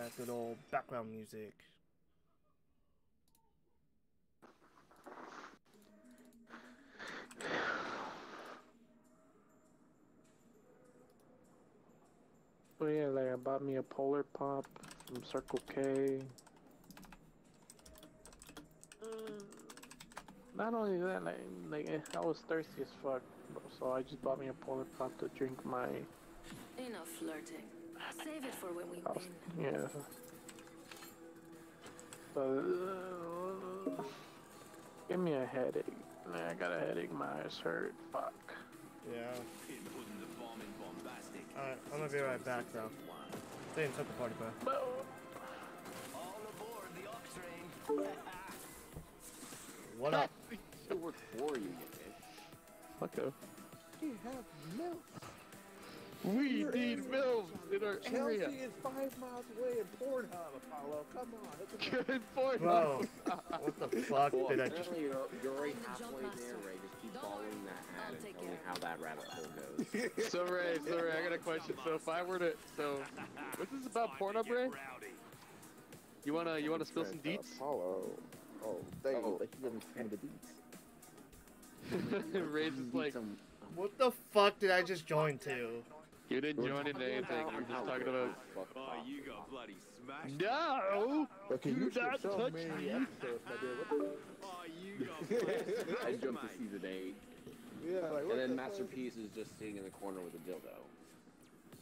that good old background music. But yeah, like I bought me a Polar Pop from Circle K. Mm, Not only that, like, like I was thirsty as fuck, so I just bought me a Polar Pop to drink my Enough flirting. Save it for when we house. win. Yeah. But, uh, give me a headache. Man, I got a headache. My eyes hurt. Fuck. Yeah. Alright, I'm gonna be right back though. Stay in the party, bro. What up? It worked for you, you bitch. Fuck up. You have milk. We need area. milk in our Chelsea area. is five miles away in Pornhub, Apollo. Come on. Look at Good point. Bro, what the fuck Well, did I just... you're, you're already From the jump halfway there, Ray. Just keep following that I'll ad and tell me how that rabbit hole goes. So Ray, so Ray, I got a question. So if I were to, so what's this about Pornhub, Ray? You wanna, you wanna spill some deets? Apollo. Oh, they, Oh. they give me some the beats. Ray's just like, What the fuck did I just join to? You didn't join into anything. about We're just talking about. fuck Oh, you got bloody smashed. No. Okay, Do you should not show touch me me. episodes, my dear. What the? Oh, you got bloody I jumped to season eight, Yeah, like and then the Masterpiece is just sitting in the corner with a dildo.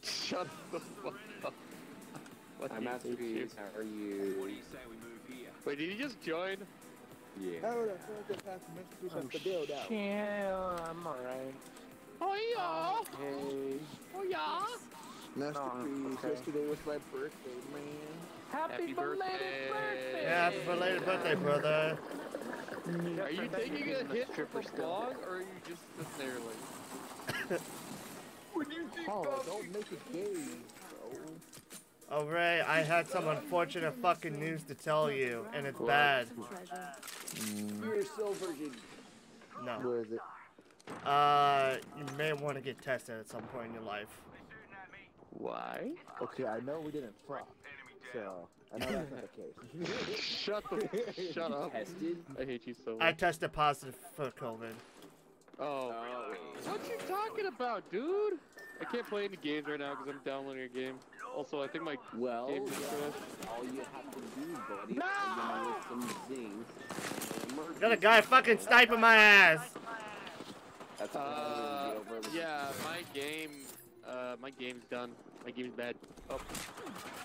Shut the fuck up. What Hi, do you Masterpiece. How are you? What do you? you say we move here? Wait, did you just join? Yeah. How would I feel like I passed the Masterpiece I'm off the dildo? Yeah, I'm alright. Oh yeah. Hey. Oh yeah. Masterpiece. Oh, okay. Yesterday was my birthday, man. Happy, Happy belated birthday. birthday! Yeah, happy belated birthday, brother. Are you thinking taking a hit stripper from still? vlog, or are you just sitting there like? Apollo, don't make it gay, bro. Oh, Ray, I had some unfortunate fucking news to tell you, and it's bad. Mm. Some treasure. You're so virgin. No. What is it? Uh, you may want to get tested at some point in your life. Why? Okay, I know we didn't fuck, so I know that's not the case. Shut the. shut up. Tested? I hate you so much. I tested positive for COVID. Oh. Oh. What you talking about, dude? I can't play any games right now because I'm downloading a game. Also, I think my Well, game is yeah, all you have to do, buddy, is some zings. Got a guy fucking sniping my ass. That's Uh, uh, get over yeah, my game, uh, my game's done. My game's bad. Oh,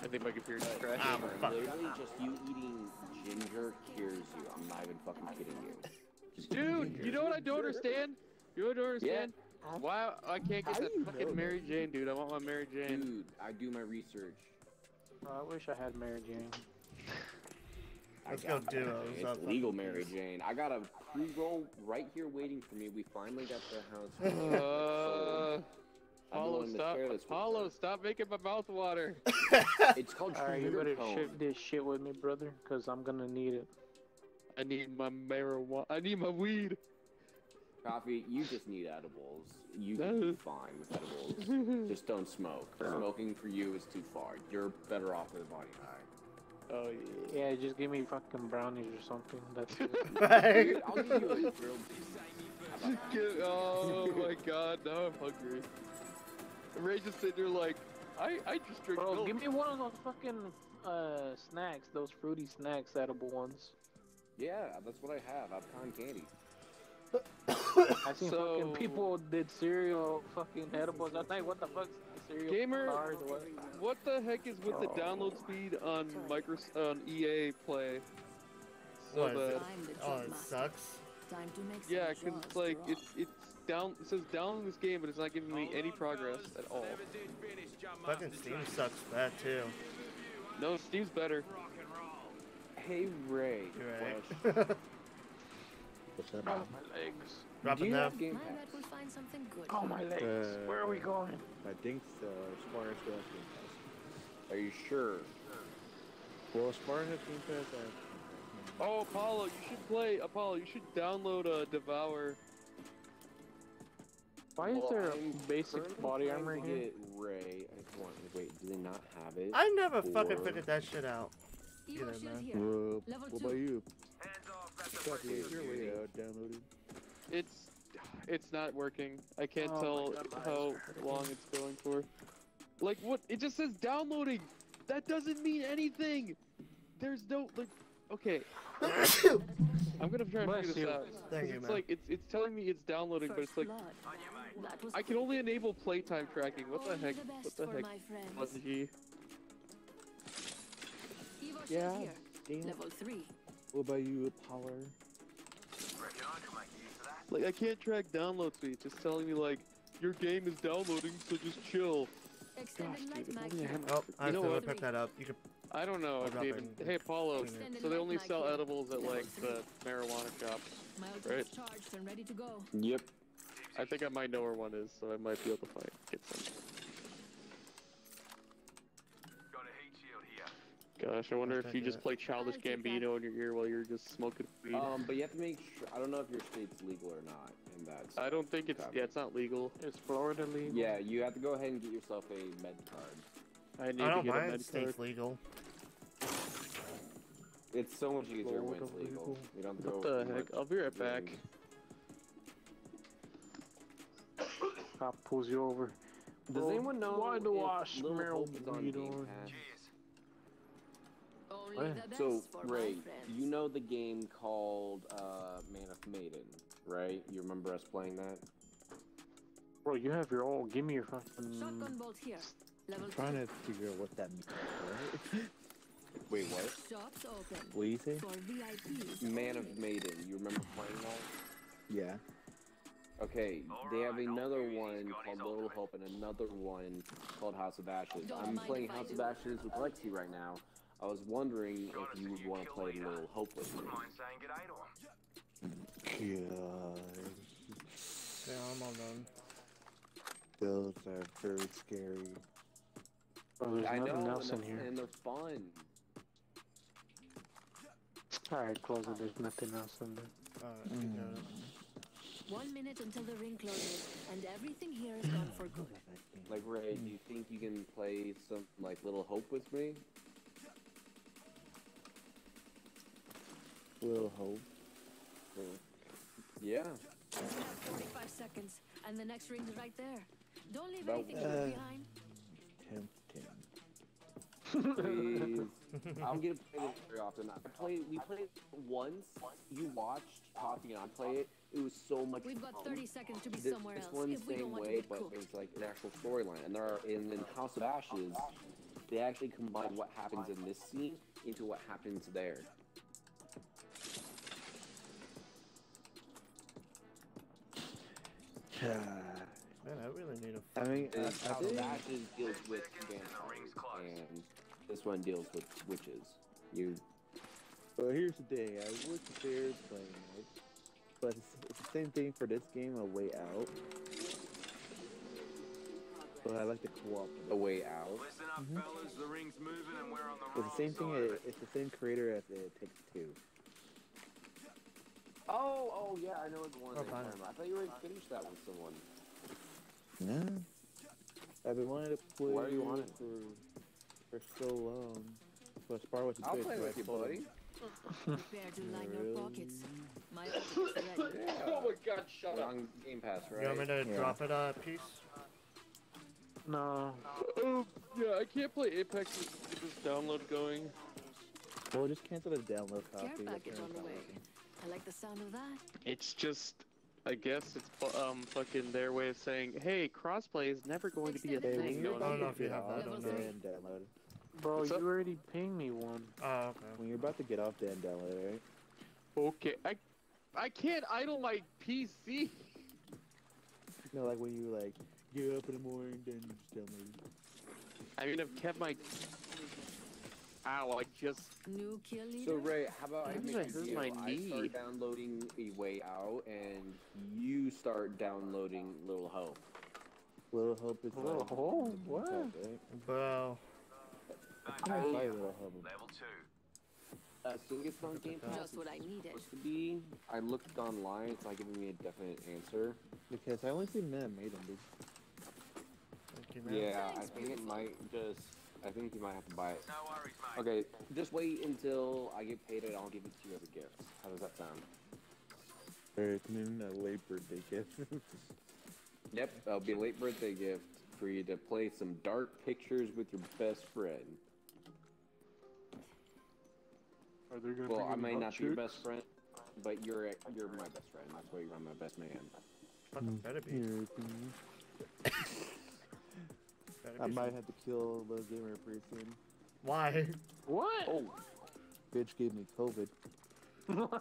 I think my computer's crashed. Ah, fuck. Literally, just you eating ginger cures you. I'm not even fucking kidding you. Dude, you know what I don't understand? You know what I don't understand? Why I can't How get that fucking Mary Jane, dude? I want my Mary Jane. Dude, I do my research. I wish I had Mary Jane. I Let's got go my- duos. It's I'll legal, fucking Mary. Jane. I got a pre-roll right here waiting for me. We finally got the house. Uh, I'm Apollo, stop! share this with Apollo, stop making my mouth water. It's called Alright, you better Cone. ship this shit with me, brother, because I'm gonna need it. I need my marijuana. I need my weed. Coffee, you just need edibles. You No. can be fine with edibles. just don't smoke. Smoking for you is too far. You're better off with a body high. Oh yeah. Yeah, just give me fucking brownies or something. That's it. Right? Dude, I'll give you a grilled How about that? Get- oh my god, now I'm hungry. And Ray's just sitting there like, I, I just drink Bro, milk. give me one of those fucking uh snacks, those fruity snacks, edible ones. Yeah, that's what I have. I have cotton candy. I seen So- fucking people did cereal fucking edibles. I think what the fuck's cereal Gamer- what? What the heck is with the Oh. download speed on micro on EA Play? So What is bad. it? Oh, it sucks. Time to make Yeah, cause it's like drop. it's it's down. It says download this game, but it's not giving me any progress at all. Never did finish, John Fucking Steam sucks bad too. No, Steve's better. Rock and roll. Hey Ray. You're Flash, right. What's up? Oh my legs. Do you them. have Game Pass? that we find something good. Oh my legs. Uh, Where are we going? I think uh, Spire still has Game Pass. Are you sure? Well, Spire has Game Pass. I. Oh, Apollo, you should play Apollo. You should download uh, Devour. Why is Well, there a I'm basic body armor to here? Get Ray. I want. Wait, do they not have it? I never fucking figured that shit out. Evo Get it, shield man. here. Bro, Level what two. about you? Hands off, that's Copy a it. Your way. Downloaded. It's it's not working. I can't Oh tell God, how long it's going for. Like what? It just says downloading. That doesn't mean anything. There's no like. Okay, I'm gonna try and Bless figure this you. out. Thank 'Cause you, it's man. like it's it's telling me it's downloading, but it's like blood. I can only enable playtime tracking. What the heck? What the heck? my friends. Bungie? Evo Yeah. here. Damn. Level three. What about you, Power? Like I can't track download speeds. It's telling me like your game is downloading, so just chill. Gosh, dude, if mag only I here. had Oh, I You know still what? picked that up. You could. I don't know, I'll David. Hey, Apollo. Extended So they only sell here. edibles at like the marijuana shops. Right. charged and ready to go. Yep. I think I might know where one is, so I might be able to find get some. Gosh, I wonder if you just play Childish I'll take that. Gambino in your ear while you're just smoking weed. Um, but you have to make sure. I don't know if your state's legal or not, and that's. I don't think it's Copy. yeah, it's not legal. Is Florida legal? Yeah, you have to go ahead and get yourself a med card. I need I to don't get a mind. med State's card. legal. It's so much easier when it's legal. legal. You don't What the heck? I'll be right back. Cop pulls you over. Does Bro, anyone know why do if I Little smell Hope is on weed on- Pass? Only What? the best So, for Ray, my friends. you know the game called uh, Man of Medan, right? You remember us playing that? Bro, you have your own. Give me your fucking. Shotgun bolt here. Level I'm two. trying to figure out what that means. Right? Wait, what? Shops open. what do you say? For VIPs. Man only. of Medan. You remember playing that? Yeah. Okay, they have another one called Little Hope and another one called House of Ashes. Don't I'm playing House of. Ashes with Lexi right now. I was wondering if you would want to play a Little Hope with me. Mind saying g'day to 'em. God. Yeah, I'm all done. Those are very scary. Bro, there's I nothing and else in here. and they're fun. Alright, close it. There's nothing else in there. Alright, Mm. you got it. One minute until the ring closes, and everything here is gone for good. Like Ray, do you think you can play some like Little Hope with me? Little hope. Yeah. You have 45 seconds, and the next ring's right there. Don't leave About- anything Uh, behind. Tempting. Please. I'm gonna play this very often. I play. We played it once. You watched Coffee and I play it. It was so much We've got fun. 30 seconds to be This, somewhere this else one's if we same don't want to way, get but cooked. it's like an actual storyline. And there are in, in House of Ashes, they actually combine what happens in this scene into what happens there. Man, I really need a. I mean, I, And I House of think Ashes deals with vampires, and this one deals with witches. You Well, here's the thing. I was there playing it, but it's, it's the same thing for this game, A Way Out. But I like the co-op. a way out. Listen up, Mhm. fellas. The ring's moving and we're on the It's the same thing. side of It, it's the same creator as It Takes Two. Oh, oh yeah, I know the one. Oh, fine. I thought you already finished that with someone. Yeah. I've been wanting to play Why are you on it? for for so long. So Spar was I'll good, play I with you, buddy. Prepare to line your pockets. My ultimate's. Oh my god, shut up. On Game Pass, right? You want me to Yeah. drop it a piece? No. Oh, yeah, I can't play Apex with with this download going. Well, just cancel the download copy. Care copy. package on the way. I like the sound of that. It's just, I guess it's um fucking their way of saying, hey, crossplay is never going to be a thing. when you're No, I don't know if you have that off, on then there. download. Bro, What's you up? already pinged me one. Oh, okay. When you're about to get off, then download it, right? Okay, I, I can't idle my PC. No, like when you like get up in the morning, then you just download it. I mean, I've kept my. Ow! I just. New kill leader. So Ray, how about I Why make did I a hurt deal? my I knee? start downloading A Way Out, and you start downloading Little Hope. Little Hope is Little like, Hope? it's What? up, right? Bro. I can't buy Little Hope. Level two. as soon it's on Game Pass, Just what I needed. supposed to be. I looked online. It's not giving me a definite answer. Because I only see men made them, dude. Thank you. Yeah, I Thanks, think it might just. I think you might have to buy it. No worries, mate. Okay, just wait until I get paid and I'll give it to you as a gift. How does that sound? Or it's in a late birthday gift. Yep, that'll be a late birthday gift for you to play some dark pictures with your best friend. Are they gonna Well, I may hot not be your best friend, but you're you're my best friend. That's why you're my best man. Fucking better be. Here, Better I might have to kill the gamer pretty soon. Why? What? Oh, Bitch gave me COVID.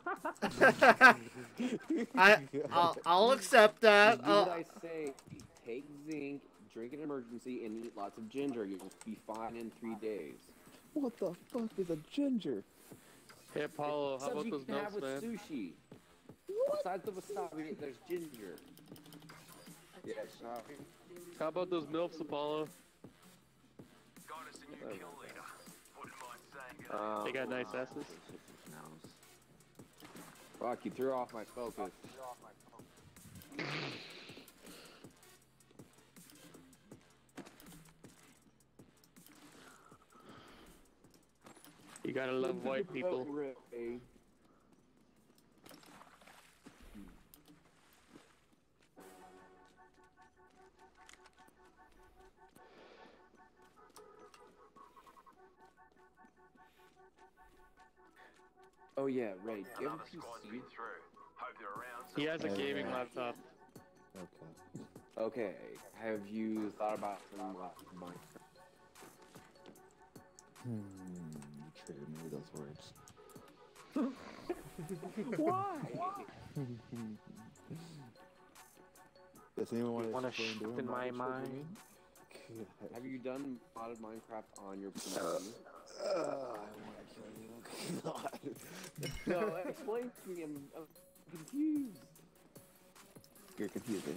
I I'll, I'll accept that. do what I'll, I say. Take zinc, drink an emergency, and eat lots of ginger. You'll be fine in three days. What the fuck is a ginger? Hey Apollo, how about you those can have milfs, with man? sushi. What? Besides the wasabi, there's ginger. Yeah, sorry. How about those milfs, Apollo? Got us a new kill leader. Wouldn't mind saying it. They got nice asses. Fuck, you threw off my focus. You gotta love white people. Oh yeah, Ray, give him Another squad's PC. through. Hope they're around. He has a Oh, gaming yeah. laptop. Okay. Okay, have you thought about some Minecraft? Hmm. You triggered me those words. Why? Does anyone want wanna explain shift in my it's mind? Triggering me? have you done modded Minecraft on your PC? Uh, I want to kill you. God. no, explain to me. I'm, I'm confused. You're confusing.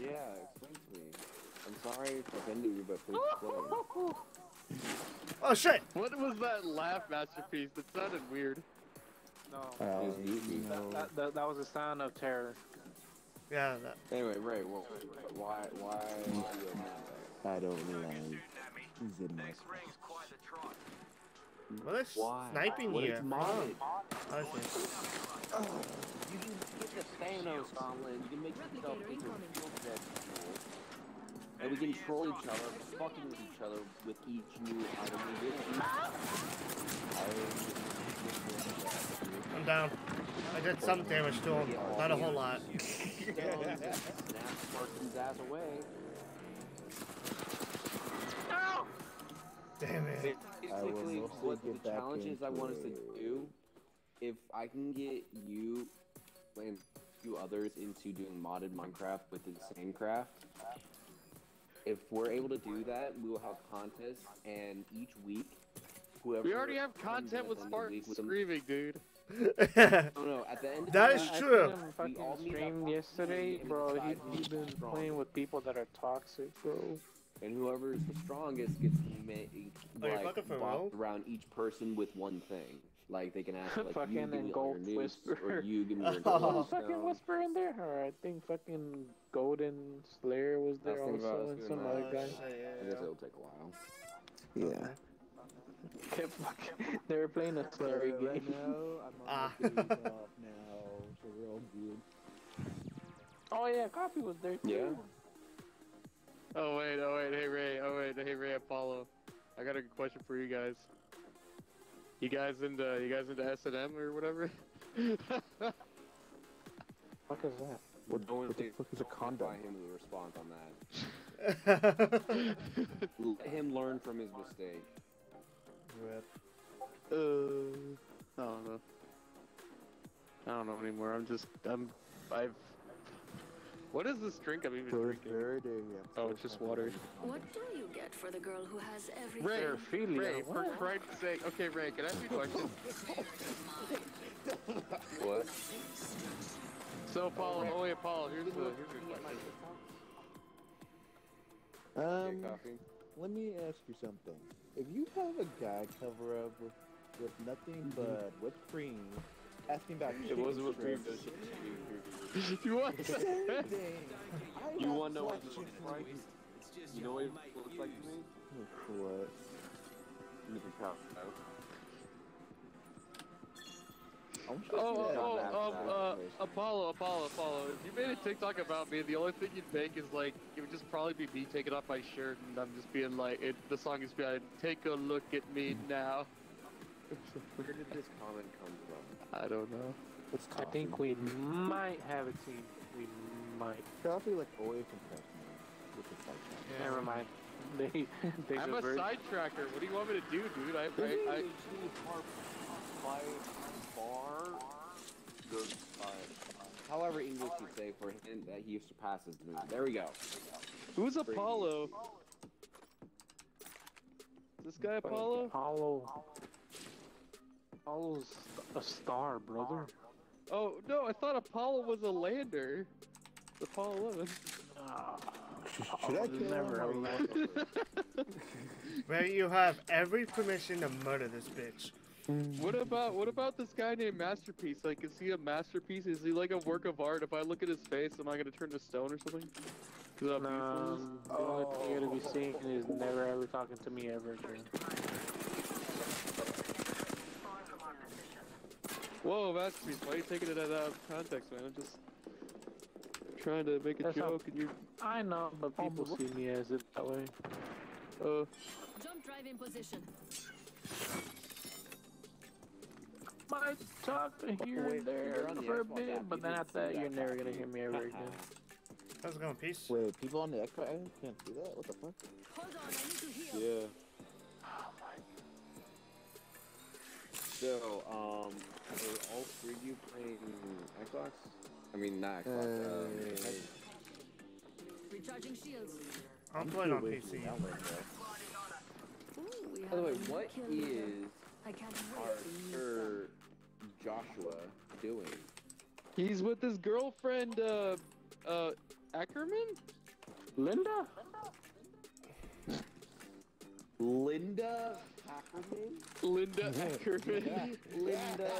Yeah, explain to me. I'm sorry if I offended you, but please explain. oh shit! What was that laugh masterpiece? That sounded weird. No. Uh, Just mute me. you know, That, that, that was a sound of terror. Yeah, that, Anyway, Ray, well, why, why are you okay with I don't Don't realize get shooting at me. he's in my Next ring's quite the trot. well, they're Why? sniping What here. is modded? I see. You can get the Thanos gauntlet, you can make yourself into a skill set tool, and we can troll each other, fucking with each other with each new item we get. I'm down. I did some damage to him. Not a whole lot. Stones and snap Spartan's ass away. Damn it. I will Basically, mostly what the back challenges I want us to do, if I can get you and a few others into doing modded Minecraft with the same craft, if we're able to do that, we will have contests, and each week, whoever We already have content with at the end of the Spartan week with a- screaming, dude. No, no, at the end. Of That the is I true. seen him We fucking all stream yesterday, bro. decide He, who's he been strong. playing with people that are toxic, bro. and whoever is the strongest gets ma- Are like fucking bopped around each person with one thing. Like they can ask like you give me and your Gold news, Whisper. or you give me your Oh. Was fucking Whisper in there? Or I think fucking Golden Slayer was there I was thinking about also, and some other Oh, guy. shit, I yeah, guess it'll take a while. Yeah. Okay, fuck. They were playing a scary But game. right now, I'm on Ah. my off now, so we're all good. Oh yeah, Coffee was there too. Yeah. Oh wait, oh wait, hey Ray, oh wait, hey Ray Apollo. I got a question for you guys. You guys into you guys into S and M or whatever? Fuck is that? What, what the fuck is a condom? By him with a response on that. Let him learn from his mistake. Rip. uh, I don't know. I don't know anymore. I'm just I'm I've. What is this drink I'm even First drinking? birthday, yeah. Oh, it's just water. What do you get for the girl who has everything? Ray, Paraphilia, Ray, for what? Christ's sake. Okay, Ray, can I ask you a question? What? So, Apollo, oh wait, Apollo, here's the here's your question. Um, let me ask you something. If you have a guy cover up with with nothing mm-hmm. but whipped cream, asking about It wasn't what chicken Dream strips, does. you want same thing. You wanna know what it looks like? You know what it looks like to me? What? You can count. Oh, she oh, oh, um, uh. Apollo, Apollo, Apollo. If you made a TikTok about me, the only thing you'd make is like, it would just probably be me taking off my shirt and I'm just being like, it, the song is being, take a look at me now. Where did this comment come from? I don't know. It's I think we might have a team. We might. coffee like away from Pepsi, which is like that. Never mind. They they I'm a diverge. sidetracker. What do you want me to do, dude? I, Doesn't I, I, ADHD par, by far the, uh, however English you say for him that he surpasses the moon. There we go. who's Apollo? This guy Apollo? Apollo. Apollo's a star, brother. Oh no, I thought Apollo was a lander. It's Apollo 11. Ah, Should I kill never him or a what? lander. Where you have every permission to murder this bitch. What about what about this guy named Masterpiece? Like, is he a masterpiece? Is he like a work of art? If I look at his face, am I gonna turn to stone or something? 'Cause how beautiful he is? Um, the only thing you're gonna be seeing is never ever talking to me ever again. Whoa, Masterpiece, why are you taking it out of context, man? I'm just trying to make a That's not- joke, and you're I know, but people see me as it that way. uh. Jump drive in position. Might talk here wait, and there on the for a Xbox bit, app, but then can after that, that you're never gonna hear me ever again. How's it going, peace? Wait, people on the Xbox I can't do that. What the fuck? Hold on, I need to heal. Yeah. So, um, are all three of you playing Xbox? I mean, not Xbox. Uh, Uh, Recharging shields. I'm playing on PC. that one, Ooh, bro. we by the way, what is a new what kill leader. is I can't our wait to use Sir Joshua doing? He's with his girlfriend, uh, uh, Ackerman? Linda? Linda Ackerman? Linda Ackerman. Linda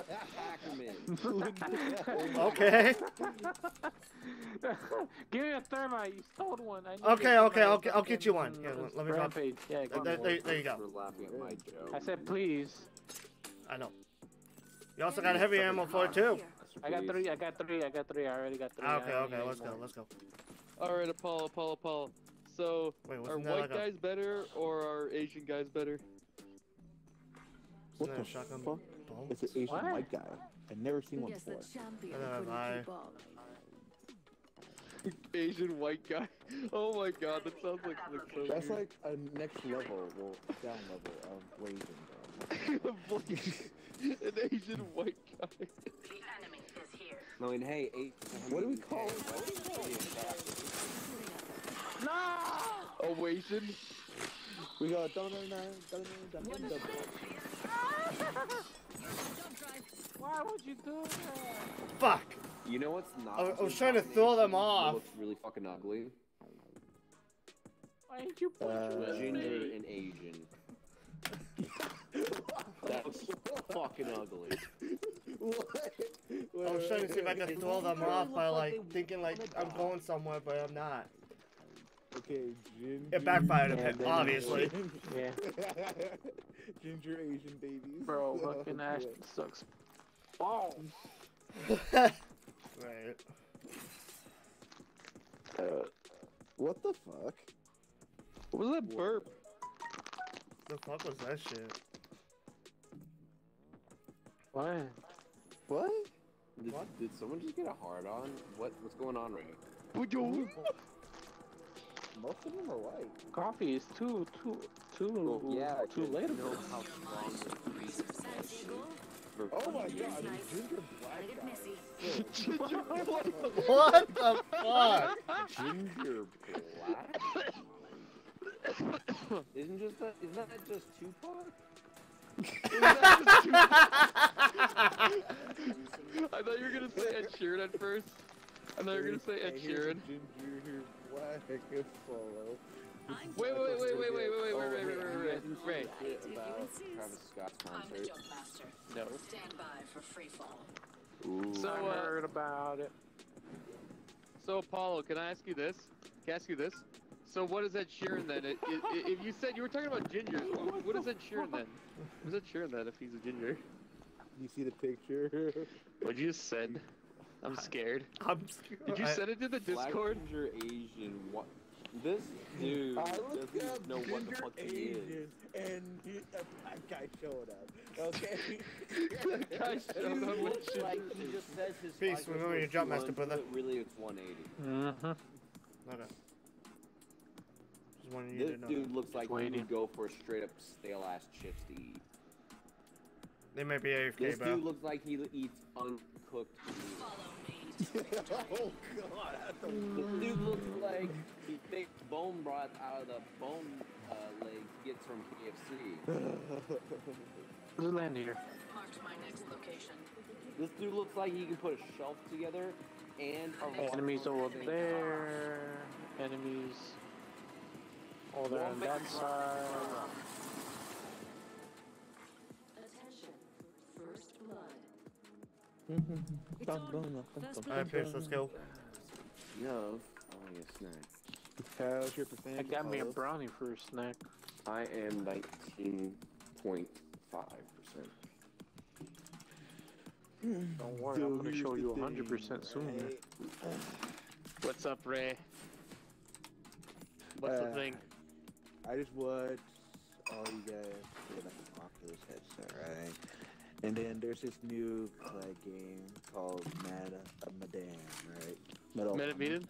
Ackerman. Okay. Give me a thermite. You stole one. I need Okay, okay, I'll get- I'll get you one. Here, on let me talk- Rampage. Yeah. There, there, there you go. At my joke. I said please. I know. You also got heavy ammo for it too. I got three. I got three. I got three. I already got three. Ah, okay, okay, let's go, let's go. Alright, Apollo, Apollo, Apollo. So, Wait, are white like a, guys better or are Asian guys better? What the shotgun fuck? bolt? It's an Asian What? white guy. I've never seen one Guess the before. champion couldn't bye. keep up. Asian white guy. Oh my god, that sounds like, like so That's weird. like a next level, well, down level of blazing, bro. An Asian white guy. The enemy is here. No, and hey, eight. What do we call it? No! asian We got dun dun dun dun dun dun. Why would you do that? Fuck. You know what's not? I, I was trying to throw them off. Looks really fucking ugly. Why did you point uh, Ginger and Asian. That looks fucking ugly. What? I was trying to see if I could throw them off by like like thinking like I'm going somewhere, but I'm not. Okay, ginger. It backfired a Yeah, bit, obviously. Yeah, ginger Asian babies. bro, Oh, fucking boy. Ashton sucks. Balls. right. Uh, what the fuck? What was that burp? What The fuck was that shit? What? What? Did, did someone just get a hard on? What what's going on right Most of them are white. Coffee is too, too, too, Well, yeah, too late. Know how strong the San Diego. for Oh my god, nice. ginger Gotta black guy. messy. What the fuck? ginger black. isn't just that? Isn't that just Tupac? I thought you were gonna say Ed Sheeran at first. I thought you were gonna say Ed Hey, here's a Sheeran. Ginger black follow. I'm Wait, wait, wait, wait, wait, wait, wait, Oh, wait, hey, wait, have wait, you wait, guys seen Ray. the shit If you about insist. Travis Scott's I'm the concert? jump master. No. Stand by for free fall. Ooh. So, I uh, heard about it. So Apollo, can I ask you this? Can I ask you this? So what is that Sheeran then? It, it, it- if you said you were talking about gingers, what, what is that Sheeran then? What is Ed Sheeran then if he's a ginger? You see the picture? What'd you just send? I'm scared. I'm scared. Did you I- send it to the Discord? Black Discord? ginger Asian. What? This dude I doesn't looked even know what the fuck he is. And he, a black guy showed up. Okay. guy showed up looks like he just says his Peace, spike remember was your jump master, brother. Really, it's 180. Mm-hmm. Okay. Just wanted you This to know. dude looks like he would go for straight up stale ass chips to eat. They may be AFK, This bro. dude looks like he eats uncooked meat. Follow me. oh god. This dude looks like he takes bone broth out of the bone uh, legs gets from KFC. Just land here. Marked my next location. This dude looks like he can put a shelf together and a rock Enemies on the over there. Enemies. All on that side. Attention. First blood. It's Bum, on. bum, bum, First Alright. Pierce, let's go. spot. Yo, oh yeah, snack. How's your I got me a brownie for a snack. I am 19.5 percent. Don't worry, So I'm gonna show you thing, 100% sooner. right? What's up, Ray? What's the Uh, thing? I just watched all you guys get an Oculus headset, right? And then there's this new like game called Meta uh, Madan, right? Medal of Man of Honor. Eden?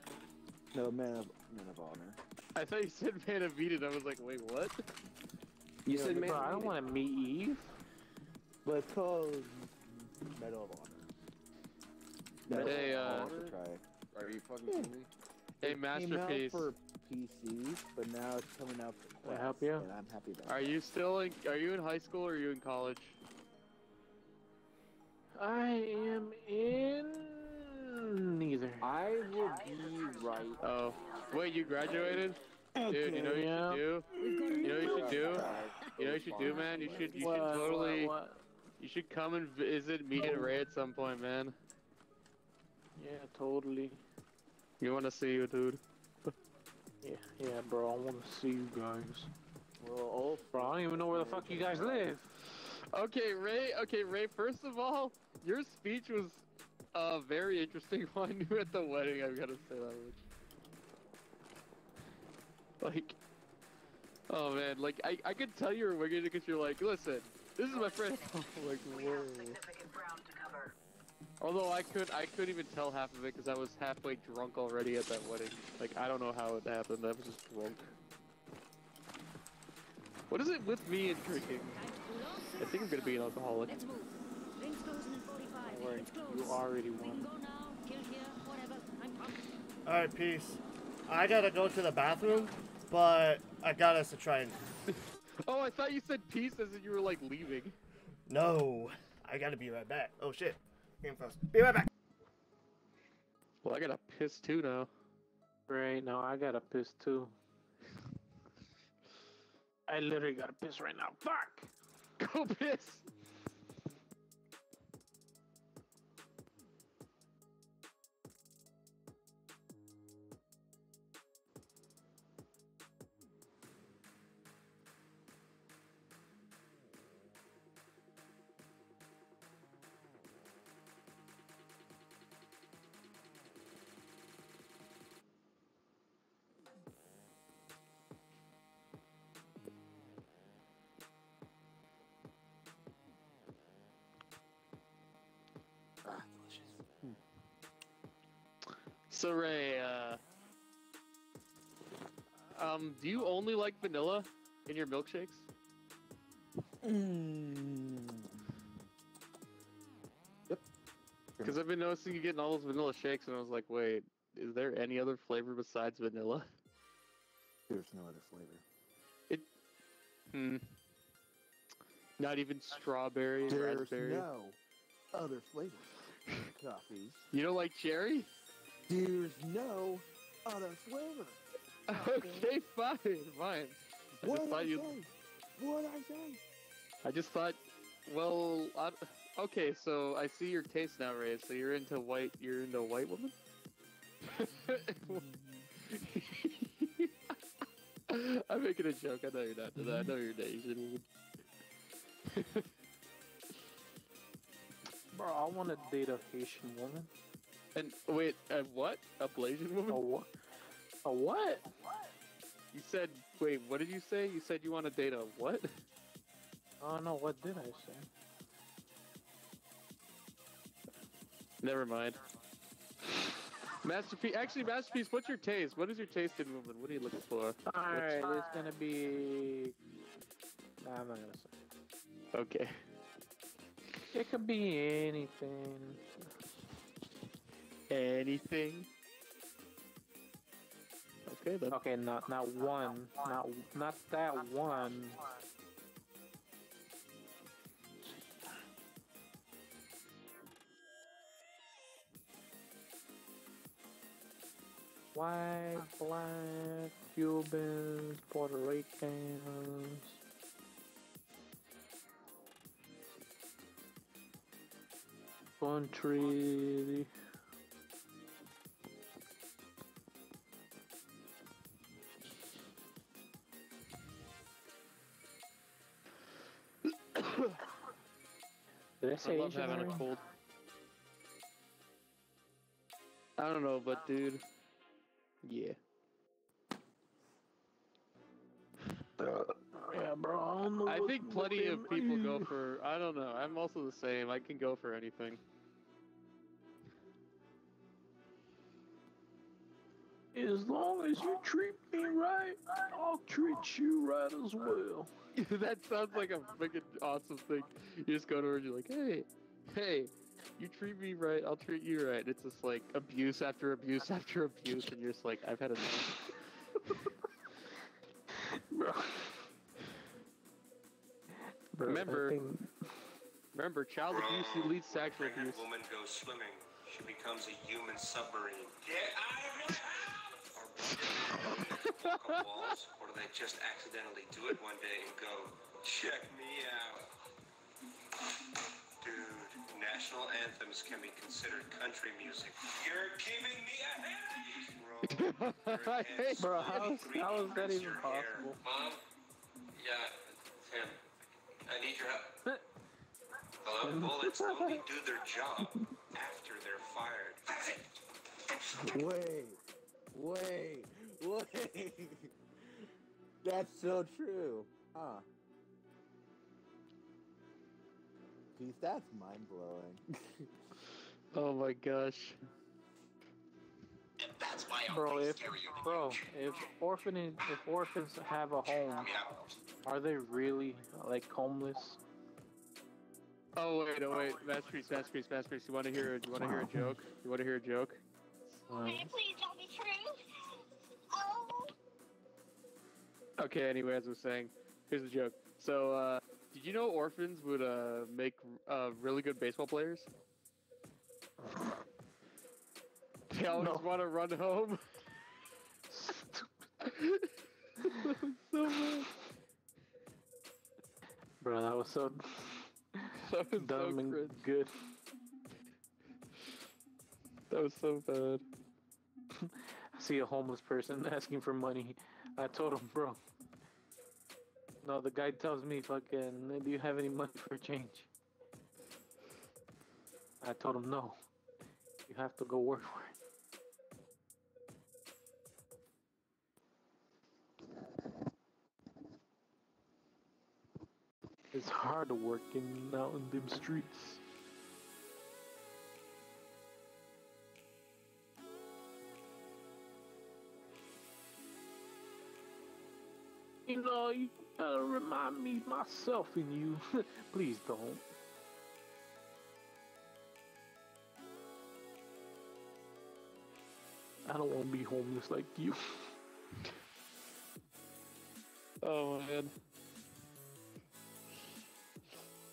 No, Man of Man of Honor. I thought you said Man of Eden. I was like, wait, what? You Yeah, said man. Bro, I don't want to meet Eve. But it's called Medal of Honor. Medal Hey, of uh, Honor. Try. Are you fucking kidding me? Hey, It came out Masterpiece. for PC, but now it's coming out for Can I help you? and I'm happy about Are that. you still in? Are you in high school or are you in college? I am in neither. I will be right. Oh, wait, you graduated? Dude, you know what you Yeah. should do? We've got a You know what you should do? You know what you should do, man? You should, you should what, totally, what? you should come and visit me and Ray at some point, man. Yeah, totally. You want to see you, dude? Yeah, yeah, bro. I want to see you guys. Well, all Bro, I don't even know where the fuck you guys live. Okay, Ray. Okay, Ray. First of all, your speech was uh very interesting. One you at the wedding. I've got to say that much. Like, oh man, like I I could tell you were wicked because you're like, listen, this is my friend. like, whoa. Although I could I couldn't even tell half of it because I was halfway drunk already at that wedding. Like I don't know how it happened. I was just drunk. What is it with me and drinking? Time to cool off. I think I'm gonna be an alcoholic. Let's move. Ring's closing in 45. Don't worry, It's close. you already won. go now, kill here, whatever. I'm pumped. Alright, peace. I gotta go to the bathroom, but I got us to try and. Oh, I thought you said peace as if you were like leaving. No! I gotta be right back. Oh shit. Game froze. Be right back! Well, I gotta piss too now. Right now, I got to piss too. I literally got to piss right now. Fuck! Go piss. So Ray, uh, um, do you only like vanilla in your milkshakes? Mm. Because I've been noticing you getting all those vanilla shakes, and I was like, wait, is there any other flavor besides vanilla? There's no other flavor. It. Hmm. Not even strawberry, There's raspberry. no other flavor. Coffees. You don't like cherry? There's no other flavor. Okay, fine, fine. I What just did thought I you. say? What did I say? I just thought. Well, I, okay, so I see your taste now, Ray. So you're into white. You're into white woman. I'm making a joke. I know you're not. I know you're an Asian woman. Bro, I want to date a Haitian woman. And wait, a what? A Blasian A woman? what? A what? You said. Wait, what did you say? You said you want to date a what? Oh no, what did I say? Never mind. Masterpiece. Actually, masterpiece. What's your taste? What is your taste in women? What are you looking for? Alright, it's gonna be. Nah, I'm not gonna say. Okay. It could be anything. Anything. Okay. Okay, not not one, not not that one. White, black, Cubans, Puerto Ricans. Country. Did I I love Asian having a cold. I don't know, but dude. Yeah. Yeah, bro. I don't. I think plenty of people go for. I don't know. I'm also the same. I can go for anything. As long as you treat me right, I'll treat you right as well. that sounds like a freaking awesome thing. You just go to her and you're like, hey, hey, you treat me right, I'll treat you right. It's just like abuse after abuse after abuse, and you're just like, I've had enough. Bro. Bro, Remember- think- Remember, child abuse leads to when a sexual abuse. woman goes swimming, she becomes a human submarine. Get out of my house! Are women walk on walls, or do they just accidentally do it one day and go, check me out? Dude, national anthems can be considered country music. You're giving me a headache, bro. Bro, slowly how is- breathing how is that even hair. possible? Mom? Yeah, Tim. I need your help. Hello? Bullets only do their job after they're fired. Wait, wait, wait. That's so true. Huh. Peace, that's mind blowing. Oh my gosh. That's why Bro, if bro, if orphanage, if orphans have a home, are they really like homeless? Oh wait, oh wait, masterpiece, masterpiece, masterpiece. You want to hear? You want to hear a joke? You want to hear a joke? Uh, Okay. Anyway, as I was saying, here's the joke. So, uh, did you know orphans would uh make uh really good baseball players? They always No. want to run home. so bad. bro, that was so That was so dumb and cringe. good. That was so bad. I see a homeless person asking for money. I told him, bro. No, the guy tells me, fucking, do you have any money for change? I told him, no. You have to go work for it. It's hard working out in them streets. You know, you gotta remind me myself and you. Please don't. I don't want to be homeless like you. Oh man.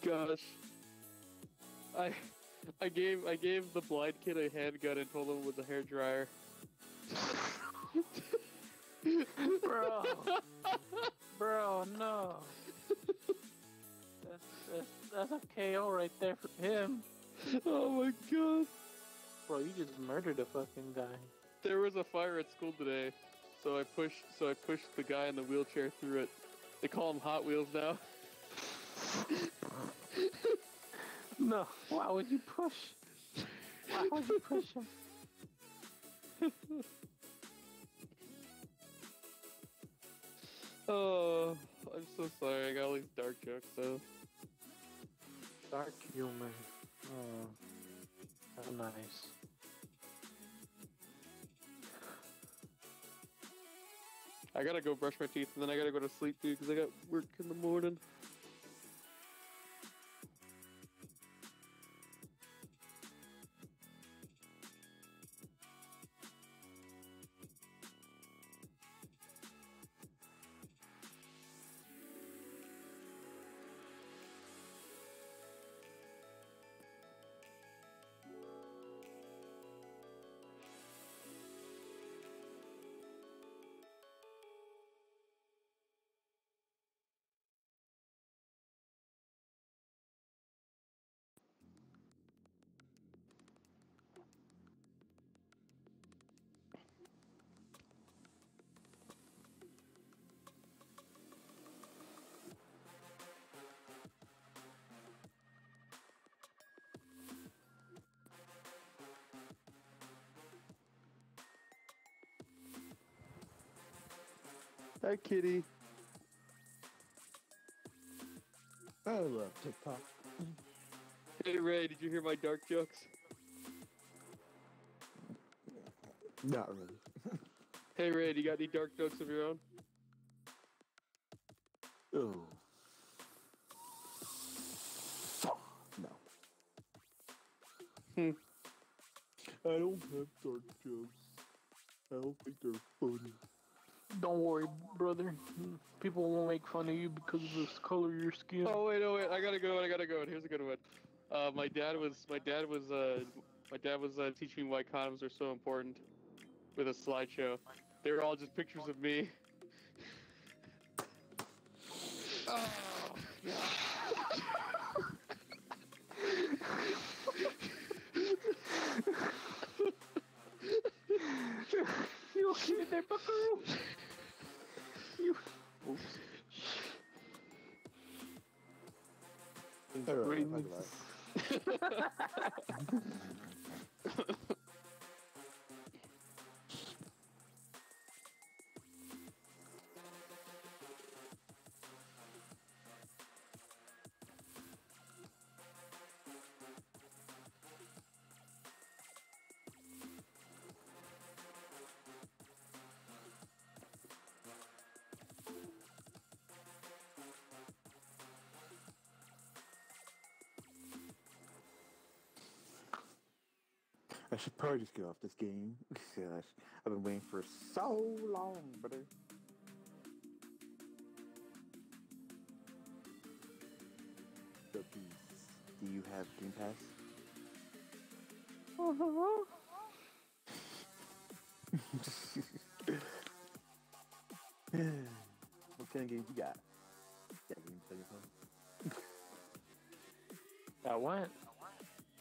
Gosh. I I gave I gave the blind kid a handgun and told him it was a hair dryer. bro, bro, no. That's, that's, that's, a KO right there for him. Oh my god. Bro, you just murdered a fucking guy. There was a fire at school today, so I pushed so I pushed the guy in the wheelchair through it. They call him Hot Wheels now. no, why would you push? Why would you push him? Oh, I'm so sorry. I got all these dark jokes though. Dark humor. Oh, how nice. I gotta go brush my teeth and then I gotta go to sleep, dude, because I got work in the morning. Hi, kitty. I love TikTok. Hey, Ray, did you hear my dark jokes? Not really. Hey, Ray, do you got any dark jokes of your own? Oh. No. Hmm. I don't have dark jokes. I don't think they're funny. Don't worry, brother. People won't make fun of you because of the color of your skin. Oh wait, oh wait, I gotta go. I gotta go. Here's a good one. Uh, my dad was my dad was uh my dad was uh, teaching me why condoms are so important with a slideshow. They were all just pictures of me. oh, you okay there, buckaroo? You. Oops. Alright, Great should probably just get off this game. Gosh, I've been waiting for so long, brother. So, please, do you have Game Pass? what kind of games you got? You got games on your phone? That what?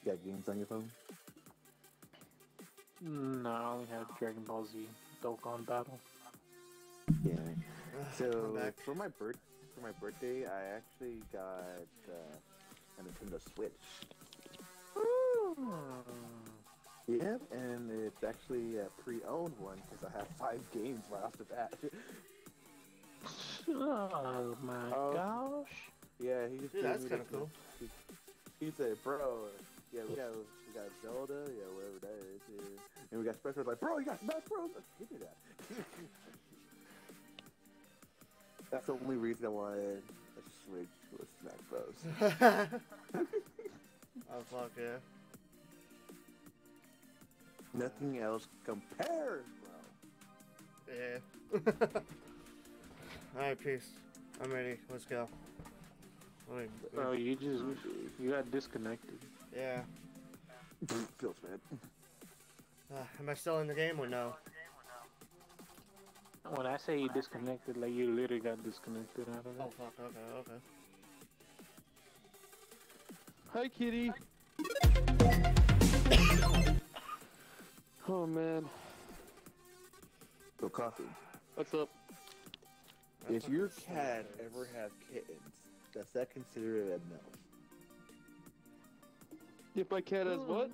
You got games on your phone? No, I only have Dragon Ball Z Dokkan Battle. Yeah. So for my birth for my birthday, I actually got uh, a Nintendo Switch. Yep, and it's actually a pre-owned one because I have five games right off the bat. Oh my Oh. gosh. yeah, he just Dude, that's kinda cool. He, he said, "Bro, yeah, we got we got Zelda, yeah, whatever that is, yeah. and we got Smash Bros." Like, bro, you got Smash Bros. Give me that. That's the only reason I wanted a Switch was Smash Bros. oh fuck yeah. Nothing else compares, bro. Yeah. Alright, peace. I'm ready. Let's go. Let me- Bro, you just you got disconnected. Yeah. Feels bad. Uh, am I still in the game or no? When I say you disconnected, like you literally got disconnected out of Oh it. fuck. Okay. Okay. Hi, kitty. oh man, So coffee. what's up? If your cat ever have kittens, does that consider it a milk? If my cat has what?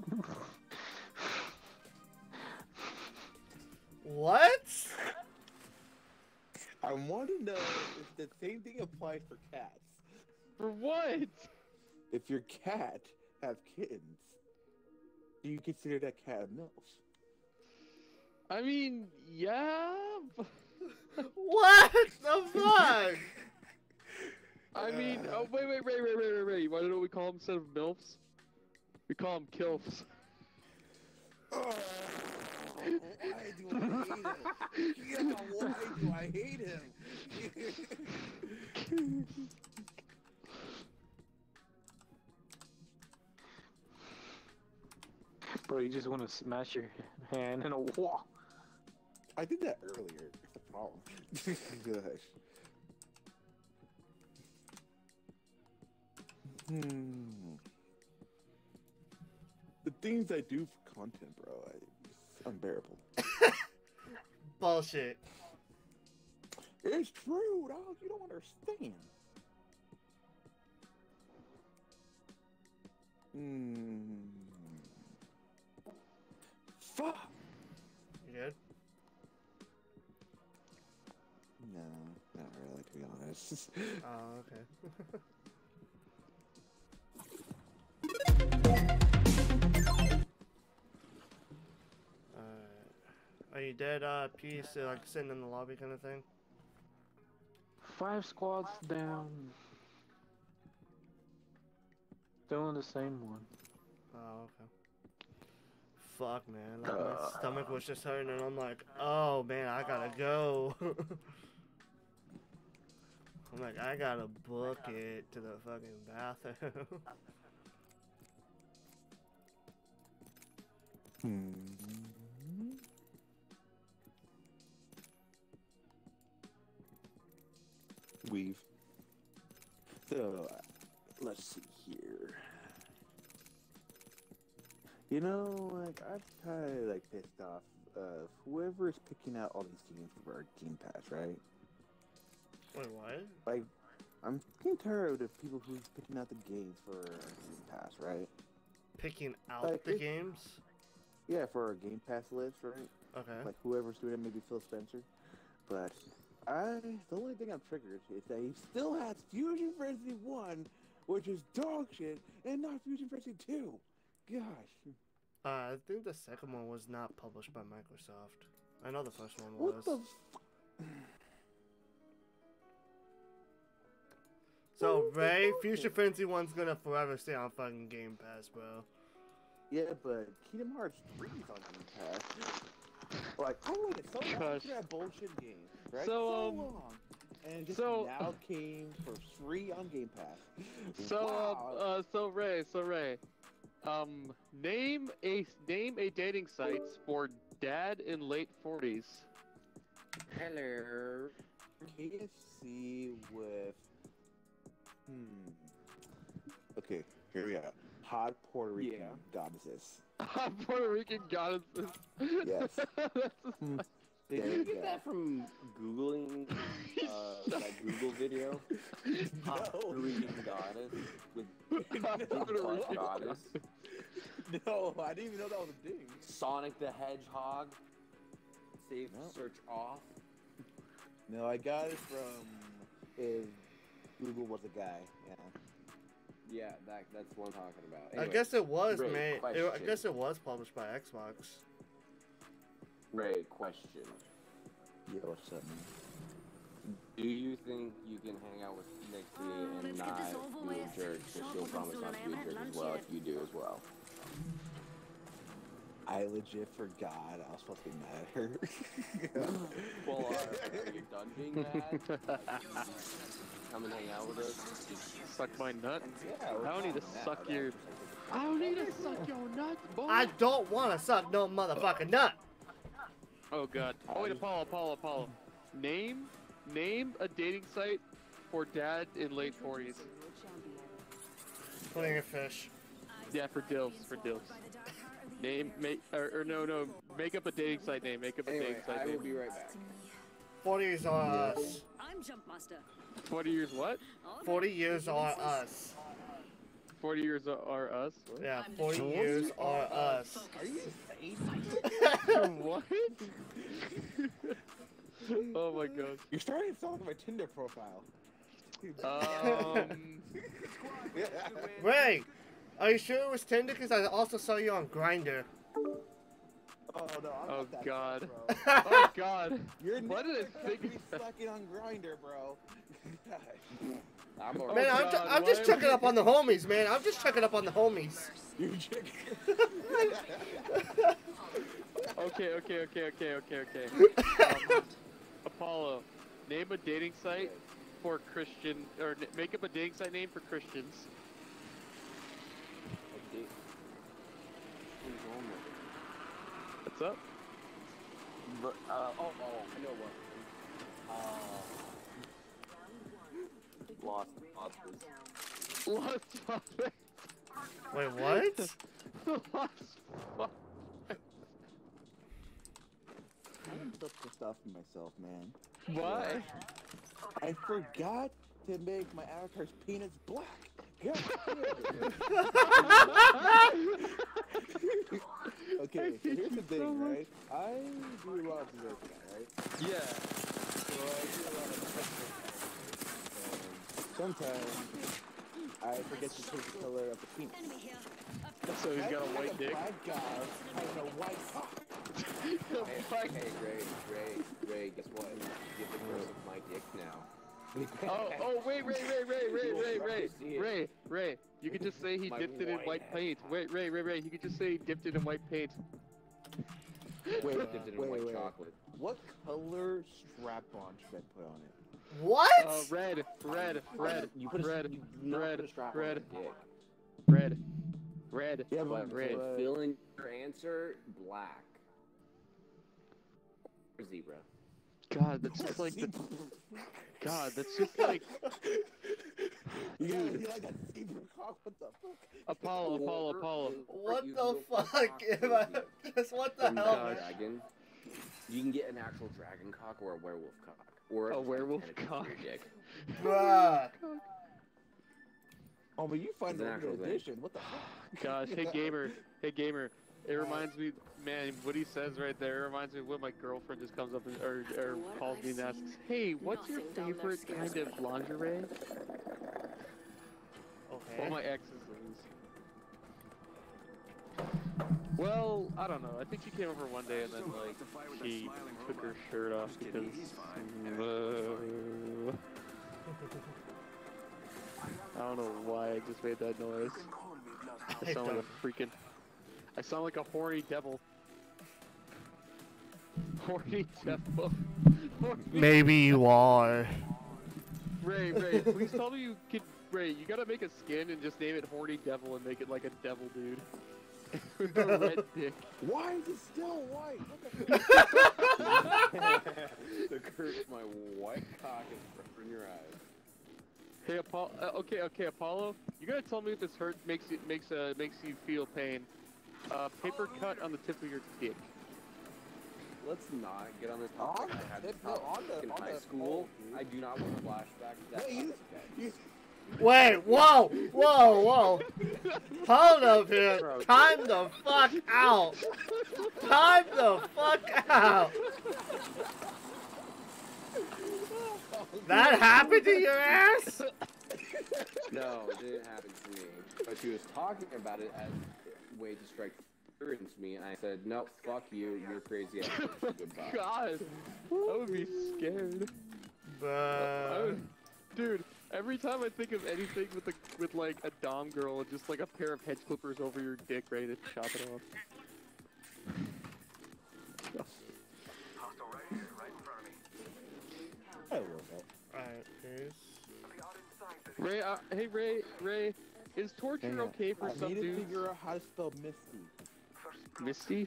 What? I want to know if the same thing applies for cats. For what? If your cat have kittens, do you consider that cat a milk? I mean, yeah. but- What the fuck? I mean, oh wait, wait, wait, wait, wait, wait, wait. You want to know what we call them instead of milfs? We call them kilfs. Oh, why do I hate him? Yeah, why do I hate him? Bro, you just want to smash your hand in a wall. I did that earlier. It's a problem. Gosh. Hmm. Things I do for content, bro, it's unbearable. Bullshit. It's true, dog. You don't understand. Hmm. Fuck. You good? No, not really, to be honest. Oh, okay. Are you dead, uh, peace, uh, like sitting in the lobby kind of thing? Five squads down. Doing the same one. Oh, okay. Fuck, man. Like, my stomach was just hurting, and I'm like, oh, man, I gotta go. I'm like, I gotta book it to the fucking bathroom. Hmm. Weave. So, uh, let's see here. You know, like I'm kind of like pissed off of whoever is picking out all these games for our Game Pass, right? Wait, what? Like, I'm getting tired of people who's picking out the games for our Game Pass, right? Picking out Like, the games? Yeah, for our Game Pass list, right? Okay. like whoever's doing it, maybe Phil Spencer. But I, the only thing I'm triggered is that he still has Fusion Frenzy One, which is dog shit, and not Fusion Frenzy Two. Gosh, Uh, I think the second one was not published by Microsoft. I know the first one was. what was. the? F- So, Ray, Fusion Future Frenzy 1's gonna forever stay on fucking Game Pass, bro. yeah, but Kingdom Hearts Three is on Game Pass. Like I waited so long Gosh. for that bullshit game, right? So, um, long, and just so- now came for free on Game Pass. So, wow. uh, uh, so Ray, so Ray, um, name a name a dating sites for dad in late forties. Hello. KFC with. Hmm. Okay, here we go. Hot Puerto Rican Yeah. goddesses. Hot Puerto Rican goddesses. Yes. That's- Did There you you get go. that from googling uh, that Google video? Hot No. Puerto Rican goddess with big Puerto butt Rican goddess. No, I didn't even know that was a thing. Sonic the Hedgehog. Save No. search off. No, I got it from if Google was a guy. Yeah. Yeah, that that's what I'm talking about. I guess it was Ray, made. It, I guess it was published by Xbox. Ray, question. Yeah, what's up. Do you think you can hang out with Nixie Uh, and let's get not be a jerk, but Shop she'll opens promise till not to be a jerk as well yet. if you do as well? I legit forgot I was supposed to be mad at her. Well, uh, are you done being mad? Come and hang out with us? Suck my nut. yeah, I don't need to suck mad. your- I don't need to suck your nut, boy. I don't want to suck no motherfucking nut. Oh god. Oh wait, Apollo, Apollo, Apollo. Name, name a dating site for dad in late forties. Plenty of Fish. Yeah, for dills, for dills. Name, make, or, or no, no, make up a dating site name. Make up a Anyway, dating site I will name. be right back. 40 years on us. I'm Jumpmaster. 40 years what? 40 years on us. 40 years are, are us? What? Yeah, 40 years are us. Are you insane? what? oh my god. You're starting to sound like my Tinder profile. Um, Ray, are you sure it was Tinder? Because I also saw you on Grindr. Oh no, I'm oh that god. bro. Oh god. You're What never did I gonna think be of that? sucking on Grindr, bro. I'm already. Man, I'm, ju- God, I'm just checking up on the homies, man. I'm just checking up on the homies. You're. Okay, okay, okay, okay, okay, okay. Um, Apollo, name a dating site for Christian, or n- make up a dating site name for Christians. What's up? But, uh, oh, oh, I know what. Uh, lost monsters. Lost Prospect. Wait, what? Lost Pro- I'm so pissed off with myself, man. Why? I forgot to make my avatar's penis black. God okay, so here's the thing, right? I do a lot of dessert, right? Yeah. So I do a lot of and sometimes I forget to change the color of the penis. So he's got a That's like white dick. Black guy having a white cock. Hey, hey, Ray, Ray, Ray, guess what? Give the person my dick now. Oh, oh, wait, Ray, Ray, Ray, Ray, Ray, Ray. Ray, Ray. You could just say he dipped it in white white paint. Wait, Ray, Ray, Ray. You could just say he dipped it in white paint. Wait, Dipped it in wait, white wait. chocolate. What color strap-on should I put on it? What? Uh, red, red, red, You put a, red, you red, put a red. dick. red, red. Yeah, But red. fill in your answer black. Or zebra. God, that's just like the. God, that's just like You Dude. be like a zebra cock. What the fuck? Apollo, Apollo, Apollo. What the fuck? Am I, just what the hell? dragon. You can get an actual dragon cock or a werewolf cock. Or A werewolf tentacle cock. dick. Bruh. Oh, but you find It's an the actual limited thing. edition. What the fuck? Gosh, hey gamer, hey gamer. It reminds me, man, what he says right there reminds me of when my girlfriend just comes up and, or, or calls me and asks, "Hey, what's your nothing down there favorite kind of lingerie?" Okay. All my exes lose. Well, I don't know. I think she came over one day and then like she took her shirt off because. Uh, I don't know why I just made that noise. I I sound like a freaking. I sound like a horny devil. Horny devil. Horny Maybe you are. Ray, Ray, please tell me you can. Ray, you gotta make a skin and just name it Horny Devil and make it like a devil dude. With a red dick. Why is it still white? What the fuck? curse my white cock is in your eyes. Hey, Apollo. Uh, okay, okay, Apollo. You gotta tell me if this hurt makes it makes uh makes you feel pain. Uh, paper cut on the tip of your dick. Let's not get on this topic. the I had tip- this topic on the- in on high the school. hole. I do not want to flashback to that. Wait, you, you, Wait, whoa, whoa, whoa. Hold up here. Time the fuck out. Time the fuck out. That happened to your ass? No, it didn't happen to me. But she was talking about it as a way to strike fear into me, and I said, "No, fuck you. You're crazy ass person. Goodbye." God, I would be scared. I Bruh. would- Dude, every time I think of anything with a with like a dom girl and just like a pair of hedge clippers over your dick, ready to chop it off. I love that. Alright, here's. Ray, uh, hey Ray, Ray, is torture Hang on. okay for I some need to figure out how to spell Misty. Misty,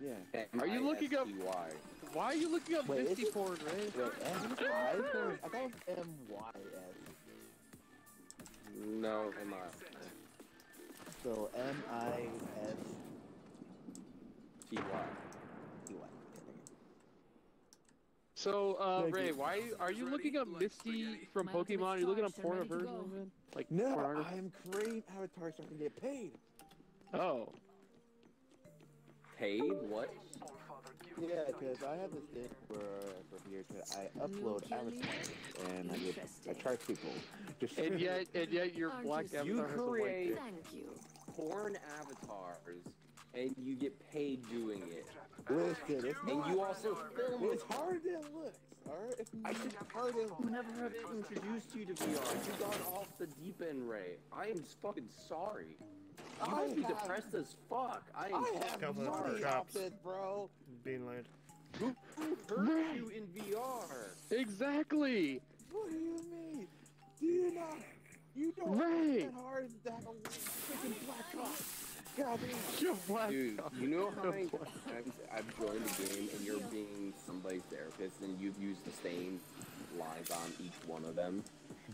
Yeah. Are you looking up- M-I-S-T-Y. why are you looking up Wait, Misty is it- porn, Ray? Wait, M I? I thought it was M Y S. No, am I? So M I S T Y. T Y. So, uh, Thank Ray, why are you looking up Misty from My ultimate Pokemon? Are you looking up stars are porn of her, man? Like No. I'm creating avatars so I can get paid. Oh, Paid? What? Yeah, because I have this thing where from here to I upload avatars and I get I charge people. Just and yet, and yet your Aren't black you avatar You has a white create- Thank you. Porn avatars, and you get paid doing it. listen, it's And not, you also film it's it. harder than it looks. Alright, it's I not should harder than it never have introduced you to VR. You got off the deep end, Ray. I am fucking sorry. You I must be oh, have- depressed as fuck. I am I fucking have Couple of money traps. off it, bro. Being laid. Who hurt you in VR? Exactly. What do you mean? Do you not? You don't Right. that hard to have a freaking black cock. Goddamn. Your black Dude, you know how many times I've joined a game and you're being somebody's therapist and you've used the same lines on each one of them?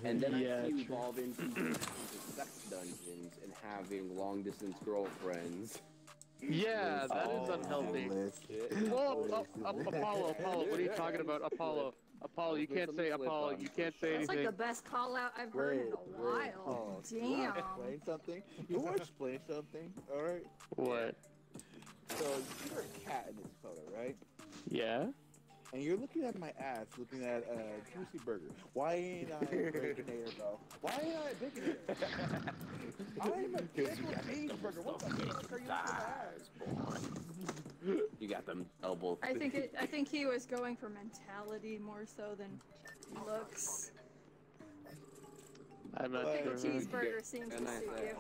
And then Yeah, I see you true. evolve into, into sex dungeons and having long distance girlfriends. Yeah, that is Oh, unhealthy. listen. Well, Listen. uh, Apollo, Apollo, what are you talking about? Apollo, Apollo, you can't say Apollo, you can't say anything. That's like the best call out I've heard in a Wait, wait. while. Oh, you wanna Damn. Explain something. You want to explain something? All right. What? So you're a cat in this photo, right? Yeah? And you're looking at my ass, looking at a juicy burger. Why ain't I a baconator, bro? Why ain't I a baconator? I'm a pickle cheeseburger. What the fuck are you looking at? You got them elbow. I think it. I think he was going for mentality more so than looks. I'm not Pickle sure. cheeseburger seems to And suit you.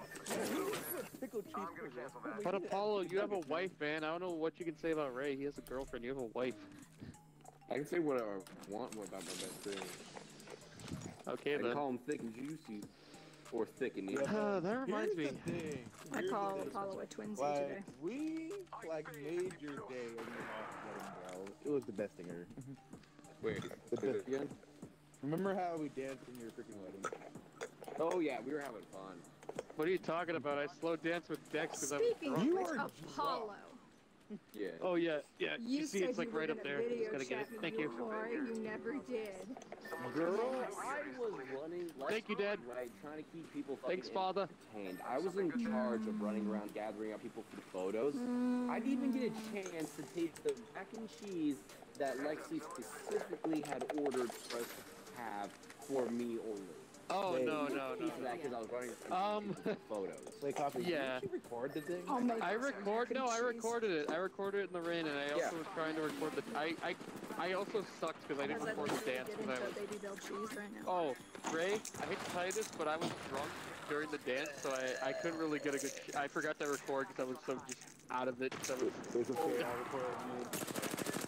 Pickle cheeseburger. But Apollo, you have a wife, man. I don't know what you can say about Ray. He has a girlfriend. You have a wife. I can say whatever I want about my best friend. Okay, I can call him thick and juicy. Or thick and Yeah, neat. Uh, that reminds Here's me. thing. I Here's call. Apollo a twinsy Like today. we like made your day when you were wedding, bro. It was the best thing ever. Wait, The say best- again? Remember how we danced in your freaking wedding? Oh yeah, we were having fun. What are you talking about? I slow dance with Dex because I was Speaking drunk. of You which, are Apollo, Yeah. Oh yeah, yeah. You, you see, it's like right up there. Just gotta get it. Thank you you. whore. You never did. Girl, I was running. Like, Thank you, Dad. Right, trying to keep people Thanks, Father. entertained. I was in charge of running around gathering up people for the photos. I didn't even get a chance to taste the mac and cheese that Lexi specifically had ordered for us to have for me only. Oh Wait. no, no, Piece of no. that 'cause I was running Um, photos. Wait, coffee. Yeah. Did you record the thing? I'll make I record. No, I recorded it. I recorded it in the rain, and I also Yeah. was trying to record the. I I I also sucked because I didn't I record the dance get because I was. baby bell cheese right now. Oh, Ray, I hate to tell you this, but I was drunk during the dance, so I I couldn't really get a good. I forgot to record because I was so just out of it. 'cause I was. There's a fair I recorded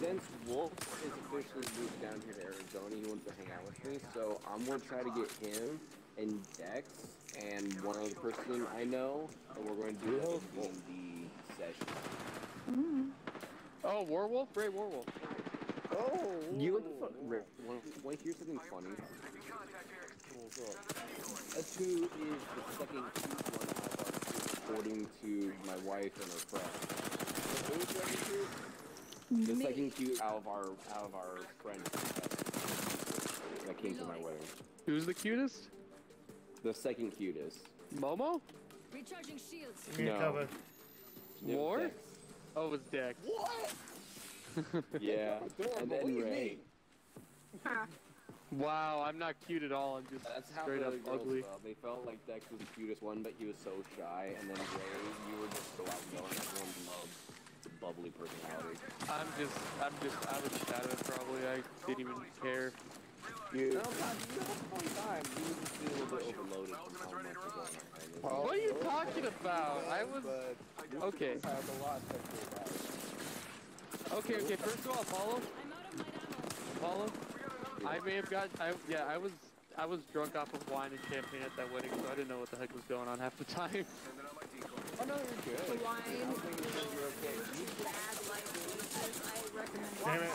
Since Wolf is officially moved down here to Arizona, he wants to hang out with me, so I'm gonna try to get him and Dex and one other person I know, and we're going to do a D&D session. Mm-hmm. Oh, Warwolf, Ray Warwolf. Oh. You want to fucking rip? Want to hear something funny? Guess who is the second one out of our group, according to my wife and her friend? Who is the second cute? The Me. second out of our out of our friends uh, that came to my wedding. Who's the cutest? The second cutest. Momo? Recharging shields. Give me No. cover. War? Dex. Oh, it was Dex. What? Yeah. And then Ray. Wow, I'm not cute at all. I'm just That's how straight the up other girls ugly. felt. They felt like Dex was the cutest one, but he was so shy. And then Ray, you were just so outgoing. Everyone loved the bubbly personality. I'm just, I'm just, I was just out of it probably. I didn't even care. You. No, not the whole time. You just feeling a little bit overloaded from how much was going on. Paul, What are you talking about? I was- okay. have a lot to say about it. Okay, okay. First of all, Apollo, I'm out of my ammo. Apollo. I may have got, I yeah, I was, I was drunk off of wine and champagne at that wedding, so I didn't know what the heck was going on half the time. Oh no, you're The good. wine, I don't think you're okay. You bad light releases, I recommend Damn it.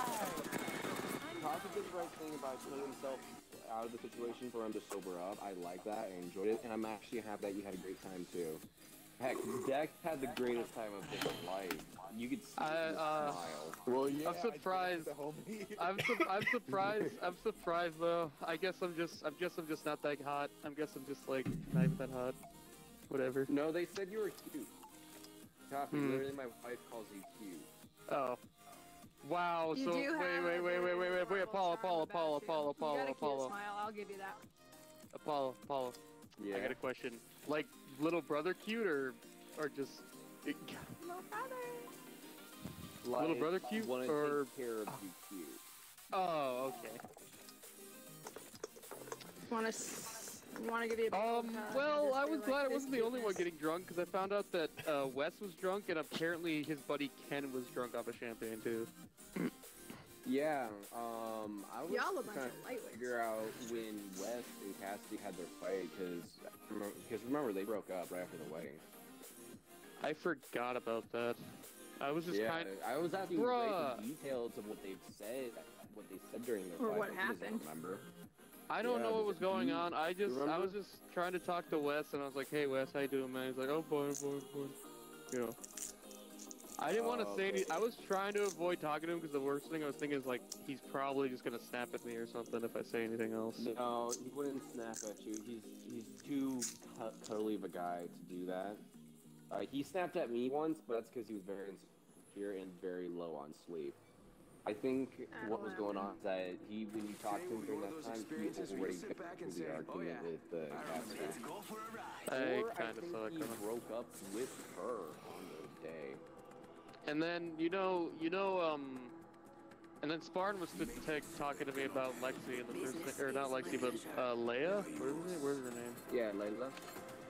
I'm did the right thing about putting himself out of the situation for him to sober up. I like that. I enjoyed it, and I'm actually happy that you had a great time too. Heck, Dex had the greatest time of his life. You could see I, his uh, smile. Well, yeah. I'm surprised. I the homie. I'm, su- I'm surprised. I'm surprised though. I guess I'm just I guess I'm just not that hot. I guess I'm just like not even that hot. Whatever. No, they said you were cute. Coffee, Hmm. literally, my wife calls you cute. Oh. Wow. You so do wait, have wait, a wait, wait, wait, wait, wait. Apollo, Apollo, Apollo, Apollo, You Apollo, got a cute Apollo, smile. I'll give you that. Apollo, Apollo. Yeah. I got a question. Like little brother cute or or just No brother. Like, Little brother cute, wanna or- take care of you cute. Oh, okay. Want to want to give you a big Um, hug well, I was like, glad I wasn't the only one getting drunk because I found out that uh, Wes was drunk and apparently his buddy Ken was drunk off of champagne too. Yeah, um, I was Y'all a bunch trying of to figure out when Wes and Cassidy had their fight, because because remember they broke up right after the wedding. I forgot about that. I was just yeah, kind of. I was asking Bruh. great details of what they've said, what they said during their Or fight. what but he doesn't happened. Remember? I don't Yeah, know what was going you- on. I just I was just trying to talk to Wes and I was like, "Hey Wes, how you doing, man?" He's like, "Oh boy, boy, boy," you know. I didn't want to Oh, say any. I was trying to avoid talking to him because the worst thing I was thinking is like he's probably just gonna snap at me or something if I say anything else. No, he wouldn't snap at you. He's he's too cuddly of a guy to do that. Uh, he snapped at me once, but that's because he was very insecure and very low on sleep. I think Ah, what was going on is that he, when you talked to him during One of that time, he experiences where you already sit back and through the say, argument "Oh, yeah. with the All right, let's go for a ride. I Or I kind of think saw he coming. broke up with her on the day. And then you know, you know, um, and then Spartan was talking to me about Lexi and the first or not Lexi, but uh, Leia. Where is it? Her name? Yeah, Layla.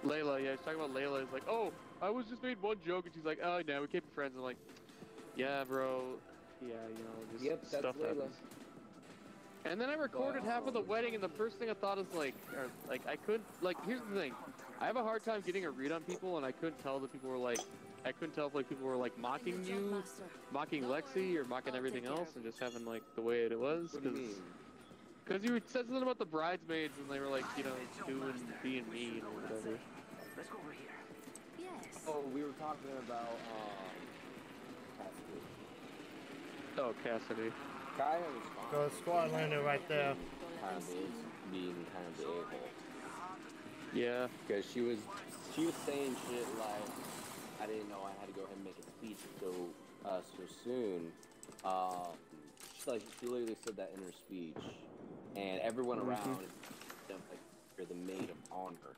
Layla. Yeah, he's talking about Layla. He's like, oh, I was just made one joke, and she's like, oh, no, we can't be friends. I'm like, yeah, bro. Yeah, you know, just Yep, that's stuff Layla. happens. And then I recorded half of the wedding, and the first thing I thought is like, or, like I couldn't, like, here's the thing, I have a hard time getting a read on people, and I couldn't tell that people were like, I couldn't tell if like people were like mocking you, mocking Lexi, or mocking everything else, and just having like the way it was. What do you? Because you said something about the bridesmaids, and they were like, you know, doing being mean or whatever. Let's go over here. Yes. Oh, we were talking about um, Cassidy. Oh, Cassidy. Kaya was fine. Go squad lander right there. Kind of being kind of the a-hole. Yeah. Because she was, she was saying shit like, I didn't know I had to go ahead and make a speech so, uh, so soon. Um, she, like, she literally said that in her speech. And everyone Mhm. around is you know, like, you're the maid of honor.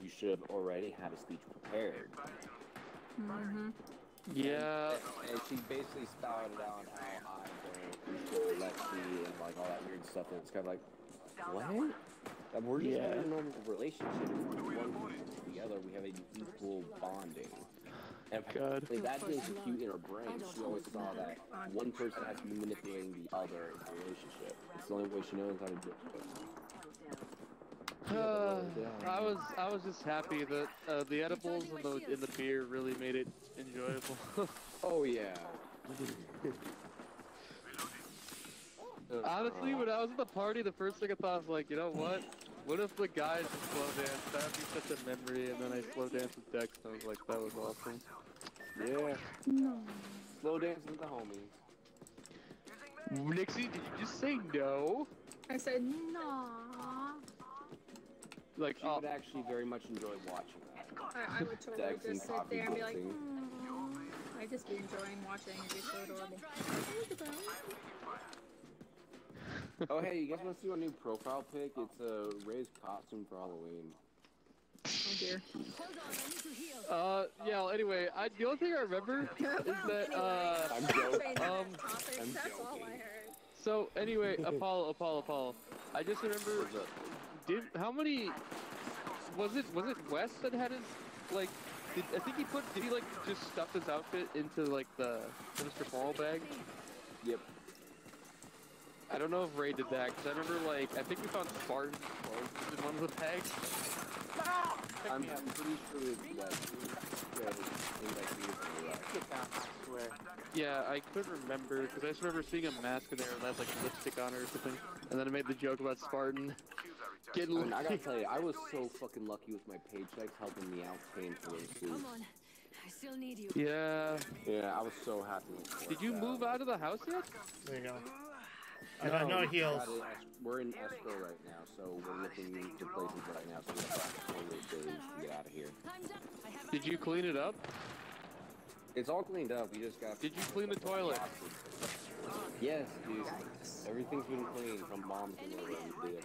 You should have already had a speech prepared. Mm-hmm. Yeah. And she basically spouted out how I don't appreciate Lexi and like all that weird stuff. And it's kind of like, what? Like, we're just Yeah. in a normal relationship. If one person together, we have an equal bonding. And God. if that didn't compute in her brain, she always saw that one person has to be manipulating the other in the relationship. It's the only way she knows how to do it. Uh, I was I was just happy that uh, the edibles and the and the beer really made it enjoyable. Oh yeah. Honestly, when I was at the party, the first thing I thought was like, you know what? What if the guys just slow dance? That'd be such a memory. And then I slow dance with Dex, and I was like, that was awesome. Yeah. No. Slow dancing with the homies. Nixie, did you just say no? I said no. Like, She oh, would uh, actually very much enjoy watching that. I, I would totally Dex just sit there and be like, dancing. "Aw." I just be enjoying watching. It'd be so adorable. Oh hey, you guys want to see my new profile pic? It's a Ray's costume for Halloween. Oh dear. uh, yeah. Well, anyway, I the only thing I remember is that uh, I'm joking. um, I'm That's all joking. I heard. so anyway, Apollo, Apollo, Apollo. I just remember Did how many? Was it was it Wes that had his like? Did, I think he put. Did he like just stuff his outfit into like the Mr. Formal bag? Yep. I don't know if Ray did that because I remember like I think we found Spartan's clothes in one of the bags. I'm, ah! I'm pretty sure it's Wes. Yeah, it's- it's like he was in the West. Where? Yeah, I couldn't remember because I just remember seeing a mask in there that had like lipstick on it or something, and then I made the joke about Spartan getting. I, mean, I gotta tell you, I was so fucking lucky with my paychecks helping me out paying for those Come on. I still need you. Yeah. Yeah, I was so happy. Did you that. move out of the house yet? There you go. I got no we heals. got it es- We're in escrow right now, so we're looking into places right now, so we have about 48 days to get out of here. Time's up. I have Did you clean it up? It's all cleaned up. We just got. Did you clean the toilet? Yes, dude. Everything's been cleaned from mom's and over. We did everything.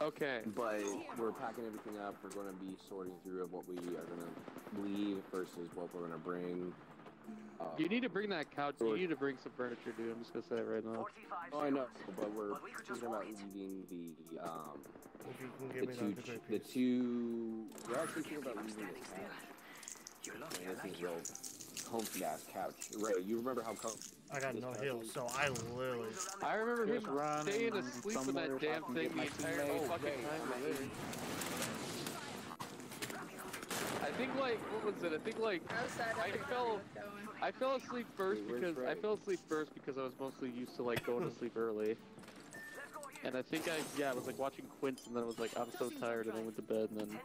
Okay. But we're packing everything up. We're going to be sorting through of what we are going to leave versus what we're going to bring. Uh, You need to bring that couch. You need to bring some furniture, dude. I'm just gonna say it right now. oh, I know, but we're thinking about leaving the um If you can the two, that, the two. We're actually thinking about leaving the couch. Man, this is real comfy ass couch. Ray, you remember how comfy? I got no couch heals, is? so I literally. I remember him Just run staying and asleep with that damn thing get the entire fucking time I'm we were there. I think like what was it? I think like Outside, I fell. I fell asleep first Wait, where's because I fell asleep first because I was mostly used to like going to sleep early. And I think I yeah I was like watching Quince and then I was like I'm so tired and I went to bed and then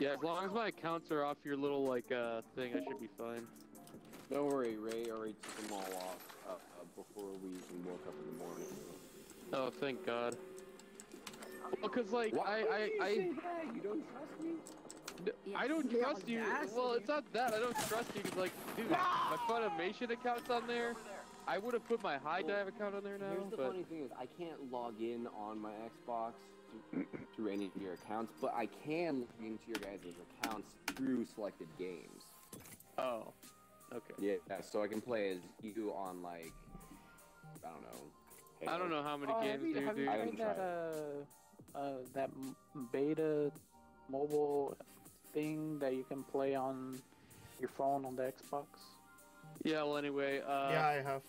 yeah as long as my accounts are off your little like uh thing I should be fine. Don't worry, Ray already took them all off uh, uh, before we even woke up in the morning. Oh thank God. Well, cause like Why I I you I. say that? You don't trust me? N- I don't trust you. Well, it's not that. I don't trust you. Cause like, dude, my Funimation account's on there. I would have put my HIDIVE account on there now, Here's the but funny thing is I can't log in on my Xbox through, through any of your accounts, but I can log into your guys' accounts through selected games. oh, okay. Yeah, so I can play as you on like I don't know. I don't know how many Oh, have games, you, dude. have you. I played that uh, uh, that beta mobile thing that you can play on your phone on the Xbox? Yeah. Well, anyway, uh, yeah, I have.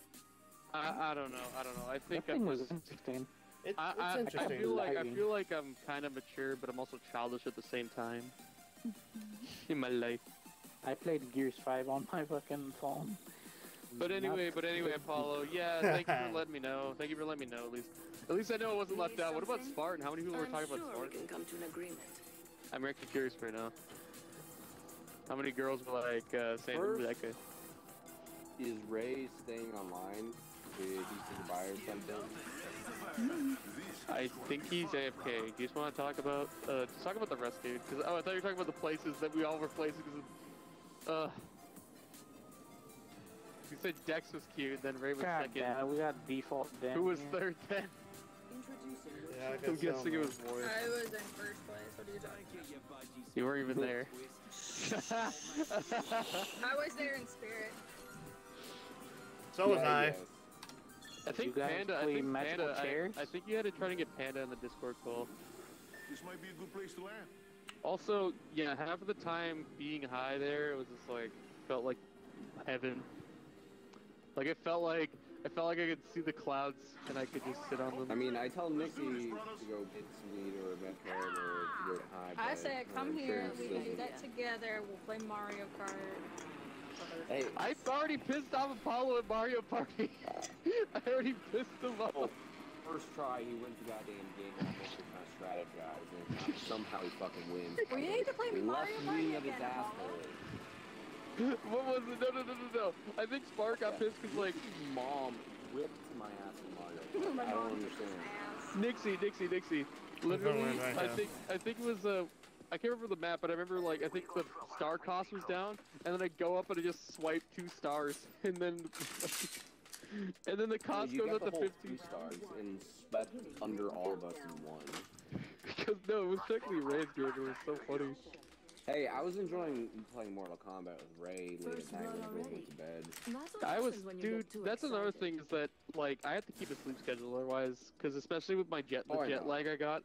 I, I don't know. I don't know. I think That think thing I'm was interesting. It, I, it's I, I feel like I feel like I'm kind of mature, but I'm also childish at the same time. In my life. I played Gears 5 on my fucking phone. But anyway, Not but anyway, good. Apollo. Yeah, thank you for letting me know. Thank you for letting me know. At least, at least I know I wasn't left out. What about Spartan? How many people were I'm talking sure about we Spartan? can come to an agreement. I'm actually curious right now. How many girls were like uh, saying First- that guy? Is Ray staying online? Did he say goodbye or something? I think he's AFK. Do you just want to talk about? Uh, just talk about the rest, dude. Cause oh, I thought you were talking about the places that we all were placing. Cause of, uh, you said Dex was cute, then Ray was God second. damn, we got default Dan. Who was here. third then? Yeah, I I'm guess guessing so, it was Boy. I was in first place. What are you talking about? You weren't even there. I was there in spirit. So was Yeah, I. yes. I think you Panda. I think Panda. I, I think you had to try to get Panda in the Discord call. This might be a good place to land. Also, yeah, half of the time being high there, it was just like felt like heaven. Like it felt like I felt like I could see the clouds and I could just sit on them. I mean, I tell Nikki to go get some weed or a med card or to go to high. I but say, come here. We can do that together. We'll play Mario Kart. Hey, I already pissed off Apollo at Mario Party. I already pissed him off. Oh, first try, he wins to goddamn game and almost was trying to strategize, and somehow he fucking wins. We need to play Mario Party wing of his again, Apollo. asshole. what was it? No, no, no, no, no. I think Spark got pissed because like Mom whipped my ass in Mario. My I don't mom understand. Nixie, Nixie, Nixie. Literally, right I now. think I think it was uh, I can't remember the map, but I remember like I think the star cost was down, and then I go up and I just swipe two stars, and then and then the cost Dude, you goes up to 15 stars and swept under all of us in one. because no, it was technically Ray's game. It was so funny. Hey, I was enjoying playing Mortal Kombat with Ray late at night when everyone went to bed. That's I was, when you dude. get too That's another thing is that like I have to keep a sleep schedule otherwise, because especially with my jet, the Oh, jet know. lag I got,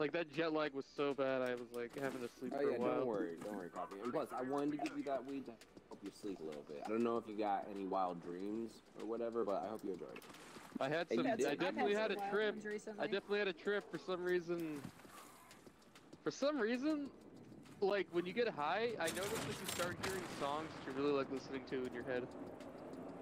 like that jet lag was so bad. I was like having to sleep Oh for yeah, a while. don't worry, don't worry, Coffee. And plus, I wanted to give you that weed to help you sleep a little bit. I don't know if you got any wild dreams or whatever, but I hope you enjoyed it. I had some. you I did? I've had definitely had a trip. I definitely had a trip for some reason. For some reason, like when you get high, I noticed that you start hearing songs that you really like listening to in your head.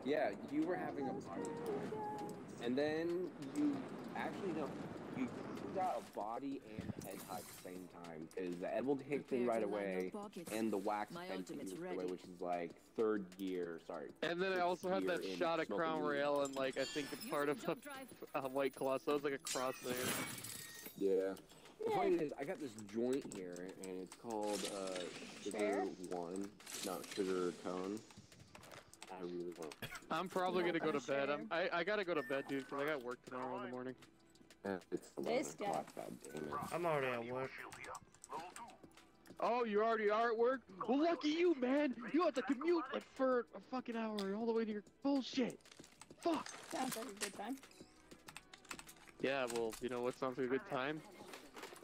Yeah, you were having a party time, and then you actually no, you got a body and head high at the same time because the edible kicked in right away, and the wax My pen right away, which is like third gear. Sorry. And then I also had that shot at Crown weed. Royale and like I think a part of a, a White Claw, so it was like a cross there. Yeah. The point is, I got this joint here, and it's called uh, Sugar Share? One, not Sugar Cone. I really want. I'm probably Not gonna go gonna to bed. I'm, I I gotta go to bed, dude, because I got work tomorrow in the morning. Uh, it's 11 This guy. o'clock. God damn it. I'm already at work. Oh, you already are at work? Well, lucky you, man. You have to commute like for a fucking hour all the way to your bullshit. Fuck. Sounds like a good time. Yeah, well, you know what sounds like a good time?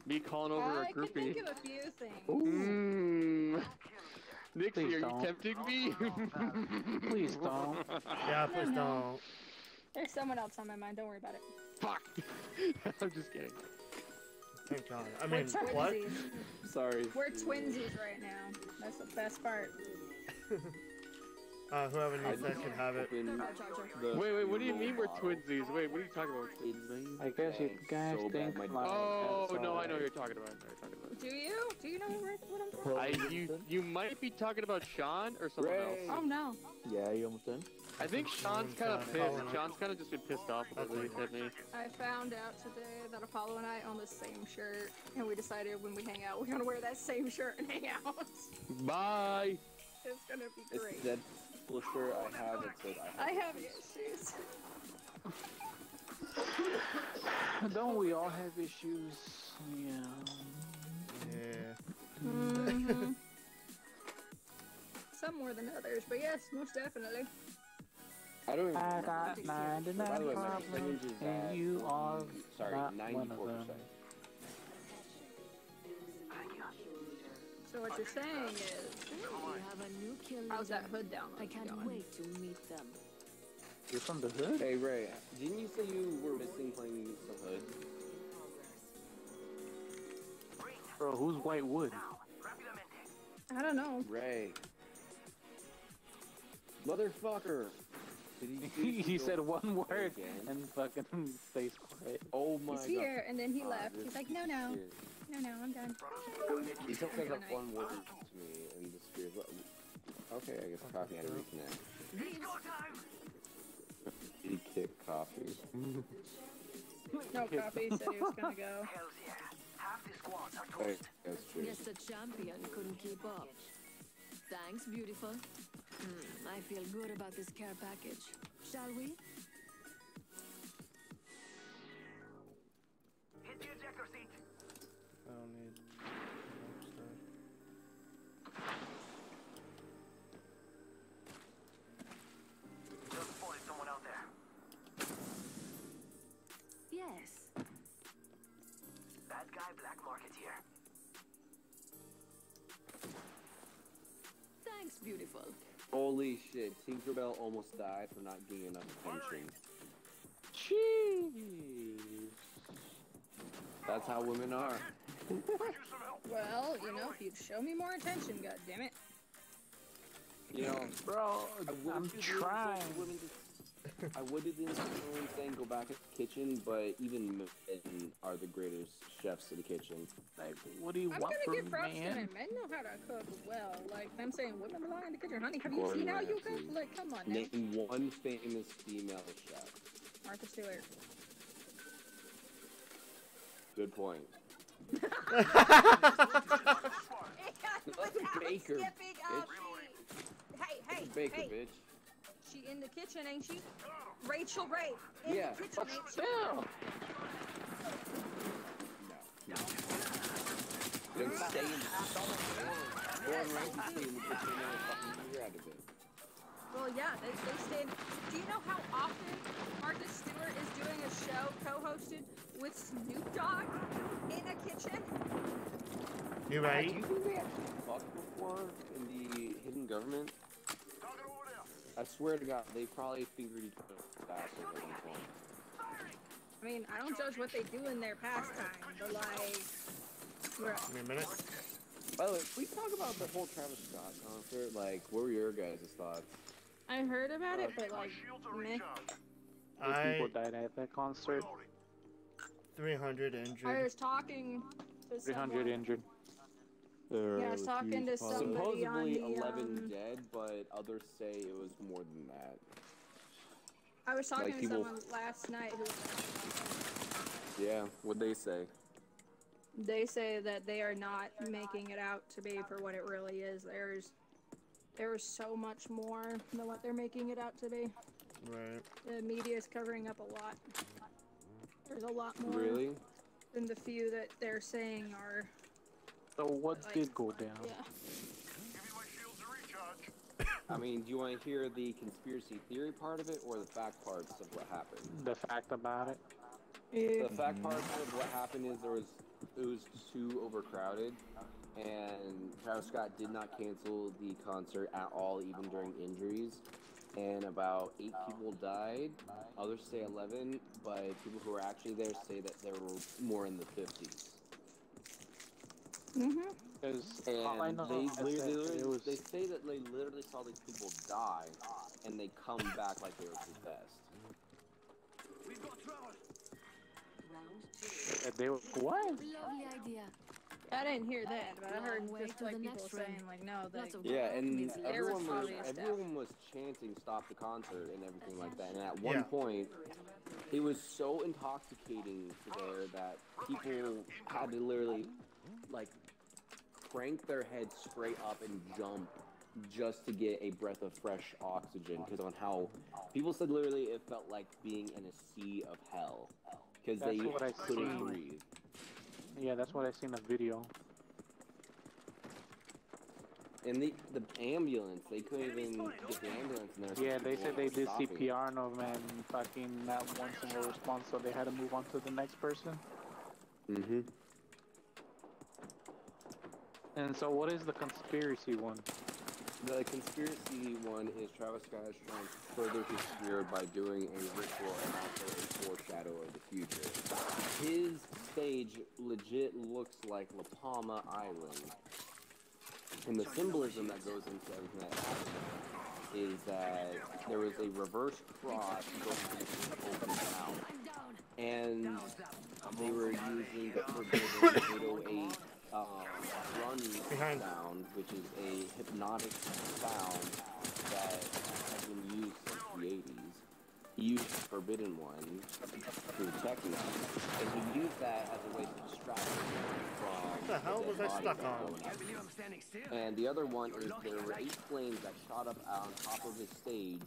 Me calling over I a can groupie. think of a few things. Mmm. Nixie, Please are don't. you tempting me? Please don't. Yeah, please no. don't. There's someone else on my mind. Don't worry about it. Fuck. I'm just kidding. Thank God. I We're mean, what? Sorry. We're twinsies right now. That's the best part. Uh, whoever I needs that just can have it. opened Don't charge her. the Wait, wait, what do you mean we're twinsies? Wait, what are you talking about? It's I guess you guys so think my like- Oh, That's no, I alright. know what you're talking about. Know what you're talking about. Do you? Do you know what, we're- what I'm talking about? I, you, you might be talking about Sean or someone Ray. else. Oh no. Yeah, you almost done? I think Sean's kind of pissed. calling. Sean's kind of just been pissed off with Okay. everything at me. I found out today that Apollo and I own the same shirt, and we decided when we hang out, we're gonna wear that same shirt and hang out. Bye. it's gonna be It's great. that publisher I have it says I have, I issues. have issues. Don't we all have issues? Yeah. Yeah. Mm -hmm. Some more than others, but yes, most definitely. I don't even I got 99 problems, and you are Sorry, 94%. So what you're saying is, We have a new kill how's that hood down? I can't going? wait to meet them. You're from the hood? Hey Ray, didn't you say you were missing playing some hood? Bro, who's White Wood? I don't know. Ray. Motherfucker. Did he, he said one word again? and fucking stays quiet. Oh my god. He's god. here, and then he Ah, left. this He's like, no, no, shit. No, no, I'm done. He took Good like night. one word to me and disappears. Okay, I guess coffee had to reconnect. Did he kicked coffee? No, Coffee said he was gonna go. yeah yeah half Hey, that's true. Guess the champion couldn't keep up. Thanks, beautiful. Hmm, I feel good about this care package. Shall we? I beautiful. Holy shit, Tinkerbell almost died for not getting enough attention. Jeez. That's how women are. Well, you know, if you'd show me more attention, God damn it. You know, Bro, I wouldn't I'm do the trying. I would do the insult to women saying go back to the kitchen, but even men are the greatest chefs in the kitchen. Like, what do you I'm want gonna from give props to men. Men know how to cook well. Like them saying women belong in the kitchen. Honey, have you Gordon seen how you cook? Ramsay. Like, come on now. Name one famous female chef. Martha Stewart. Good point. That's a baker, uh, bitch. Hey, hey, Baker, hey. bitch. She in the kitchen, ain't she? Rachael Ray. In Yeah. the kitchen, ain't she? Still. No. Don't stay in the kitchen. Gordon Ramsay stay in the kitchen and fucking year out of it. Well, yeah, they, they stay in. Do you know how often Martha Stewart is doing a show co-hosted with Snoop Dogg in a kitchen? You Do right? you think they actually fucked before in the hidden government? I swear to God, they probably fingered each other's ass at one point. I mean, I don't judge what they do in their pastime, but like, bruh. Give me a minute. By the way, we talk about the whole Travis Scott concert? Like, what were your guys' thoughts? I heard about it, but like, meh. Eight I people died at that concert. 300 injured. I was talking to 300 someone. injured. There Yeah, I are was talking to somebody problems. on Supposedly the, 11 um, dead, but others say it was more than that. I was talking Like to people- someone last night who Yeah, what'd they say? they say that they are not making it out to be for what it really is. There's there's so much more than what they're making it out to be. Right. The media is covering up a lot. There's a lot more Really? than the few that they're saying are. So what Like- did go down? Yeah. I mean, do you want to hear the conspiracy theory part of it or the fact parts of what happened? The fact about it. The fact part of what happened is there was it was too overcrowded, and Travis Scott did not cancel the concert at all, even during injuries. And about eight people died. Others say eleven, but people who were actually there say that there were more in the fifties. Mhm. Because And they literally, literally- was they say that they literally saw these people die, and they come back like they were possessed. that they were what? Lovely idea. I didn't hear that, but I heard way just like people next saying like, no, they, Lots Yeah, and means less There was everyone was a staff. everyone was chanting "Stop the concert" and everything like that. And at one Yeah. point, it was so intoxicating to there that people had to literally like crank their head straight up and jump just to get a breath of fresh oxygen. Because on how people said literally it felt like being in a sea of hell because they That's what I couldn't seen. breathe. Yeah, that's what I seen the video. And the the ambulance, they couldn't even get the ambulance in there. Yeah, they said they did stopping. CPR on them and fucking not one single response, so they had to move on to the next person. Mm-hmm. And so, what is the conspiracy one? The conspiracy one is Travis Scott is trying to further career by doing a ritual and also a foreshadow of the future. His stage legit looks like La Palma Island. And the symbolism that goes into everything that is that there was a reverse cross going into mouth. And they were using the forbidden 808 um, run Behind. sound, which is a hypnotic sound that has been used since the 80s. He used the forbidden one through techno, and he used that as a way to distract him from What the hell was I bodies stuck that on? were going and the other one is there were eight flames that shot up on top of his stage,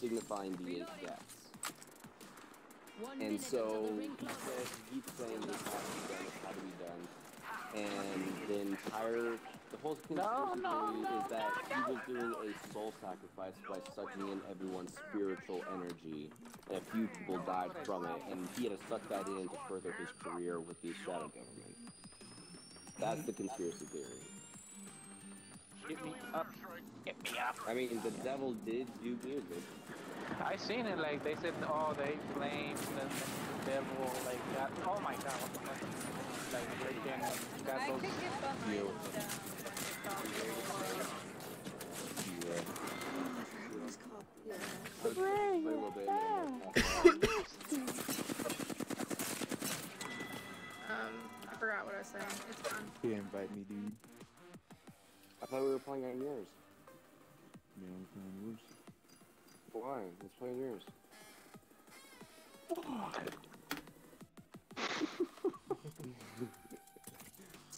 signifying the eight deaths. One And so the ring he closes. says he keeps this has to be done, this to be done. And the entire the whole conspiracy theory is that he was doing a soul sacrifice by sucking in everyone's spiritual energy. And a few people died from it, and he had to suck that in to further his career with the shadow government. That's the conspiracy theory. Get me up. Get me up. I mean, the devil did do music. I seen it, like, they said, oh, they flames and the devil, like, that. Oh my god, what the fuck? Like, freaking got I those. could get behind You. the. Yeah. Yeah. Let's play a little bit. and then we'll Um, I forgot what I was saying. It's fun. You invite me, dude. I thought we were playing on yours. You know, kind of moves. Why? Let's play yours. Sound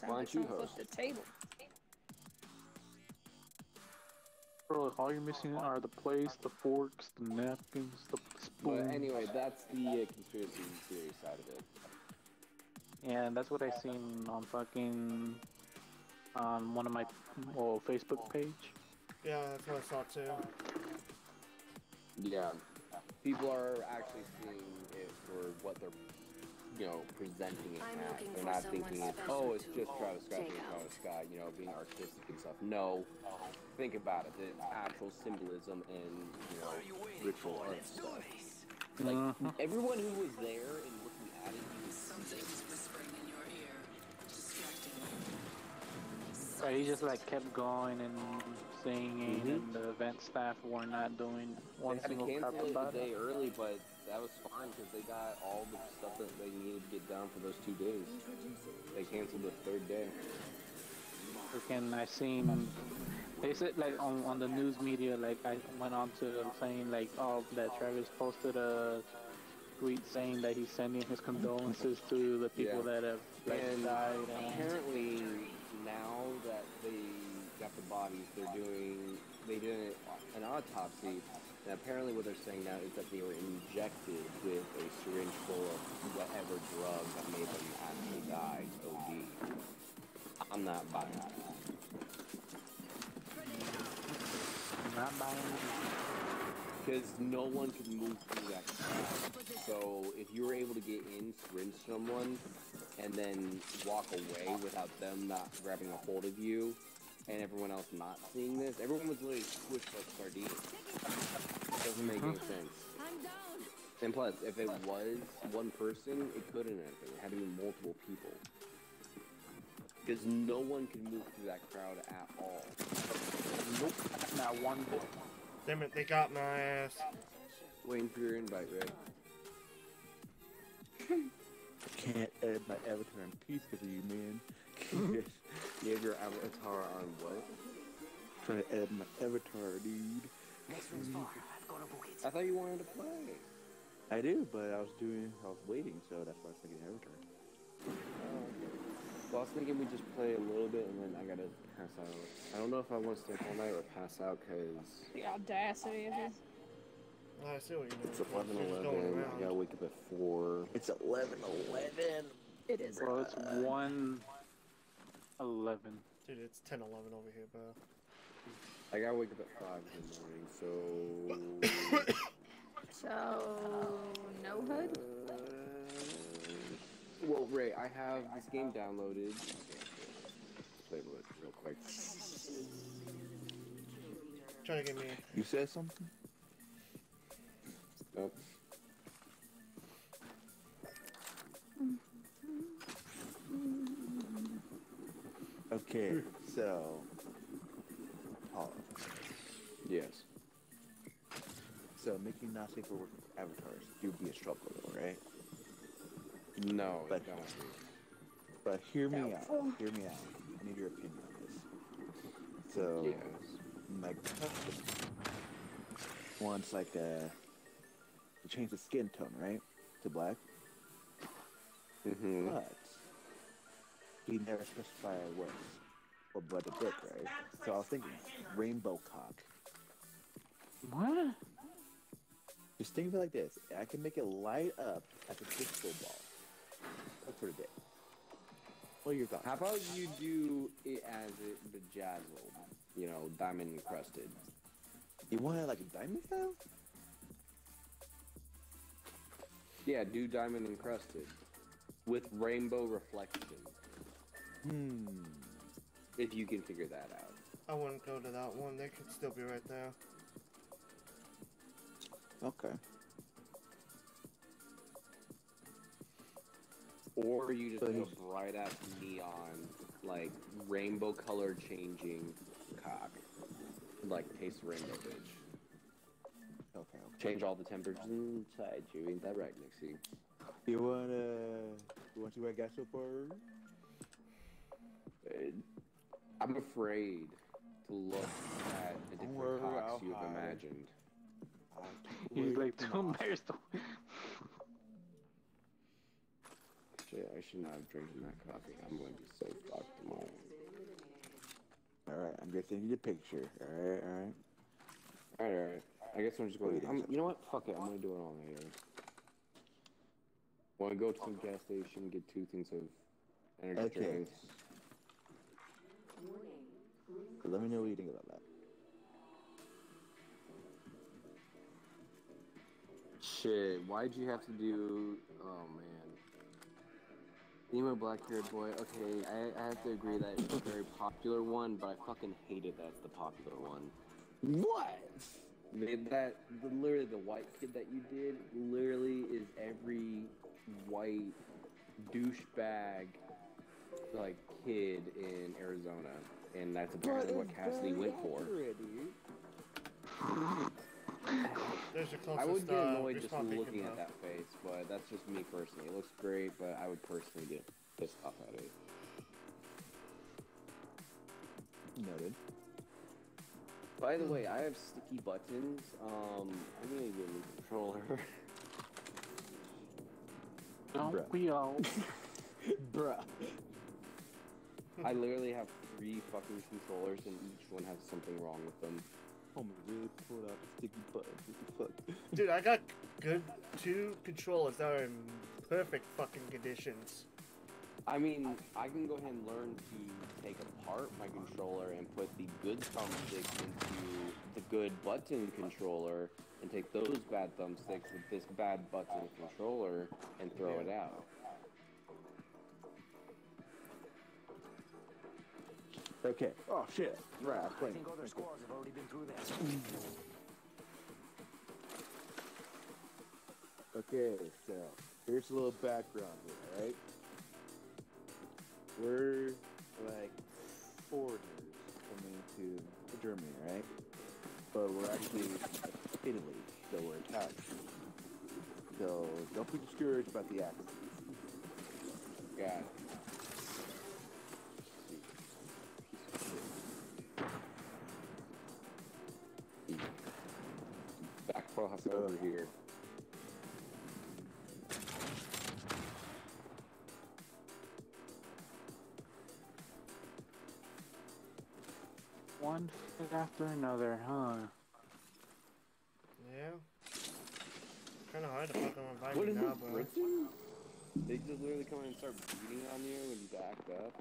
Why don't you someone host? the table. Bro, all you're missing are the plates, the forks, the napkins, the spoons. But anyway, that's the uh, conspiracy theory side of it. Yeah, that's what I seen on fucking on one of my well, Facebook page. Yeah, that's what I saw too. Yeah. People are actually seeing it for what they're, you know, presenting it I'm as. They're not thinking it's, oh, it's just Travis Scott take being. Travis Scott, you know, being artistic and stuff. No. Think about it. It's actual symbolism and, you know, ritual art stuff. Like, Mhm. everyone who was there and looking at it, you could see Something's whispering in your ear, distracting you. So he just like kept going and singing, Mhm. and the event staff were not doing one they had to single crap cancel it a about day early, but that was fine because they got all the stuff that they needed to get done for those two days. They canceled the third day. Freaking, I seen. They said like on on the news media, like I went on to saying like, oh, that Travis posted a tweet saying that he's sending his condolences to the people Yeah. that have like And died. And, apparently, now that they got the bodies, they're doing they did an autopsy, and apparently what they're saying now is that they were injected with a syringe full of whatever drug that made them actually die. OD. I'm not buying that. not buying it. Because no one could move through that crowd. So if you were able to get in, syringe someone, and then walk away without them not grabbing a hold of you, and everyone else not seeing this, everyone was literally squished like sardines. It doesn't make any sense. I'm down. And plus, if it was one person, it couldn't have been. It had to be multiple people. Because no one can move through that crowd at all. Nope, not one bit. Damn it, they got my ass. Waiting for your invite, Ray. Can't edit my avatar in peace because of you, man. You have your avatar on what? Trying to edit my avatar, dude. Next one's far. I've got a bucket. I thought you wanted to play. I do, but I was doing, I was waiting, so that's why I was thinking avatar. Oh. Well, I was thinking we just play a little bit and then I gotta pass out. I don't know if I want to stay all night or pass out because The audacity of it. I see what you're doing. it's 11 You're just 11. I around. gotta wake up at 4. It's 11 11. It is. Bro, it's one eleven. Dude, it's 10 11 over here, bro. I gotta wake up at 5 in the morning, so. So, no hood? Uh, well, Ray, I have this game downloaded. Let's play it real quick. Trying to get me. You said something? Nope. Okay, so. Paul. Yes. So, making not safe for work with avatars, you'd be a struggle, though, right? No, But- it don't. But hear me out. Hear me out. I need your opinion on this. So, Yes. my cousin wants like a to change the skin tone, right, to black. Mm-hmm. But he never specified what what blood to book, right? So I was thinking rainbow cock. What? Just think of it like this: I can make it light up as a disco ball. That's what it did. What are your thoughts? How about you do it as it bejazzled? You know, diamond encrusted. You want it like a diamond style? Yeah, do diamond encrusted with rainbow reflection. Hmm. If you can figure that out. I wouldn't go to that one. They could still be right there. Okay. Or you just So go he's- bright ass neon, like rainbow color changing cock. Like taste rainbow bitch. Okay. Change all the temperatures inside you. Ain't that right, Nixie? You wanna? You want to see what I Uh, I'm afraid to look at the different worry, cocks you've hide. imagined. He's like too embarrassed. Shit, I should not have drinking that coffee. I'm going to be so fucked tomorrow. All right, I'm gonna send you the picture. All right, all right. Alright, alright. I guess I'm just going. I'm, you know what? Fuck it. I'm gonna do it all later. Want to go to the gas station, get two things of energy Okay. drinks. Let me know what you think about that. Shit, why'd you have to do? Oh man. Emo black haired boy. Okay, I, I have to agree that it's a very popular one, but I fucking hate it. That's the popular one. What? They, that the, literally the white kid that you did literally is every white douchebag like kid in Arizona, and that's apparently what Cassidy went for. There's your closest I would get uh, annoyed just looking at that face, but that's just me personally. It looks great, but I would personally get pissed off at it. Noted. By the way, I have sticky buttons. Um, I'm gonna get a new controller. Don't Bruh. we all? Bruh. I literally have three fucking controllers, and each one has something wrong with them. Oh Homie really pulled out the sticky buttons. Fuck? Dude, I got good two controllers that are in perfect fucking conditions. I mean, I can go ahead and learn to take apart my controller and put the good thumbsticks into the good button controller and take those bad thumbsticks with this bad button controller and throw it out. Okay. Oh shit. Right, I'm I playing. think other squads have already been through this. Okay, so here's a little background here, right? We're like foreigners coming to Germany, right? But we're actually Italy, so we're Italian. So don't be discouraged about the accent. Got it. Cross over here. One fit after another, huh? Yeah. Kind of hard to fucking invite What you is now, this, bro. Britain? They just literally come in and start beating on you when you back up.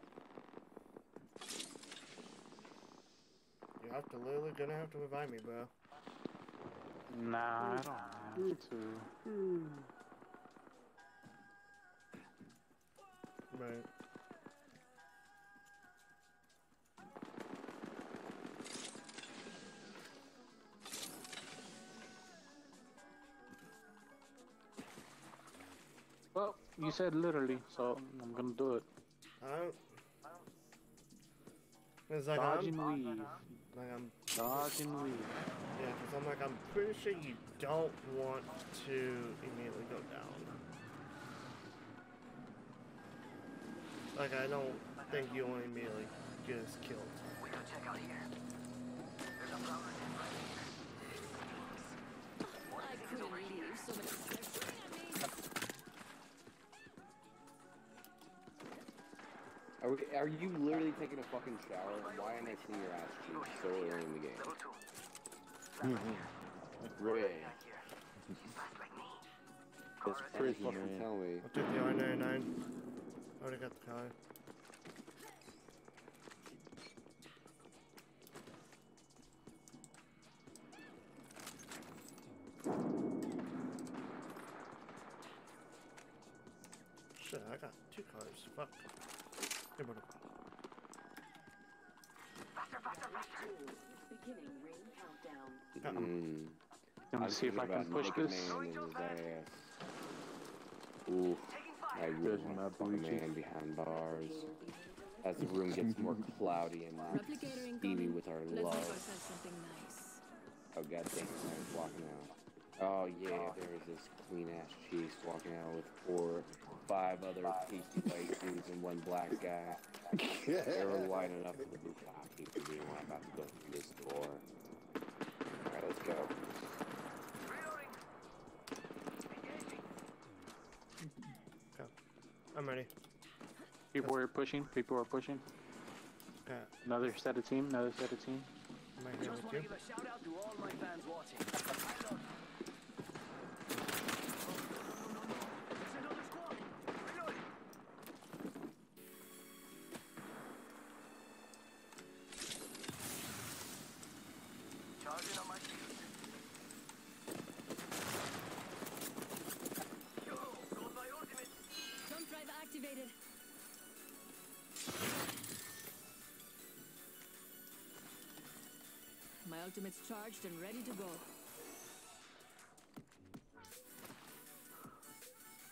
You have to literally gonna have to invite me, bro. Nah, I don't have hmm. to. Hmm. Right. Well, you said literally, so I'm gonna do it. I don't. It's like Dodge I'm, and weave. like I'm, Dodge and weave. yeah, because I'm like I'm pretty sure you don't want to immediately go down. Like I don't think you want to immediately get us killed. We gotta check out here. There's a prowler dead right here. I couldn't leave so many Are, we, are you literally taking a fucking shower? Why am I seeing your ass cheeks so early in the game? Level two. Ray, Back here. She's fast like me. It's just prison, fucking tell me. I'll take the R99. Already got the car. Shit, I got two cars. Fuck. Here, brother. Faster, faster, faster. Beginning ring countdown. Uh-uh. Mm. Let me see if I can push this. Man and his ass. Ooh, I really want my to fuck a booty man behind bars. As the room gets more cloudy and steamy with our Let's love. nice. Oh god damn, I was walking out. Oh yeah, there's this clean ass cheeks walking out with four, five other tasty white dudes and one black guy. they were lining up for the bukkake for me when I'm about to go through this door. Alright, let's go. Reloading. Engaging. I'm ready. People are pushing. People are pushing. Okay, Another set of team. Another set of team. I'm right here Just with want to you. Ultimate's charged and ready to go.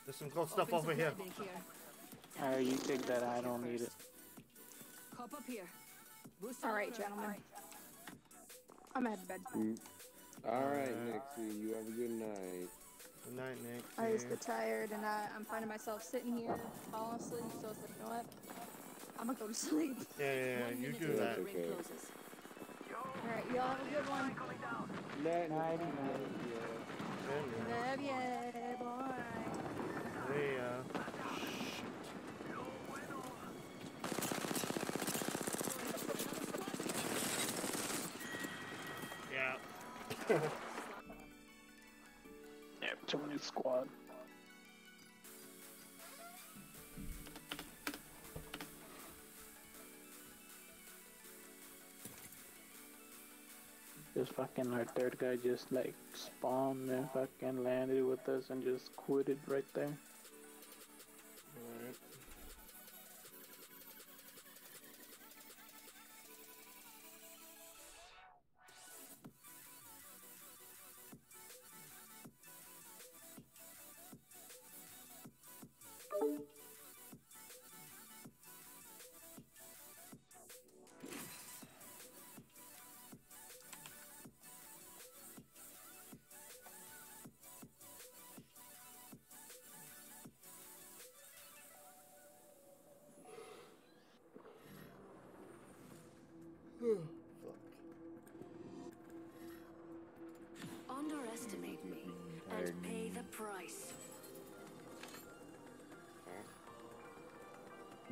There's some cool stuff over here. flag in here. Alright, you take that. I don't need it. Hop up here. All right, gentlemen. I'm headed to bed. Mm. All right, Alright. Nixie. You have a good night. Good night, Nick. I just get tired and I, I'm finding myself sitting here falling asleep. So it's like, you know what? I'm gonna go to sleep. Yeah, yeah, yeah. You do that. the ring Okay. Closes. All right, y'all have a good one. Night, Nighty, night. Good. Love ya, This fucking our third guy just like spawned and fucking landed with us and just quitted right there.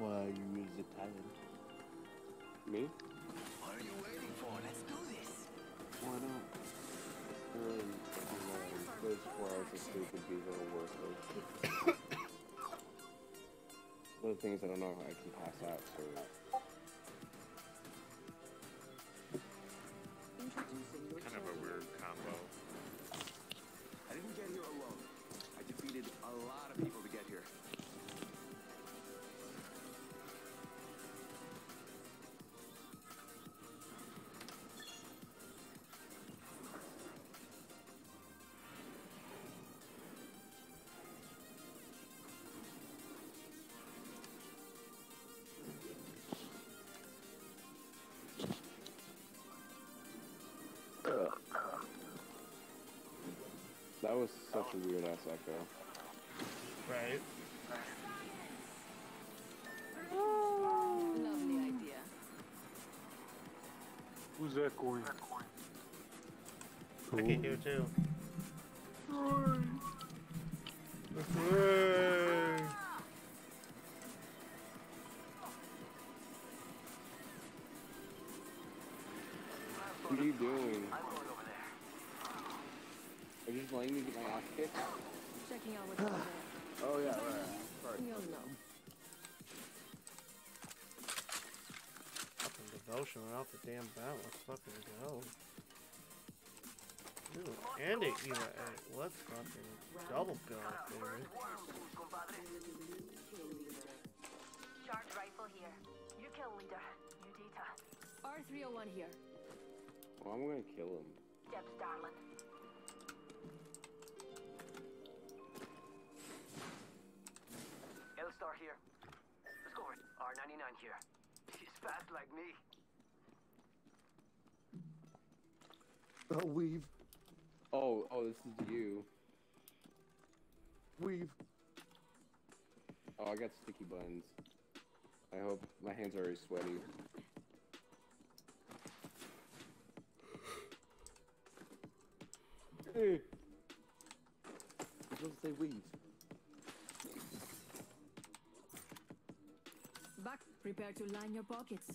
Why are you is Italian? Me? What are you waiting for? Let's do this. Why not? Really, you know, those four hours of sleep would be well worth it. One of the things I don't know if I can pass out, so that was such a weird ass echo. Right. Lovely idea. Who's that going? I can hear too. Hooray. Just letting me get my ass kicked? Checking out what's over. Oh yeah, right. Sorry. You'll know. Fucking devotion without the damn battle. Let's fucking go. Ooh, and it even hey, let's fucking double go, baby. Charge rifle here. You kill leader. You Dita. R301 here. Well, I'm gonna kill him. Deb's darling. R99 here. He's fast like me. Oh, weave, Oh, oh, this is you. weave. Oh, I got sticky buns. I hope my hands are already sweaty. Hey. You're supposed to say weave. Prepare to line your pockets.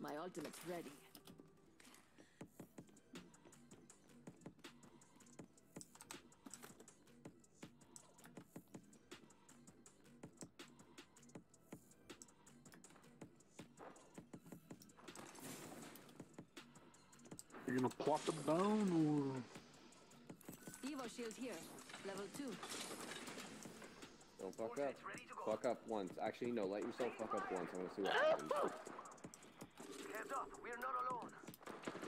My ultimate's ready. You gonna plop it down or? Evo shield here. Level 2. Fuck up. Fuck up once. Actually, no, let yourself fuck up once. I wanna see what happens. Heads up. We're not alone.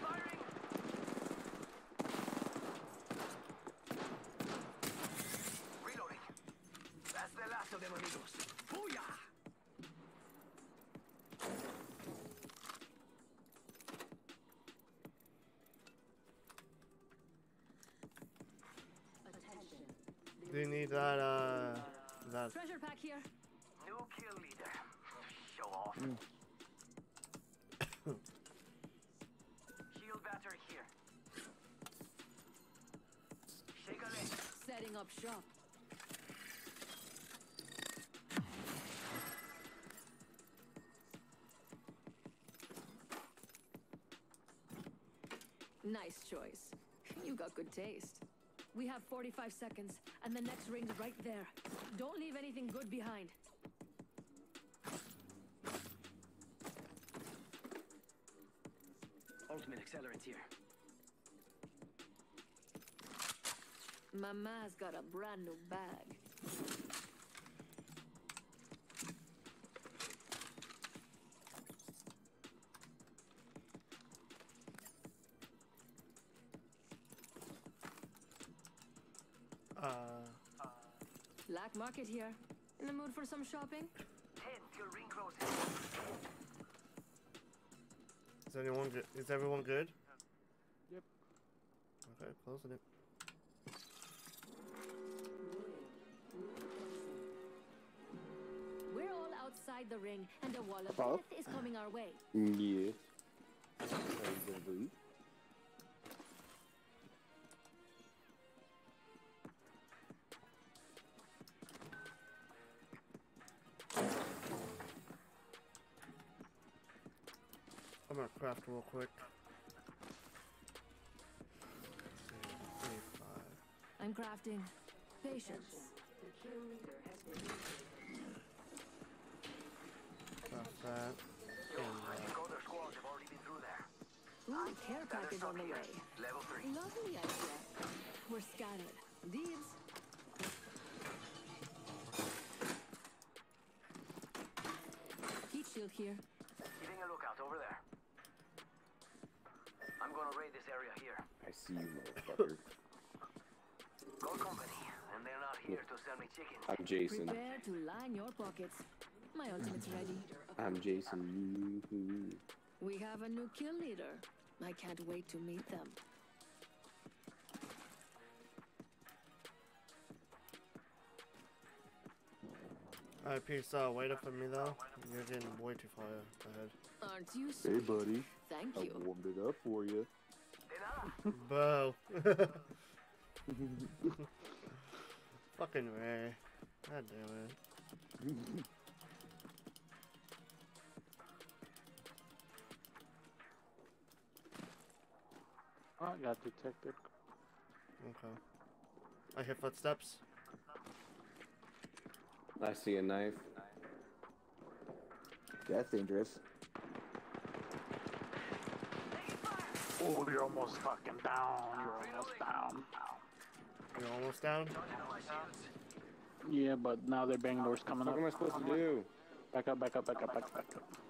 Firing. Reloading. That's the last of them amigos. Booyah! Mm. Shield battery here. Shake a leg. Setting up shop. Nice choice. You got good taste. We have 45 seconds, and the next ring's right there. Don't leave anything good behind. Ultimate accelerant here. Mama's got a brand new bag. Uh, Black market here. In the mood for some shopping? Ten till ring closes. Is anyone good? Is everyone good? Yep. Okay, closing it. We're all outside the ring, and a wall of Huh? death is coming our way. Mm, yes. Craft real quick. I'm crafting. Patience. Craft that. Yo, And, I think other squads have already been through there. Ooh, care package on the way. Level three. Lovely idea. We're scattered. Deeds. Heat shield here. Keeping a lookout over there. I'm gonna raid this area here. I see you, motherfucker. Gold company, and they're not here to sell me chicken. I'm Jason. Prepare to line your pockets. My ultimate's ready. I'm Jason. We have a new kill leader. I can't wait to meet them. Alright, peace out. Wait up for me though. You're getting way too far ahead. Aren't you Hey, buddy. Thank you. I you. warmed it up for you. Bo. Fucking Ray. God damn it. I got detected. Okay. I hear footsteps. I see a knife. That's dangerous. Oh, you're almost fucking down. You're almost down. You're almost down? Yeah, but now their Bangalore's coming What up. am I supposed to do? Back up, back up, back up, back up, back up.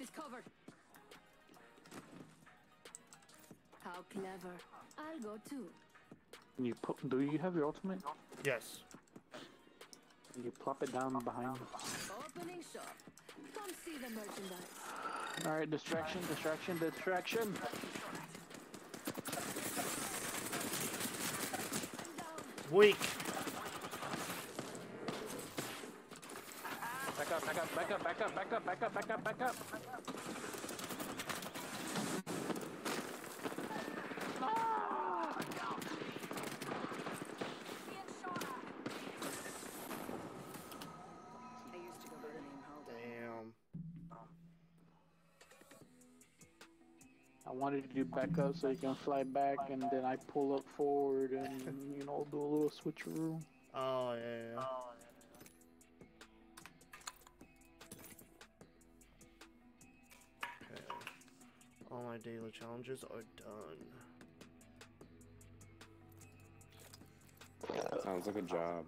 I've this covered. How clever. I'll go too. Can you put, do you have your ultimate? Yes. Can you plop it down behind? Opening shop. Come see the merchandise. Alright, distraction, distraction, distraction. Weak. Back up, back up, back up, back up, back up, back up, back up, back up. Damn. I wanted to back up so you can fly back, and then I pull up forward and, you know, do a little switcheroo. Oh, yeah, yeah. Okay. My daily challenges are done. Sounds like a job.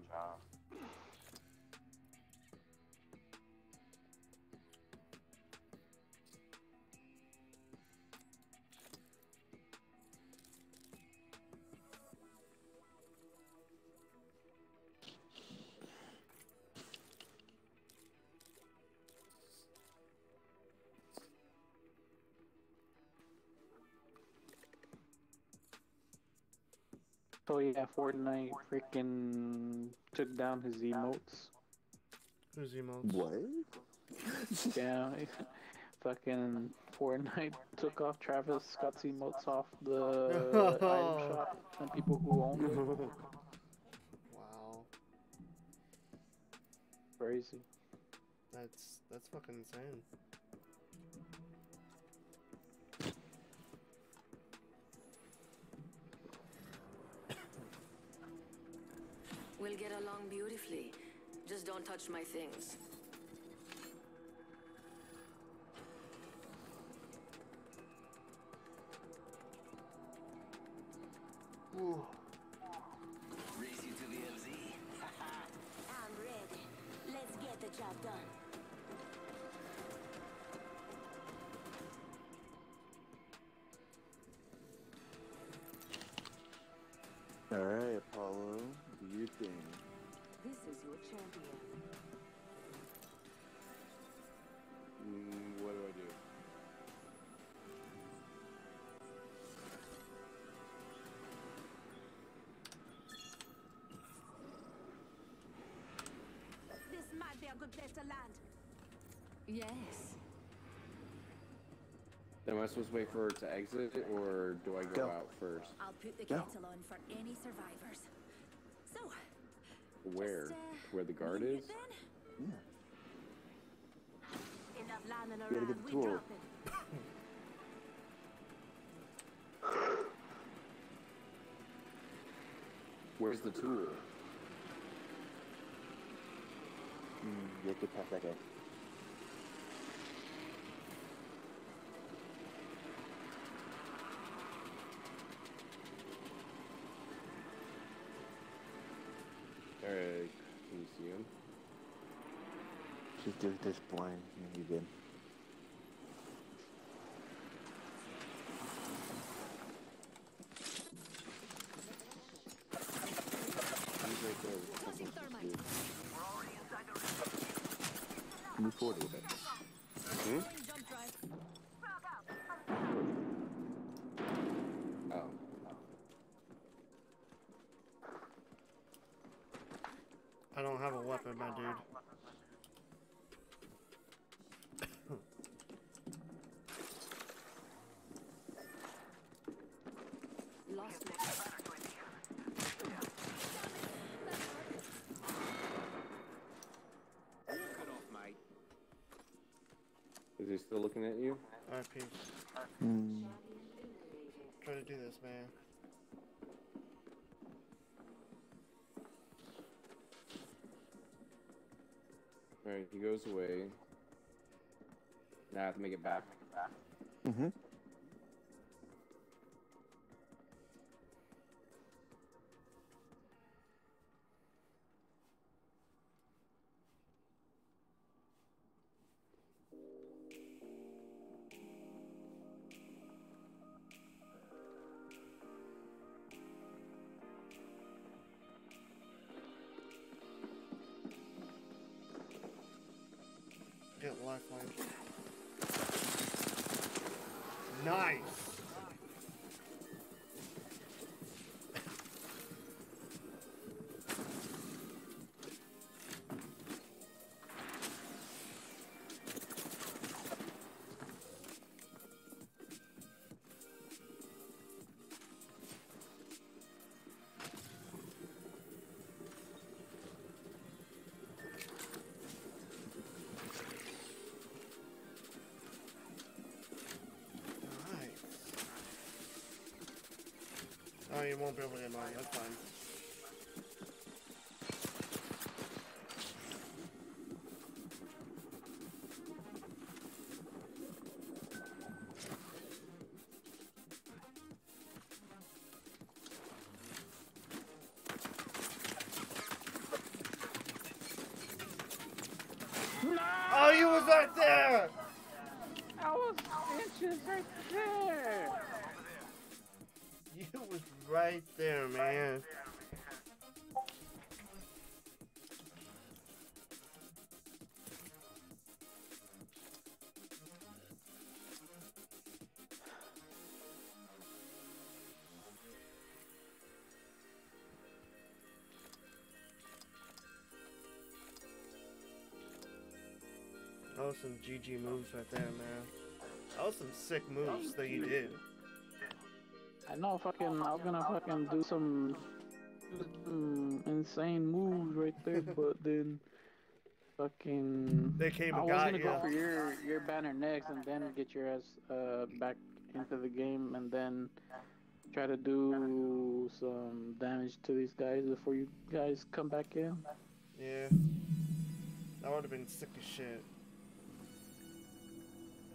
So yeah, Fortnite freaking took down his emotes. Who's emotes? What? yeah, fucking Fortnite took off Travis Scott's emotes off the item shop and people who own it. Wow, Crazy. that's that's fucking insane. We'll get along beautifully. Just don't touch my things. Race place to land. Yes. Am I supposed to wait for her to exit, or do I go Go. out first? I'll put the Go. kettle on for any survivors. So, Where? Just, uh, Where the guard is? then? Yeah. Enough landing gotta around. get the we tool. drop it. Where's the tool? You pass that guy. Alright, can you see him? Just do this blind and you're good. He's right there. with Tossing something to thermite. do. Move forward a little bit. Hmm? Jump drive. Oh. I don't have a weapon, my dude. Lost me. Walk it off, mate. Is he still looking at you? RP. Mm. Try to do this, man. Alright, he goes away. Now I have to make it back. Oh, you won't be able to get mine. That's fine. Was some GG moves right there, man. That was some sick moves that you did. I know fucking I was gonna fucking do some, some insane moves right there, but then fucking They came I was gonna you. go for your your banner next and then get your ass uh back into the game and then try to do some damage to these guys before you guys come back in. Yeah. That would have been sick as shit.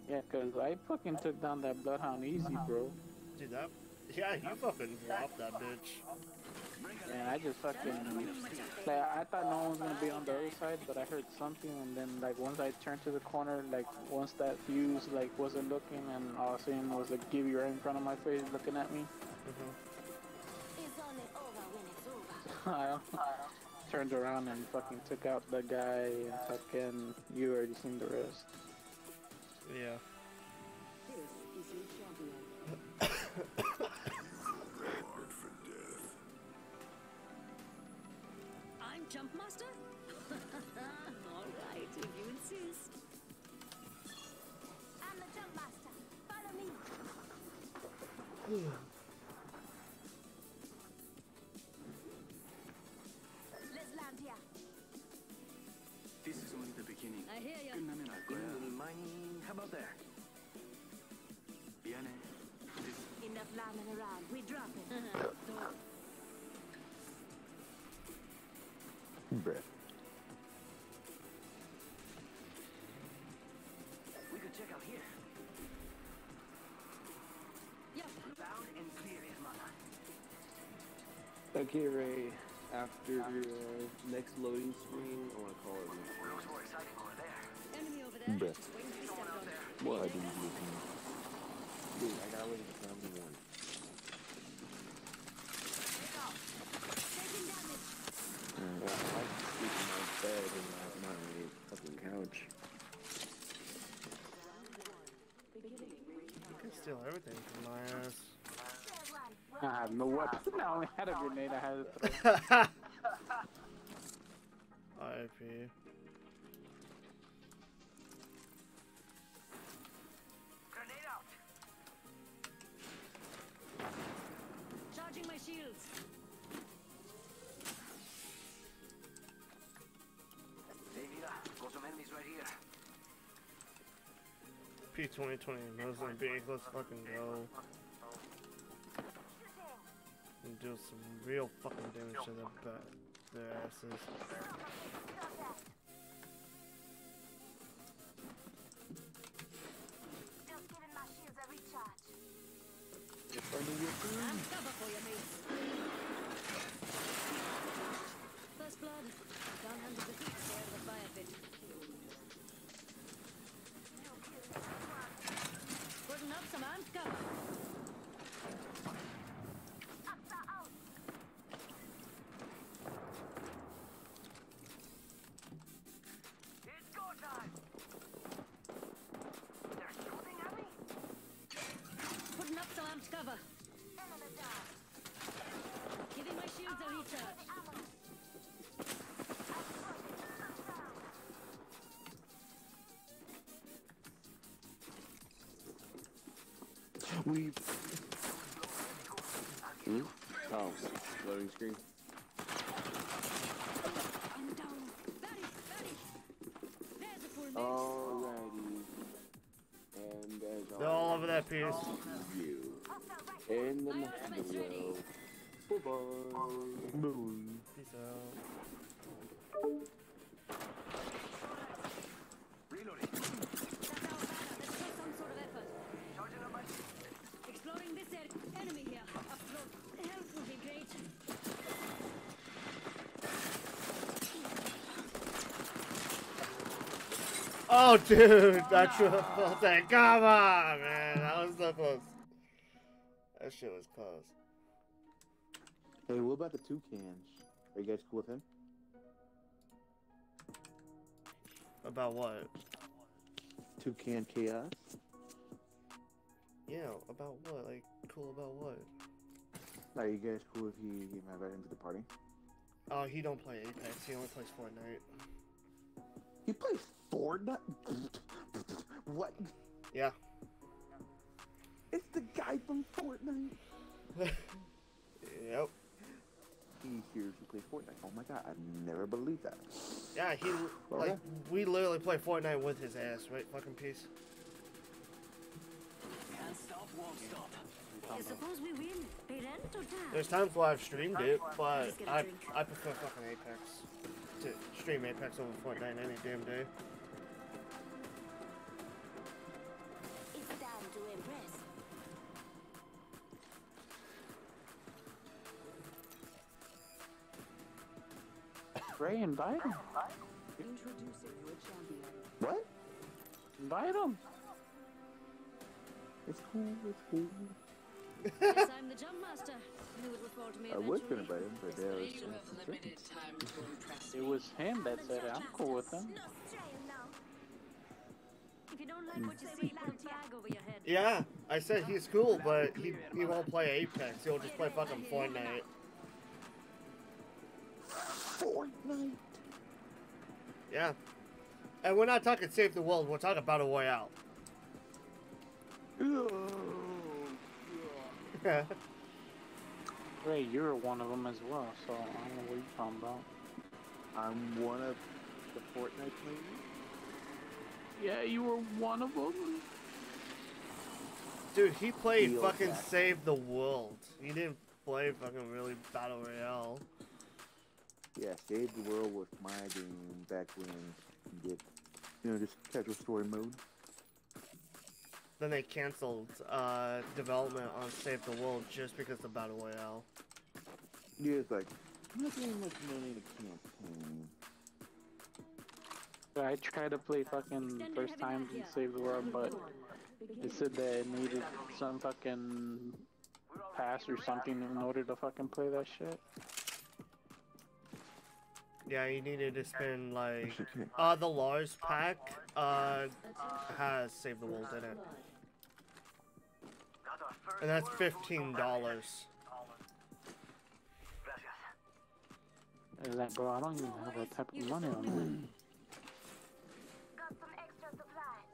Yeah, cause I fucking took down that bloodhound easy, uh-huh. bro. Dude, that. Yeah, you fucking dropped that bitch. And I just fucking like I thought no one was gonna be on the other side, but I heard something, and then like once I turned to the corner, like once that fuse like wasn't looking, and all I seen was like Gibby right in front of my face looking at me. It's only over when it's over. I turned around and fucking took out the guy, and fucking you already seen the rest. Yeah. about there? Viene. Enough lambing around. We drop it. Mm-hmm. Breath. We could check out here. Yep. And clear, hermana. Okay, Ray. After uh, next loading screen, I want to call it. Over there. Enemy over there. Breath. What I did you do? Dude, I gotta wait for round one. Taking damage. Uh, I like sleep in my bed and not my fucking couch. You can steal everything from my ass. I have no weapon. I only had a grenade. I had to throw. RIP. P2020 Mozambique, let's fucking go. And do some real fucking damage to their, ba- their asses. I'm cover for you, mates. First blood. We. Hmm? Oh, loading screen. I'm down. Betty, Betty. There's a full mix. Alrighty. And as They're all over that piece. you. In the next video. Bye bye. Peace out. Reloading. That's our banner. Let's show some sort of effort. Charging up my Exploring this area. Enemy here. Up close. Help would be great. Oh, dude, that's your full thing. Come on, man. That was so close. That shit was close. Hey, what about the toucans? Are you guys cool with him? About what? Toucan Chaos? Yeah, about what? Like, cool about what? Are you guys cool if he invite him to the party? Oh, he don't play Apex. He only plays Fortnite. He plays Fortnite. What? Yeah. It's the guy from Fortnite. Yep. He hears you play Fortnite. Oh my god, I never believed that. Yeah, he like Okay. we literally play Fortnite with his ass, right? Fucking piece. Can't stop, won't stop. I suppose we win. Pay rent or tax? There's times where I've streamed it, but Let's get a I. I prefer fucking Apex to stream Apex over Fortnite any damn day. It's time to impress. Ray, invite him. Introducing your champion. What? Invite him. It's cool. It's cool. yes, I'm the jump master. Knew it would fall to me I was gonna buy him, but there was You some limited time to impress It was him that said it. I'm cool with him. If you don't like hmm. what you see, put a flag over your head. Yeah, I said he's cool, but he he won't play Apex. He'll just play fucking Fortnite. Fortnite. Yeah. And we're not talking save the world. We're talking about a battle royale. Ray, you're one of them as well, so I don't know what you're talking about. I'm one of the Fortnite players. Yeah, you were one of them. Dude, he played Feel fucking that. save the world. He didn't play fucking really battle royale. Yeah, Save the World was my game back when you did, you know, just casual story mode. Then they canceled uh, development on Save the World just because of battle royale. Yeah, it's like, I'm not getting much money to campaign. I tried to play fucking first time in Save the World, but it said that it needed some fucking pass or something in order to fucking play that shit. Yeah, you needed to spend like uh the Lars pack uh has Save the World in it. And that's fifteen dollars. Is that bro? I don't even have that type of money on me. Got some extra supplies.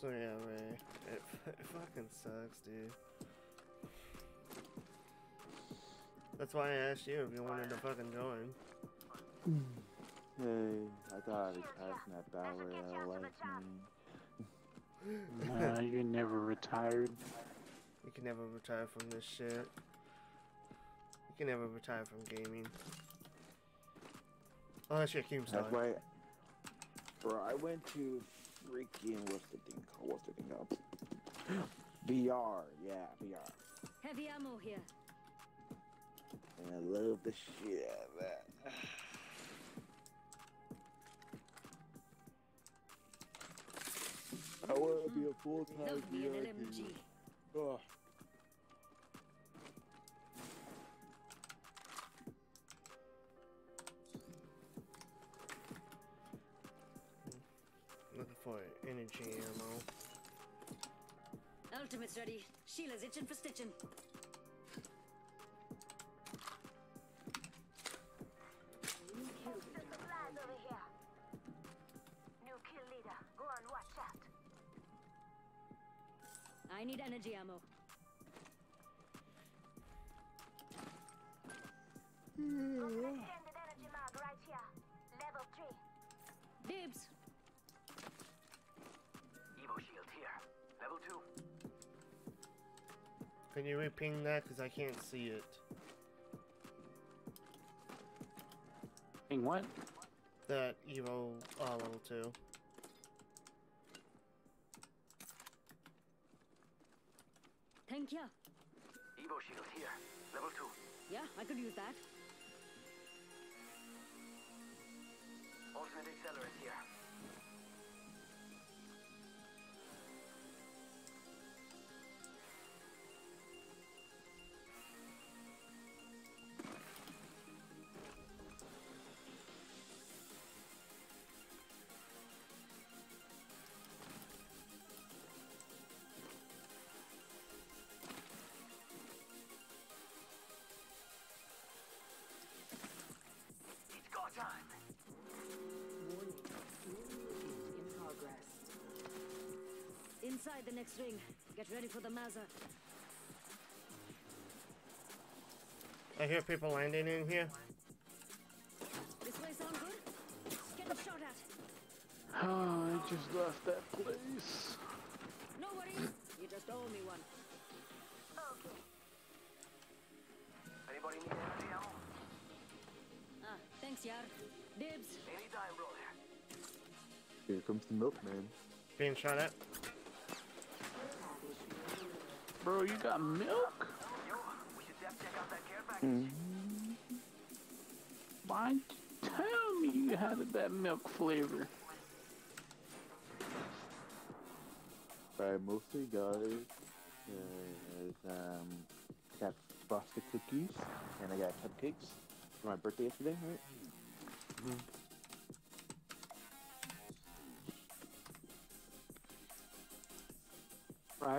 So yeah, Ray, it, it fucking sucks, dude. That's why I asked you if you wanted to fucking join. Hey, I thought I was passing that battle royale life, man. Nah, you never retired. You can never retire from this shit. You can never retire from gaming. Oh, Unless you're Keemstar. That's why, bro, I went to freaking, what's the thing called? What's the thing called? VR, yeah, VR. Heavy ammo here. And I love the shit out of that. I want to be a full-time Love me an VR LMG. gamer. Oh. Looking for energy ammo. Ultimate's ready. Sheila's itching for stitching. I need energy ammo. Got energy mag right here. Level 3. Dibs. Evo shield here. Level 2. Can you reping that? Because I can't see it. Ping what? That Evo uh, level 2. Thank you. Evo shield here. Level 2. Yeah, I could use that. Ultimate accelerant here. The next ring. Get ready for the Mazza. I hear people landing in here. This way sound good? Getting shot at. Oh, I just left that place. No worries. You just owe me one. Anybody need energy ammo? Ah, thanks, Yar. Dibs. Anytime, brother. Here comes the milkman. Being shot at. Bro, you got milk? We should def check out that care package. Why tell me you had that milk flavor? I mostly got it. Uh, um, I got frosted cookies and I got cupcakes for my birthday yesterday, right?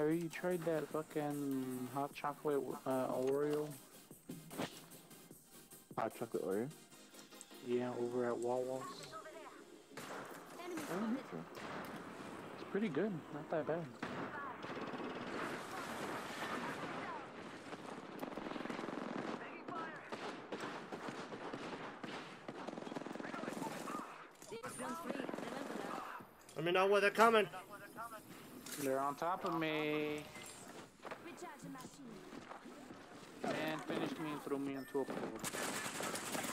Ryrie, you tried that fucking hot chocolate uh, Oreo? Hot chocolate Oreo. Yeah, over at Wawa's. I don't. It's pretty good, not that bad. This one's free. Remember that. Let me know where they're coming. They're on top of me. Man finished me and threw me into a pool.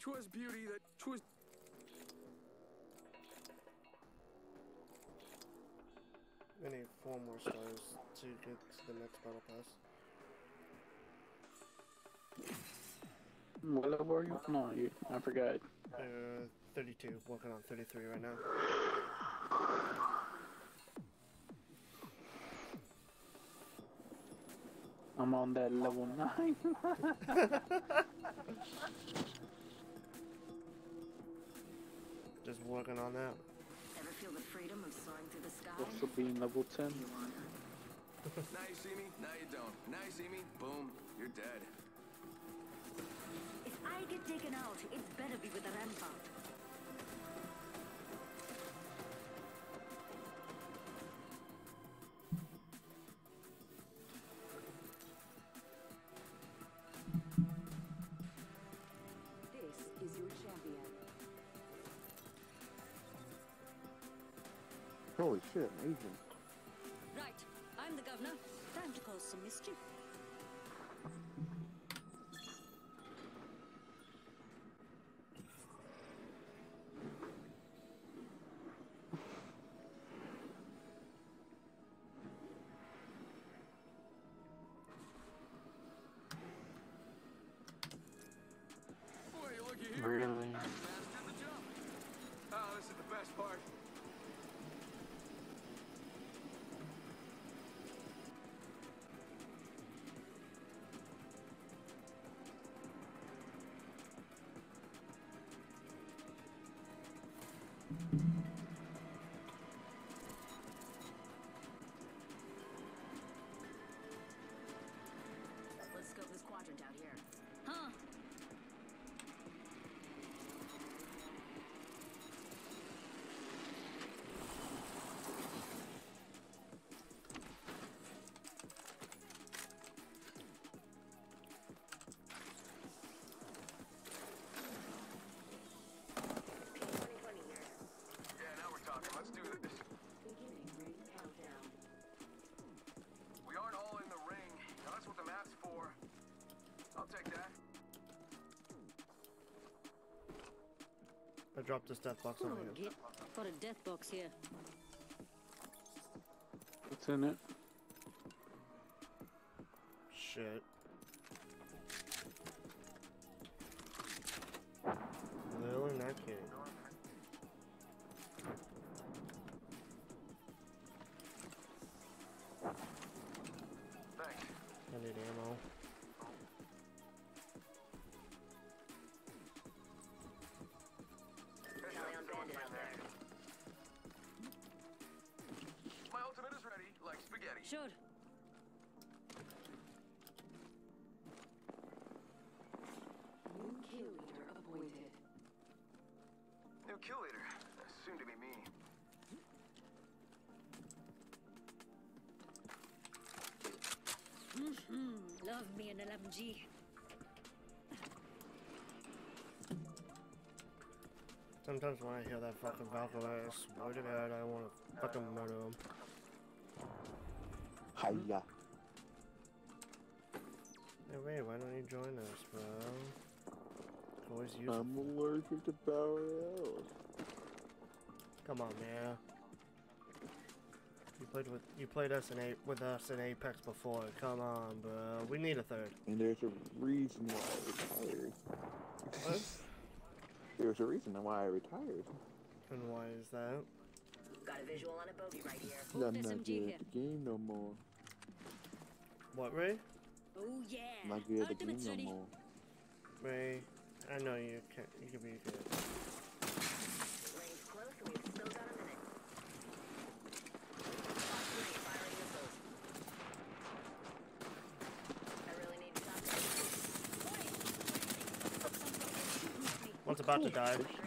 Twas beauty that twas. I need four more stars to get to the next battle pass. What level are you? No, you, I forgot. Uh, 32. Working on 33 right now. I'm on that level 9. Just working on that. Ever feel the freedom of soaring through the sky? also being level 10. Now you see me, now you don't. Now you see me, boom, you're dead. If I get taken out, it's better be with a rampart. Holy shit. Right. I'm the governor. Time to cause some mischief. I dropped this death box over here. get for a death box here. What's in it? Love me an LMG. Sometimes when I hear that fucking Valkyrie, I swear to God, I want to fucking murder him. Hiya. Hey, wait, why don't you join us, bro? Always use. I'm allergic to power L's. Come on, man. You played with you played us in a with us in Apex before. Come on, bro. We need a third. And there's a reason why I retired. What? There's a reason why I retired. And why is that? Got a visual on a bogey right here. I'm not good at the game no more. What, Ray? Oh yeah. I'm not good at the game no more. Ray, I know you can't. You can be good. Range close, and we've still got a minute. Fox 3, firing missiles. I really need something. One's about to die.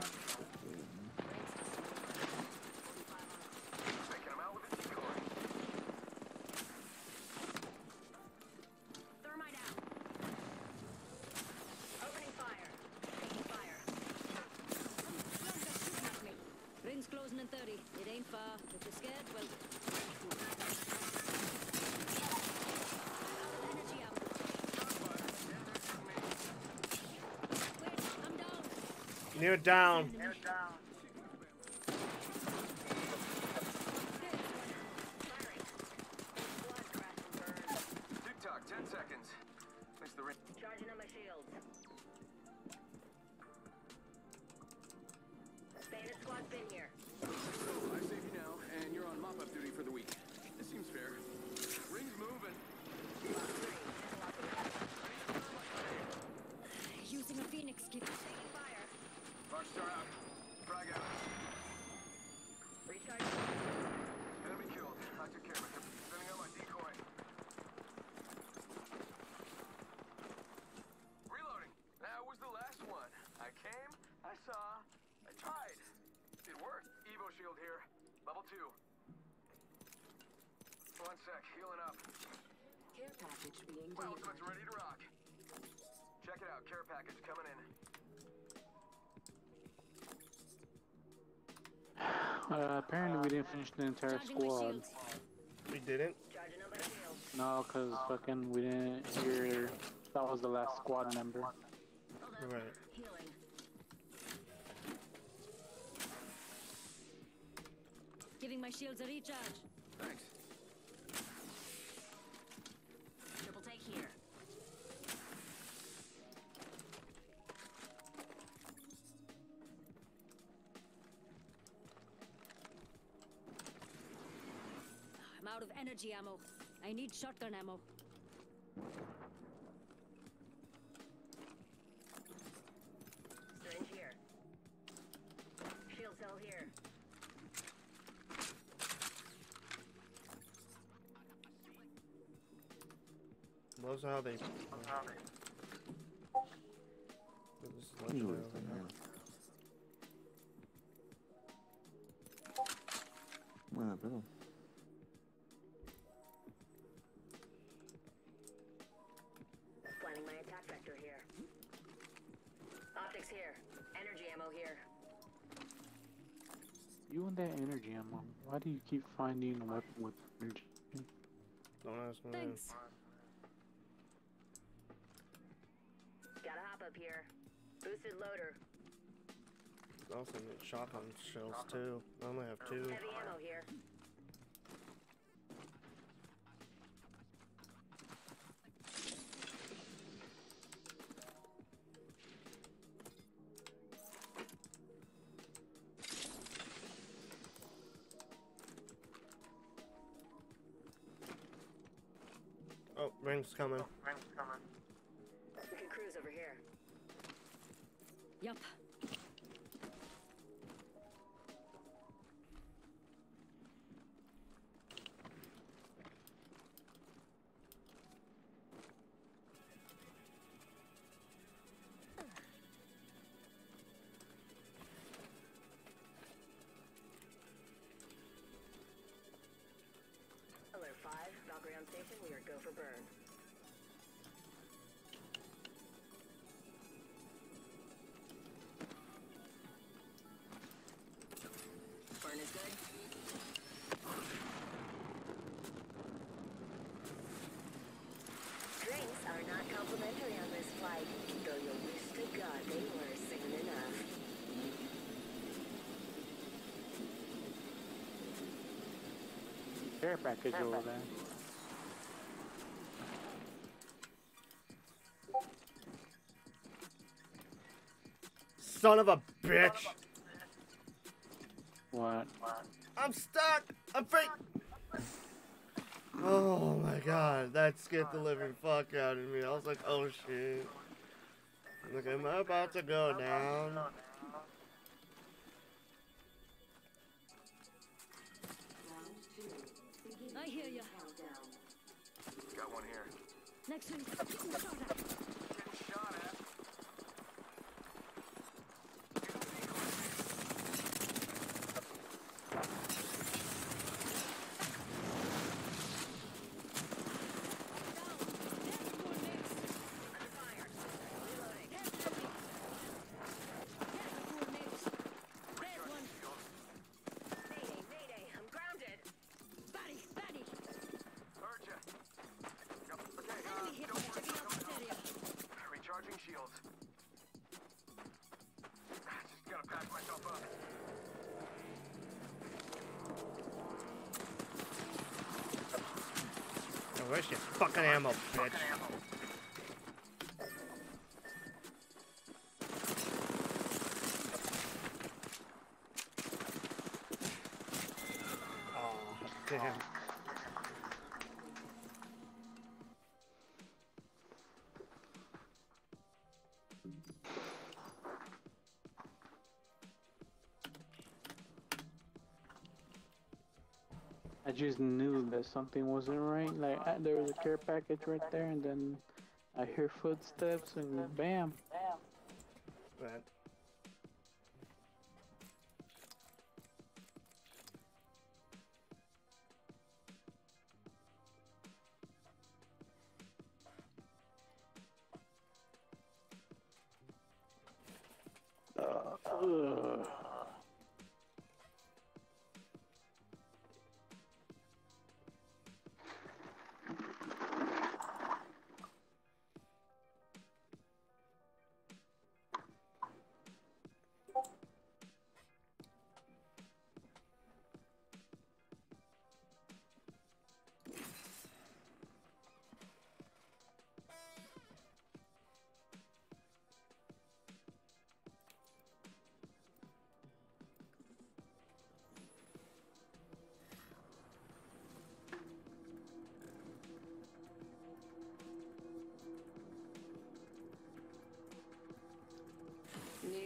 Down. Package being My delivered. ultimate's ready to rock. Check it out. Care package coming in. Uh, apparently we didn't finish the entire squad. We didn't. Charging on my shields. No, cause fucking we didn't hear that was the last squad member. Right. Giving my shields a recharge. Thanks. Energy ammo. I need shotgun ammo. Syringe here. Shield cell here. Those are how they. This is legendary over here. Bueno, pero. You and that energy ammo. Why do you keep finding a weapon with energy? Don't ask me. Thanks. Gotta hop up here. Boosted loader. Also need shotgun shells too. I only have two. Heavy ammo here. Oh, ring's coming. We can cruise over here. Yup. Care package over there. Son of a bitch! What? I'm stuck! I'm free! Oh my god, that scared the living fuck out of me. I was like, oh shit. Like, am I about to go down? Next fucking ammo, bitch? Just knew that something wasn't right. Like I, there was a care package right there, and then I hear footsteps, and bam.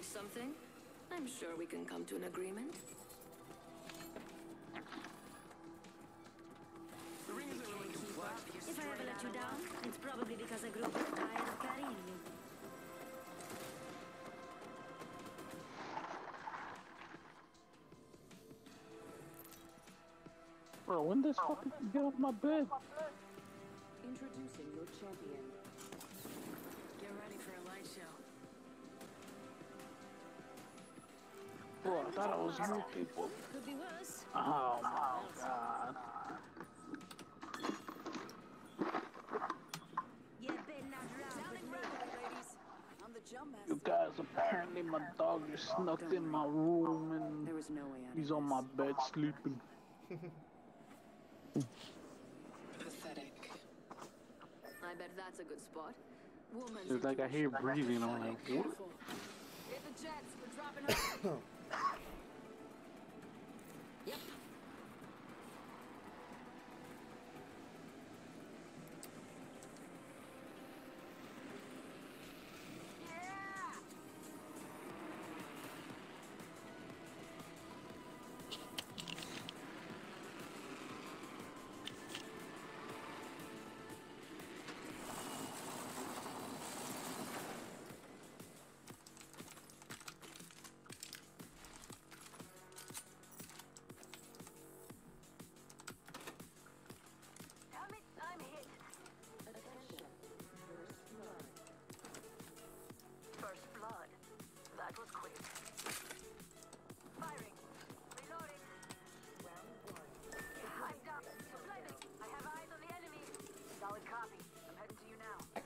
Need something? I'm sure we can come to an agreement. The ring isn't really complex. If I ever let you down, it's probably because I grew tired of carrying you. Bro, when this fucking get off my bed? Introducing your champion. Bro, I thought it was you people. Could be worse. Oh my god. You better not run with me. I'm the jump master. You guys, apparently my dog just oh, snuck in my room and There was no way he's on my bed sleeping. Pathetic. I bet that's a good spot. Woman's It's like I hear breathing. I'm like, what?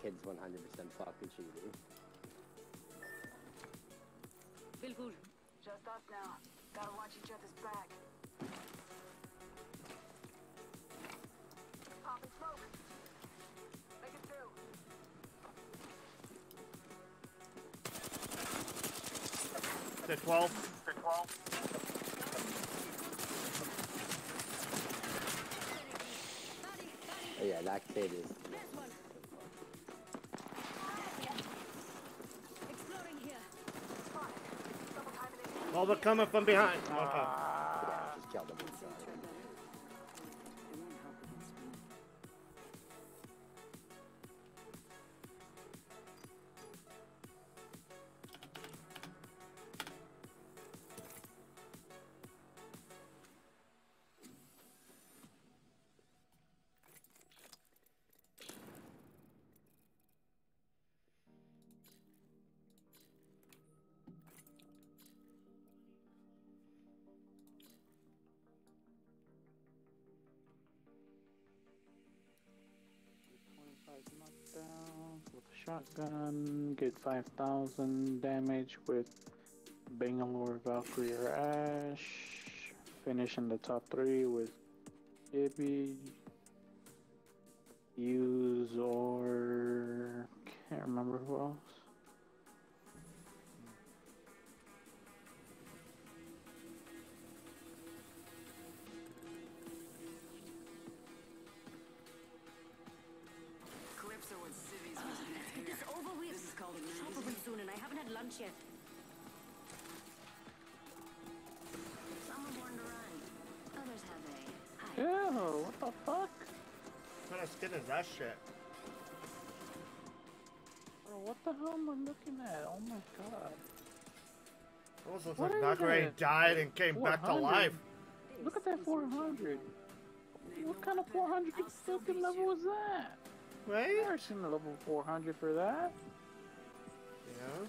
kid's 100% fucking cheating. Just us now. Gotta watch each other's back. Smoke. Make it through. 12. 12. Yeah, that kid is We're coming from behind. Okay. Shotgun, get 5000 damage with Bangalore Valkyrie or Ash, finish in the top three with Gibby, use or can't remember who else. Lunch yet. Someone born to run. Others have a high. Ew, what the fuck? What kind of skin is that shit? Bro, what the hell am I looking at? Oh my god. Almost looks What like is died and came back to 400? life. Look at that 400. What kind of 400 fucking level was that? Right? Never seen a level 400 for that. Yeah,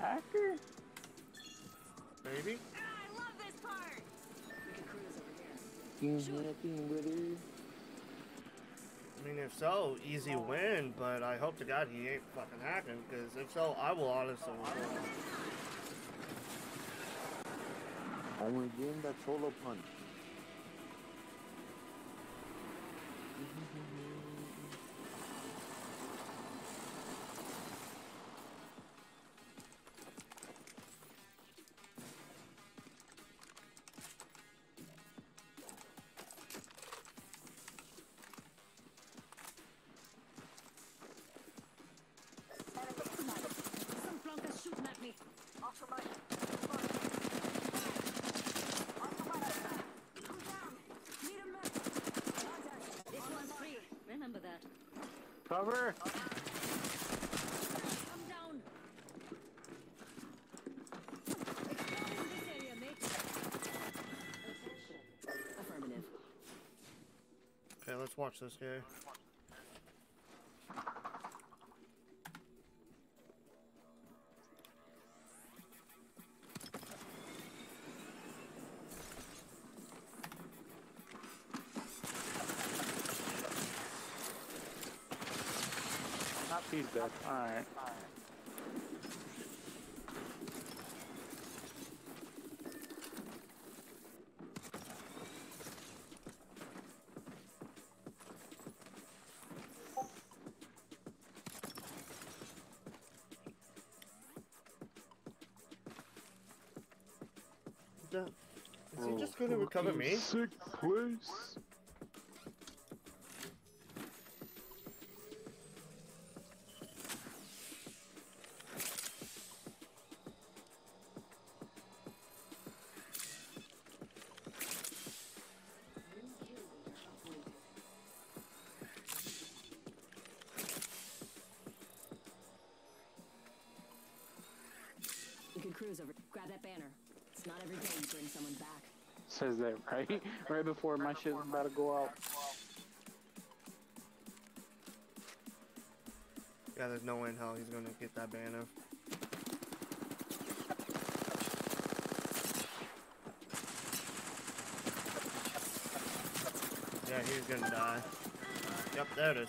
Hacker? maybe. I love this part. We can cruise over here. You hacking, brother? I mean, if so, easy win, but I hope to God he ain't fucking hacking, because if so, I will honestly report him. I'm again that solo punch. Cover! Come down. Exploring this area, mate. Affirmative. Okay, let's watch this guy. Not feedback. Alright. Is he oh, just gonna recover me? Sick place. That right? right before my shit's about to go out. Yeah, there's no way in hell he's gonna get that banner. Yeah, he's gonna die. Yep, there it is.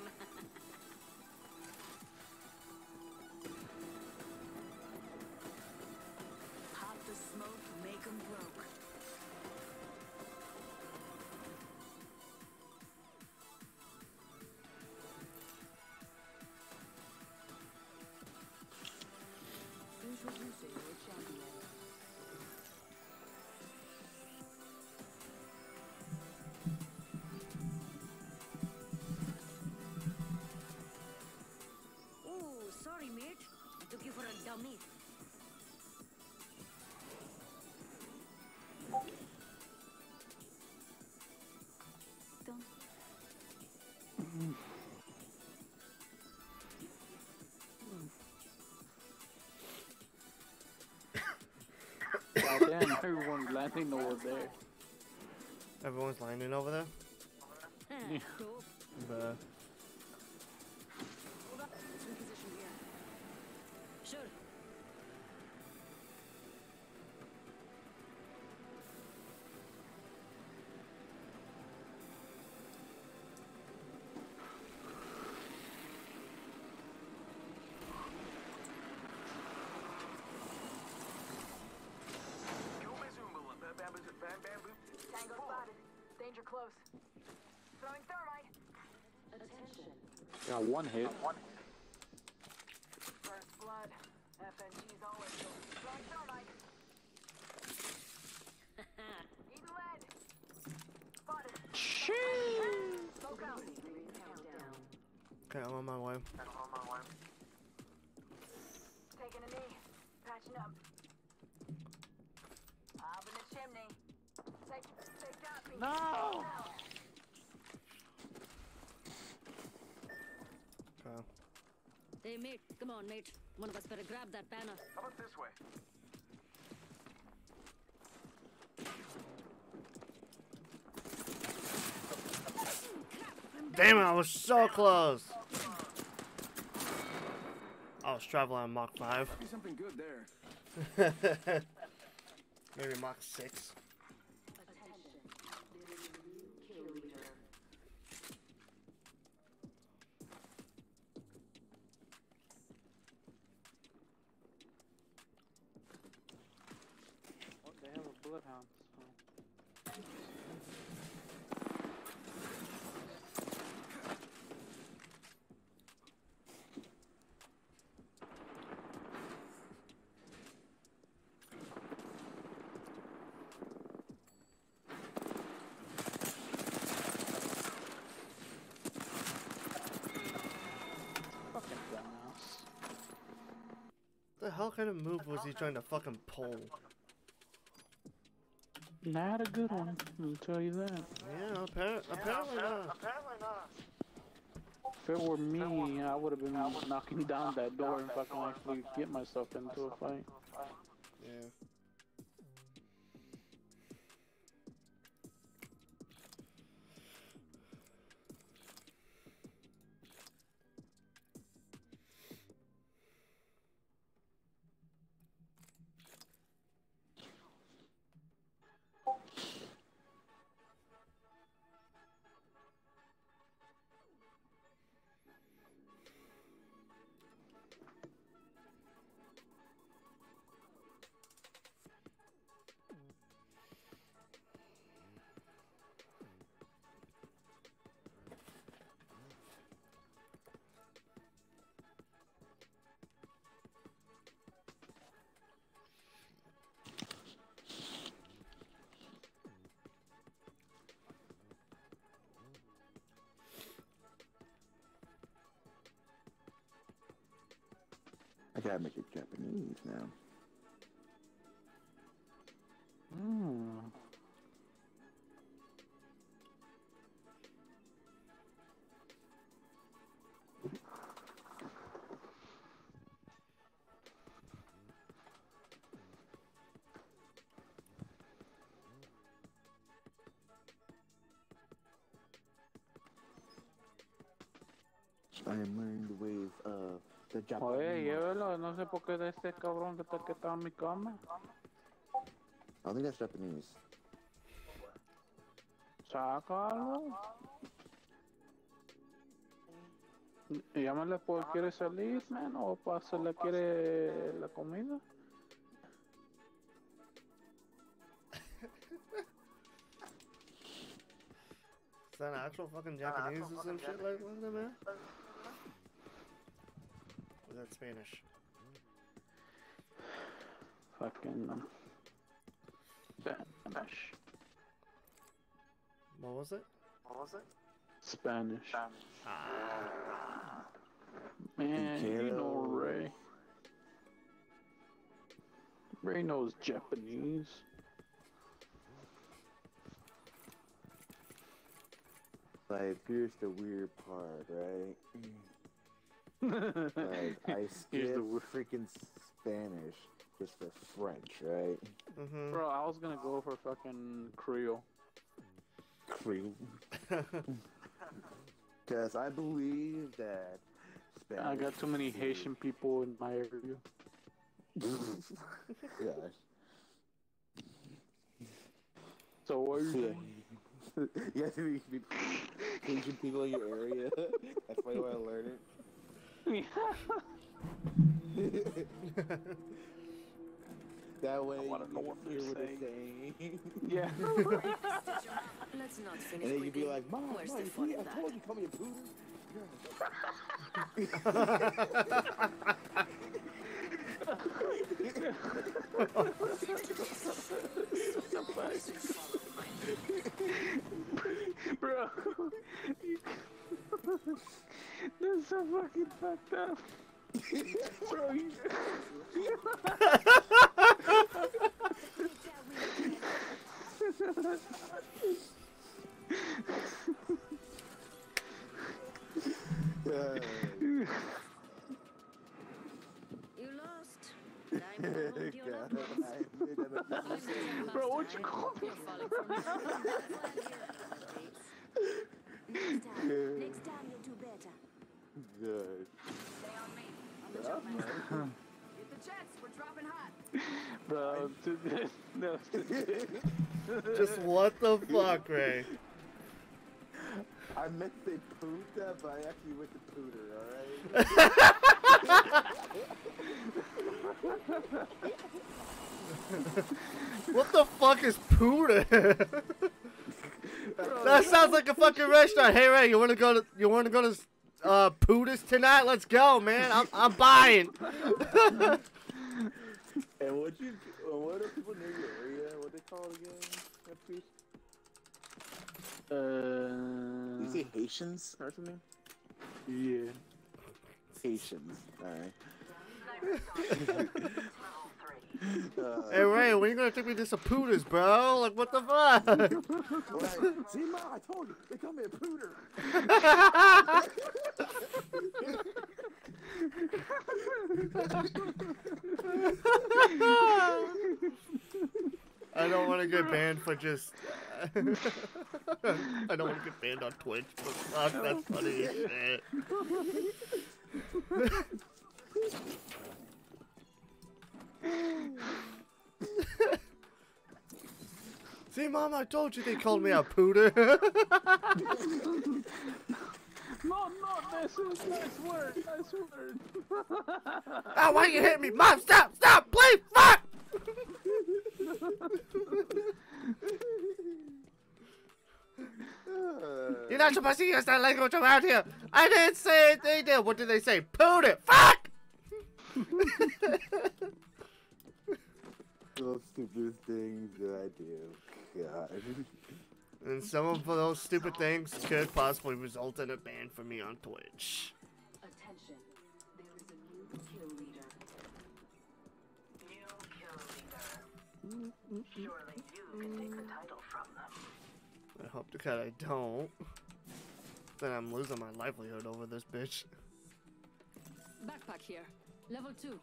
Goddamn, everyone's landing over there. Everyone's landing over there. Hmm, yeah. Got one hit. First blood. FNG's always good. Throwing thermite. Eating lead. Spotted. Smoke out. Okay, I'm on my way. Taking a knee. Patching up. Up in the chimney. Take, take that beat. No! Okay. Hey, mate. Come on, mate. One of us better grab that banner. How about this way? Damn it, I was so close. I was traveling on Mach 5. Be something good there. Maybe Mach 6. Kind of move was he trying to fucking pull? Not a good one, I'll tell you that. Yeah, apparently, apparently not. If it were me, I would have been knocking down that door if I can actually get myself into a fight. Japanese now. Hmm. I am learning the ways of. Oye, llévelo, no sé por qué de este cabrón que está que está en mi cama. I think that's Japanese. Sácalo. Llámale por quiere salir, man, o para hacerle quiere la comida. Is that actual fucking Japanese or some shit like that, man? Or is that Spanish? Fucking um, Spanish. What was it? What was it? Spanish. Ah. Man, you know Ray. Ray knows Japanese. Like, here's the weird part, right? Like, I Here's skipped the freaking Spanish just for French, right? Mm-hmm. Bro, I was gonna go for fucking Creole. Creole. Because I believe that Spanish. I got too many Haitian people in my area. Gosh. So what are you Yeah. doing? you have to be, be Asian people in your area. That's why you want to learn it. that way, wanna know what they're what they're saying. Yeah. Let's not finish and then you with can be like, Mom, Where's Mom, the fun see, I that? told you, call me a Bro, that's so fucking fucked up. Bro, you... You lost. Time to hold your numbers. Bro, what you call me? You're falling for me. Next time, next time you'll do better. Good. Stay on me. I'm the jump master. Get the jets. We're dropping hot. Bro, to this, no, to this. Just what the fuck, Ray? I meant to say puta, but I actually went to pooter, alright? What the fuck is Puda? that sounds like a fucking restaurant. Hey Ray, you wanna go to you wanna go to uh Puda's tonight? Let's go, man. I'm I'm buying. and what you, uh, what are people near your area? What they call it again? Uh, You say Haitians or something? yeah. Haitians, alright. Uh, hey Ray, when you gonna take me to some Puda's, bro? Like what the fuck? Like, see, ma, I told you, they call me a pooter. I don't want to get banned for just. I don't want to get banned on Twitch, but fuck, that's funny as shit. See, Mom, I told you they called me a pooter. No, no, this is nice word, nice word. ah, why you hit me? Mom, stop, stop, please, fuck! You're not supposed to use that language around here. I didn't say it. They did. What did they say? Poot it. Fuck! Those stupid things that I do. God. And some of those stupid things could possibly result in a ban for me on Twitch. Attention. There is a new kill leader. New kill leader. Surely you can take the title from them. I hope to God I don't. Then I'm losing my livelihood over this bitch. Backpack here. Level 2.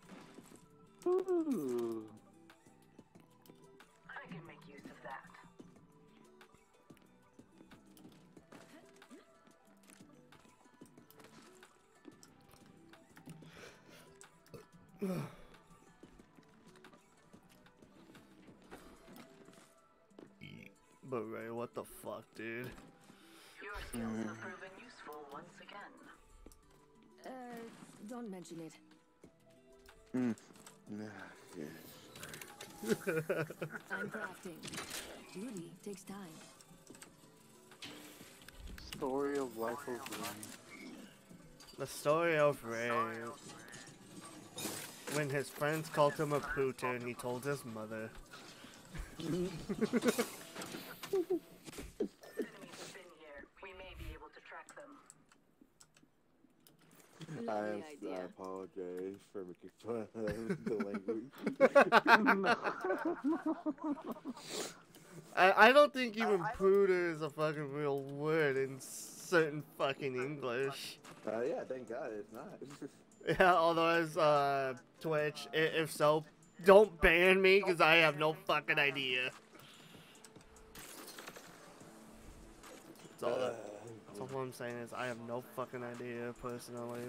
Ooh. But Ray, what the fuck, dude? Your skills have proven useful once again. Uh, don't mention it. Mm. Nah, yeah. I'm crafting. Beauty takes time. Story of life of Ray. The story of Ray. When his friends called him a Putin, he told his mother. Enemies have been here. We may be able to track them. I, Lovely am, I apologize for making fun of the language. I, I don't think even Putin is a fucking real word in certain fucking English. Uh, yeah, thank God it's not. Yeah, although as uh, Twitch, if so, don't ban me because I have no fucking idea. That's all, that, that's all I'm saying is I have no fucking idea personally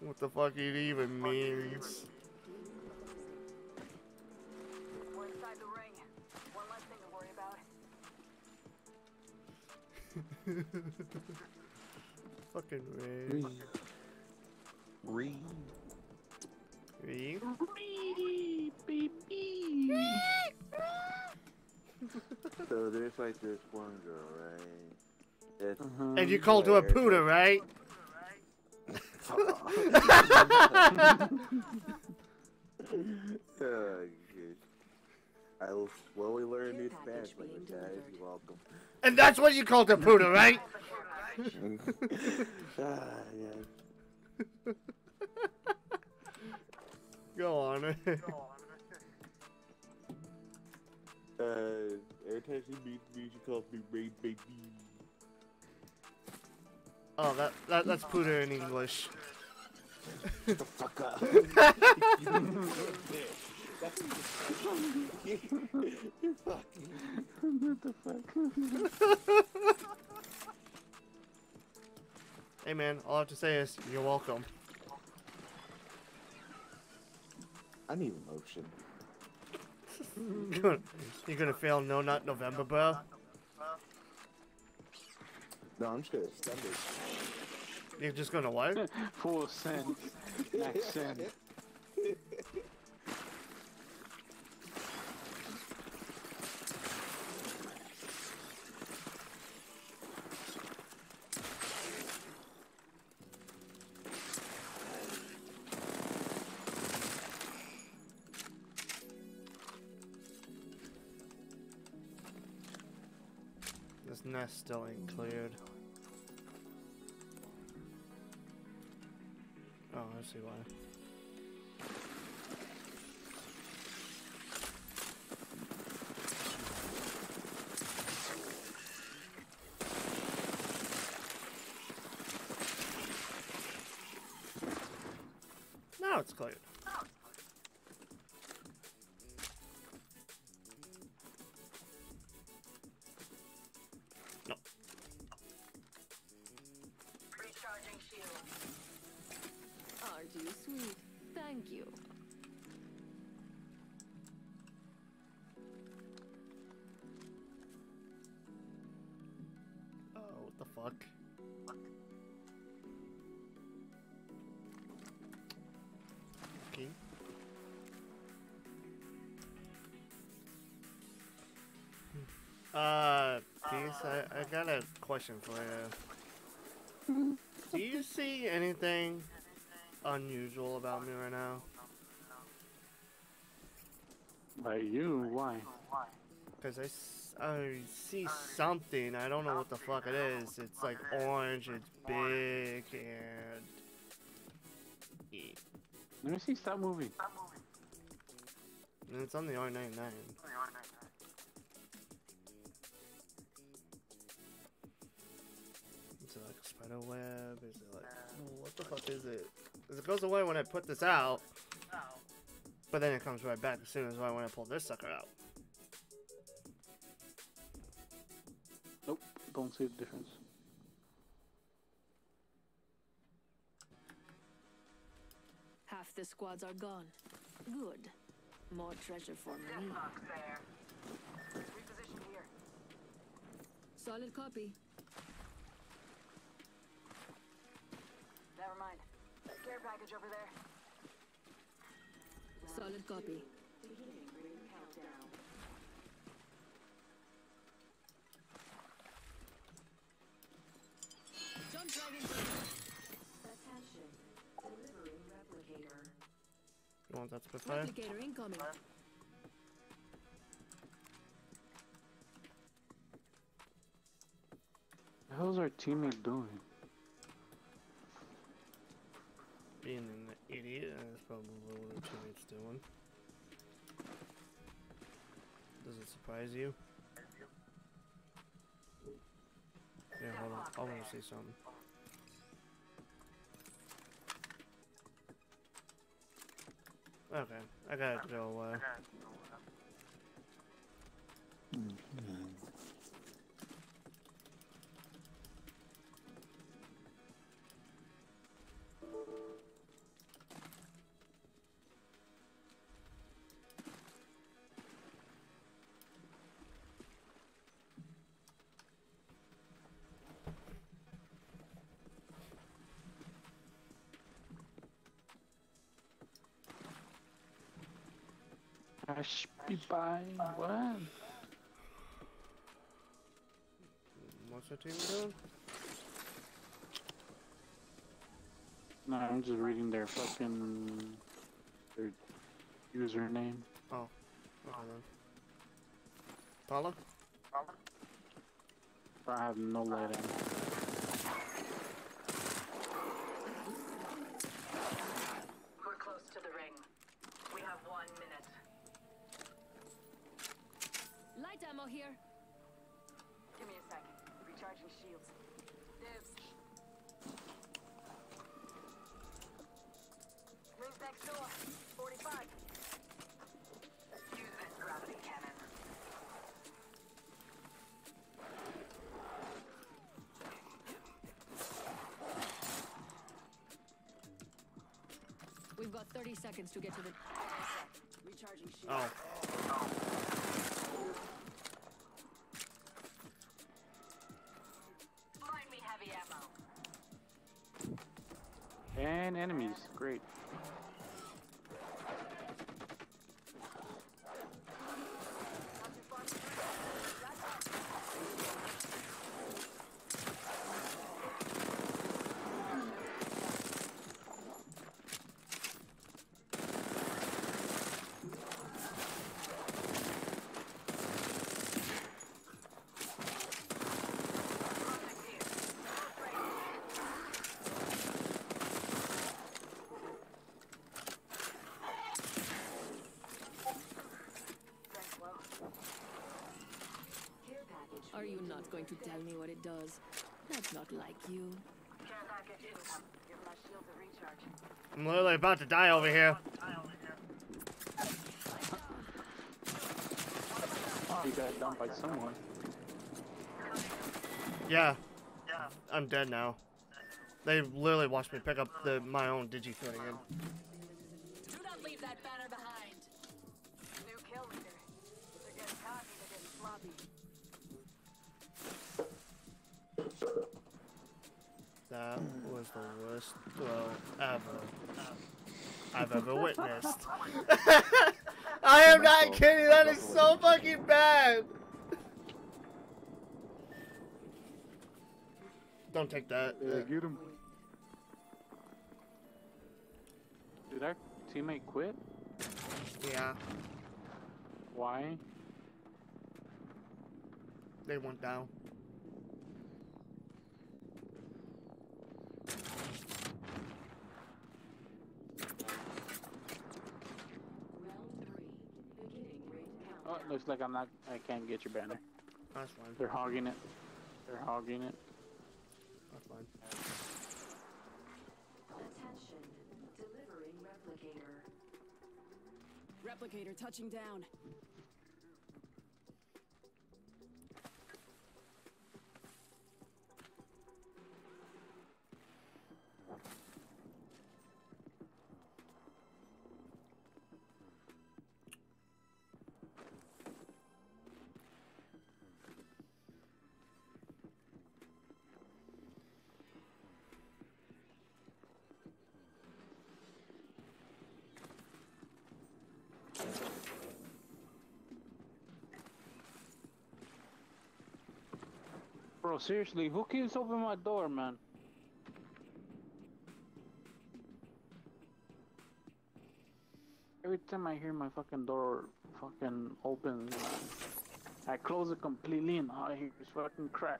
what the fuck it even means. We're inside Ray. Read. Ray. So there's like this one girl, right? It's And you called her a Puda, right? Oh, good. I will slowly learn new Spanish language, guys. You're welcome. And that's what you called a Puda, right? ah, yeah. Go on. Uh, every time she meets me, she calls me Ray Baby. oh, that, that that's Puda in English. Shut the fuck up. You're fucking. what the fuck? Hey man, all I have to say is you're welcome. I need emotion. You're gonna, you're gonna fail No Not November, bro. No, I'm just gonna send it. You're just gonna what? Full send. Max send. Still ain't cleared. Oh, I see why. Now it's cleared. Uh, Peace, I, I got a question for you. Do you see anything unusual about me right now? By you? Why? Because I, I see something. I don't know what the fuck it is. It's like orange, it's big, and. Yeah. Let me see. Stop moving. And it's on the R99. A web? Is it like. oh, what the fuck is it? 'Cause it goes away when I put this out. But then it comes right back as soon as I want to pull this sucker out. Nope. Don't see the difference. Half the squads are gone. Good. More treasure for me. There. Reposition here. Solid copy. Never mind. Care package over there. Solid copy. Beginning ring countdown. Jump driving. Attention. Delivering replicator. You want that Spitfire? Replicator incoming. The hell's our teammate doing? Being an idiot, that's probably what our teammate's doing. Does it surprise you? Yeah, hold on. I want to say something. Okay, I gotta go away. I should be buying what? What's our team doing? No, I'm just reading their fucking their username. Oh, oh okay then. Paula? I have no light on. We're close to the ring. We have one minute. Light ammo here. Give me a second. Recharging shields. Dibs. Rings next door. 45. Use this gravity cannon. We've got 30 seconds to get to the. Recharging shields. Oh. Find enemies, great. Are you not going to tell me what it does? That's not like you. Care package income. Give my shields a recharge. I'm literally about to die over here. Oh, you got dumped by someone. Yeah. I'm dead now. They literally watched me pick up the my own Digifin again. That was the worst throw ever I've ever witnessed. I am not kidding. That is so fucking bad. Don't take that. Yeah, get him. Did our teammate quit? Yeah, Why? they went down. Looks like I'm not. I can't get your banner. That's fine. They're hogging it. They're hogging it. That's fine. Attention. Delivering replicator. Replicator touching down. Bro, seriously, who keeps opening my door, man? Every time I hear my fucking door fucking open, I close it completely and all I hear is fucking crack.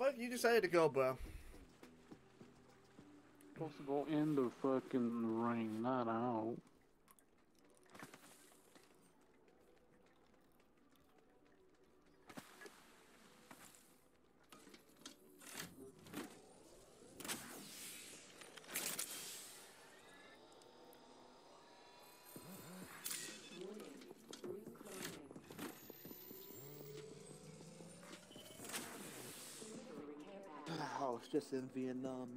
Fuck you decided to go, bro? Supposed to go in the fucking ring, not out. I was just in Vietnam,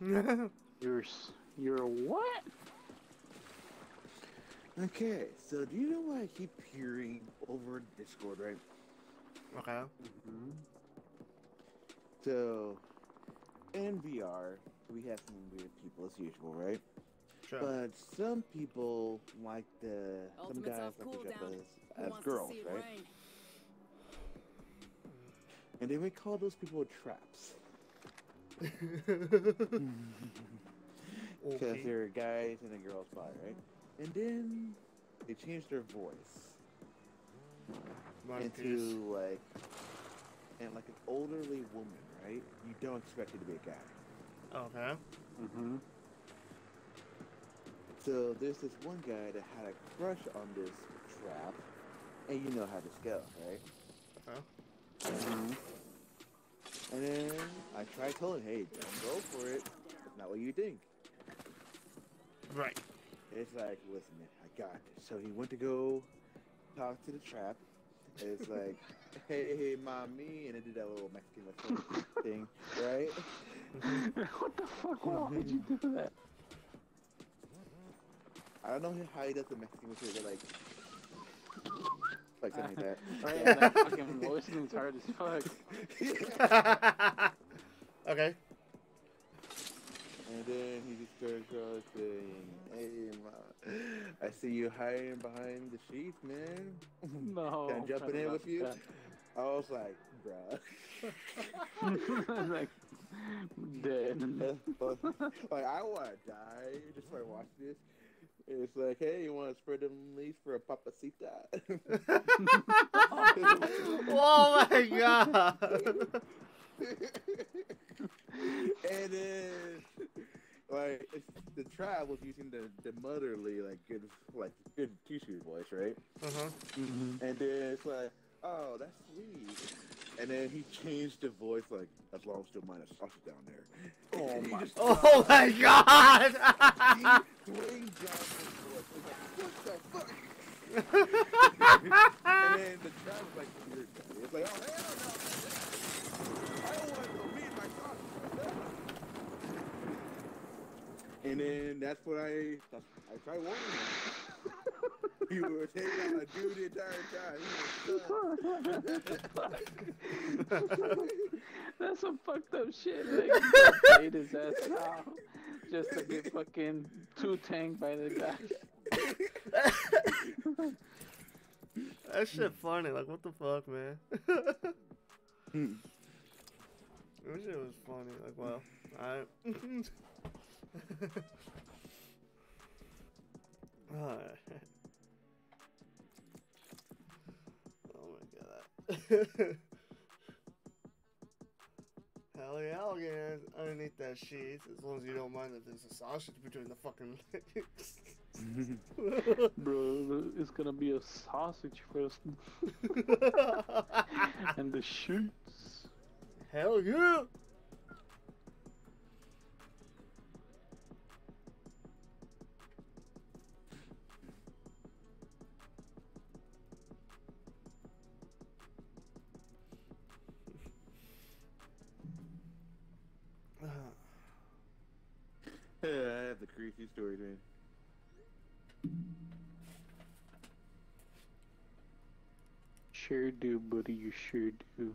man. You're you're what? Okay, so do you know what I keep hearing over Discord, right? Okay. Mm -hmm. So, in VR, we have some weird people as usual, right? Sure. But some people like the some guys like to dress cooldown. as, as girls, right? rain? And then we call those people traps. Because Okay. they're guys in a girl's body, right? And then they changed their voice One piece. into like, and like an elderly woman, right? You don't expect it to be a guy. Okay. Mm-hmm. So there's this one guy that had a crush on this trap, and you know how this goes, right? Huh? And then I try telling him, hey, don't go for it. It's not what you think. Right. It's like, listen, man, I got this. So he went to go talk to the trap. It's like, hey, hey, mommy, and it did that little Mexican thing, right? what the fuck? Why would you do that? I don't know how he does the Mexican western, but like, like something like that. Oh yeah, that fucking voicing's hard as fuck. okay. And then he just starts out saying, "Hey, ma, I see you hiding behind the sheets, man. No. Can I jump in with you?" that. I was like, "Bruh." like, dead. like I want to die just for watching this. It's like, hey, you want to spread them leaves for a papacita? oh my god! and then, like, it's, the tribe was using the, the motherly, like, good, like, good Kishu voice, right? Uh huh. And then it's like, oh, that's sweet. And then he changed the voice, like, as long as still mind a sausage down there. Oh my- just- oh my God! Dwayne Johnson voice. It's like, what the fuck? and then the tribe was like, weird guy. It's like, oh, hell no. I don't want to go my sausage. And then that's what I, that's, I tried warning him. You were taking out a dude the entire time. That's some fucked up shit. Like, played his ass out just to get fucking two tanked by the guy. That shit funny. Like, what the fuck, man? Hmm. that shit was funny. Like, well, alright. Alright. Hell yeah, I'll get underneath that sheet as long as you don't mind if there's a sausage between the fucking legs. Bro, it's gonna be a sausage first. and the shoots. Hell yeah! I have the crazy story, man. Sure do, buddy. You sure do.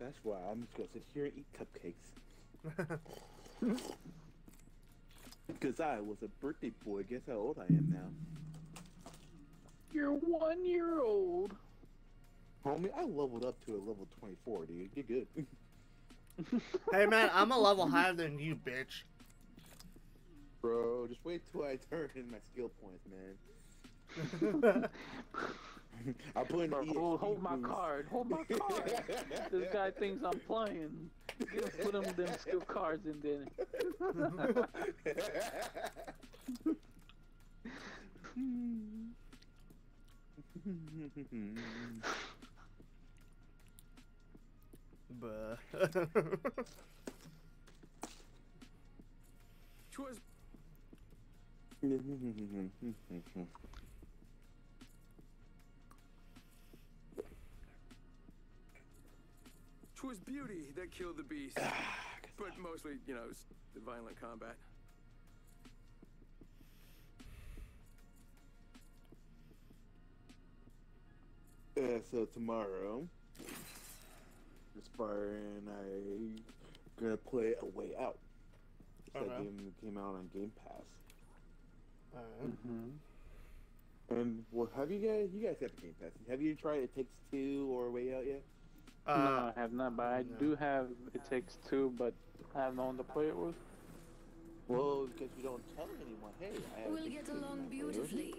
That's why I'm just gonna sit here and eat cupcakes. Because I was a birthday boy. Guess how old I am now? You're one year old. Homie, I leveled up to a level 24, dude. You're good. hey man, I'm a level higher than you, bitch. Bro, just wait till I turn in my skill points, man. I'll put in Bro, hold, hold my card. Hold my card. this guy thinks I'm playing. Just put him them skill cards in there. Buh. Twas Twas beauty that killed the beast. but mostly, you know, the violent combat. Uh, so tomorrow, Aspire and I gonna play A Way Out. That Okay. game came out on Game Pass. Alright. And well, have you guys? You guys have Game Pass. Have you tried It Takes Two or Way Out yet? Uh, no, I have not, but I do have It Takes Two, but I have no one to play it with. Well, because you don't tell anyone. Hey, I have We'll get along Can I play with you?" beautifully.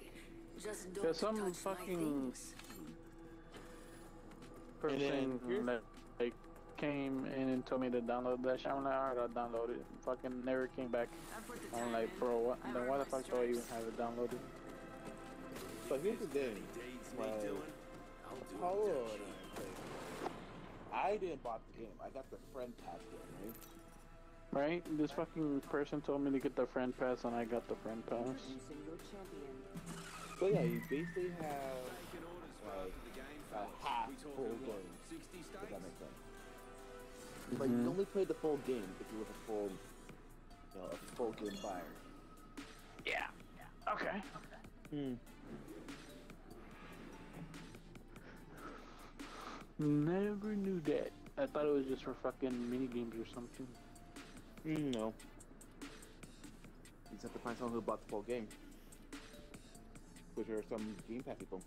Just don't There's some touch my fucking things. person then here's- that like came in and told me to download that shit. I'm like, alright, I'll download it. Fucking never came back. I'm like, bro, what? Then why the fuck do I even have it downloaded? But here's the thing. Like, Apollo and I. I didn't bought the game. I got the friend pass game, right? Right? This fucking person told me to get the friend pass, and I got the friend pass. So yeah, you basically have like a half full game. If that makes. But you only play the full game if you was a full, you know, a full game buyer. Yeah. Okay. Hmm. Never knew that. I thought it was just for fucking mini games or something. Mm, no. You just have to find someone who bought the full game. Which are some Game Pass people.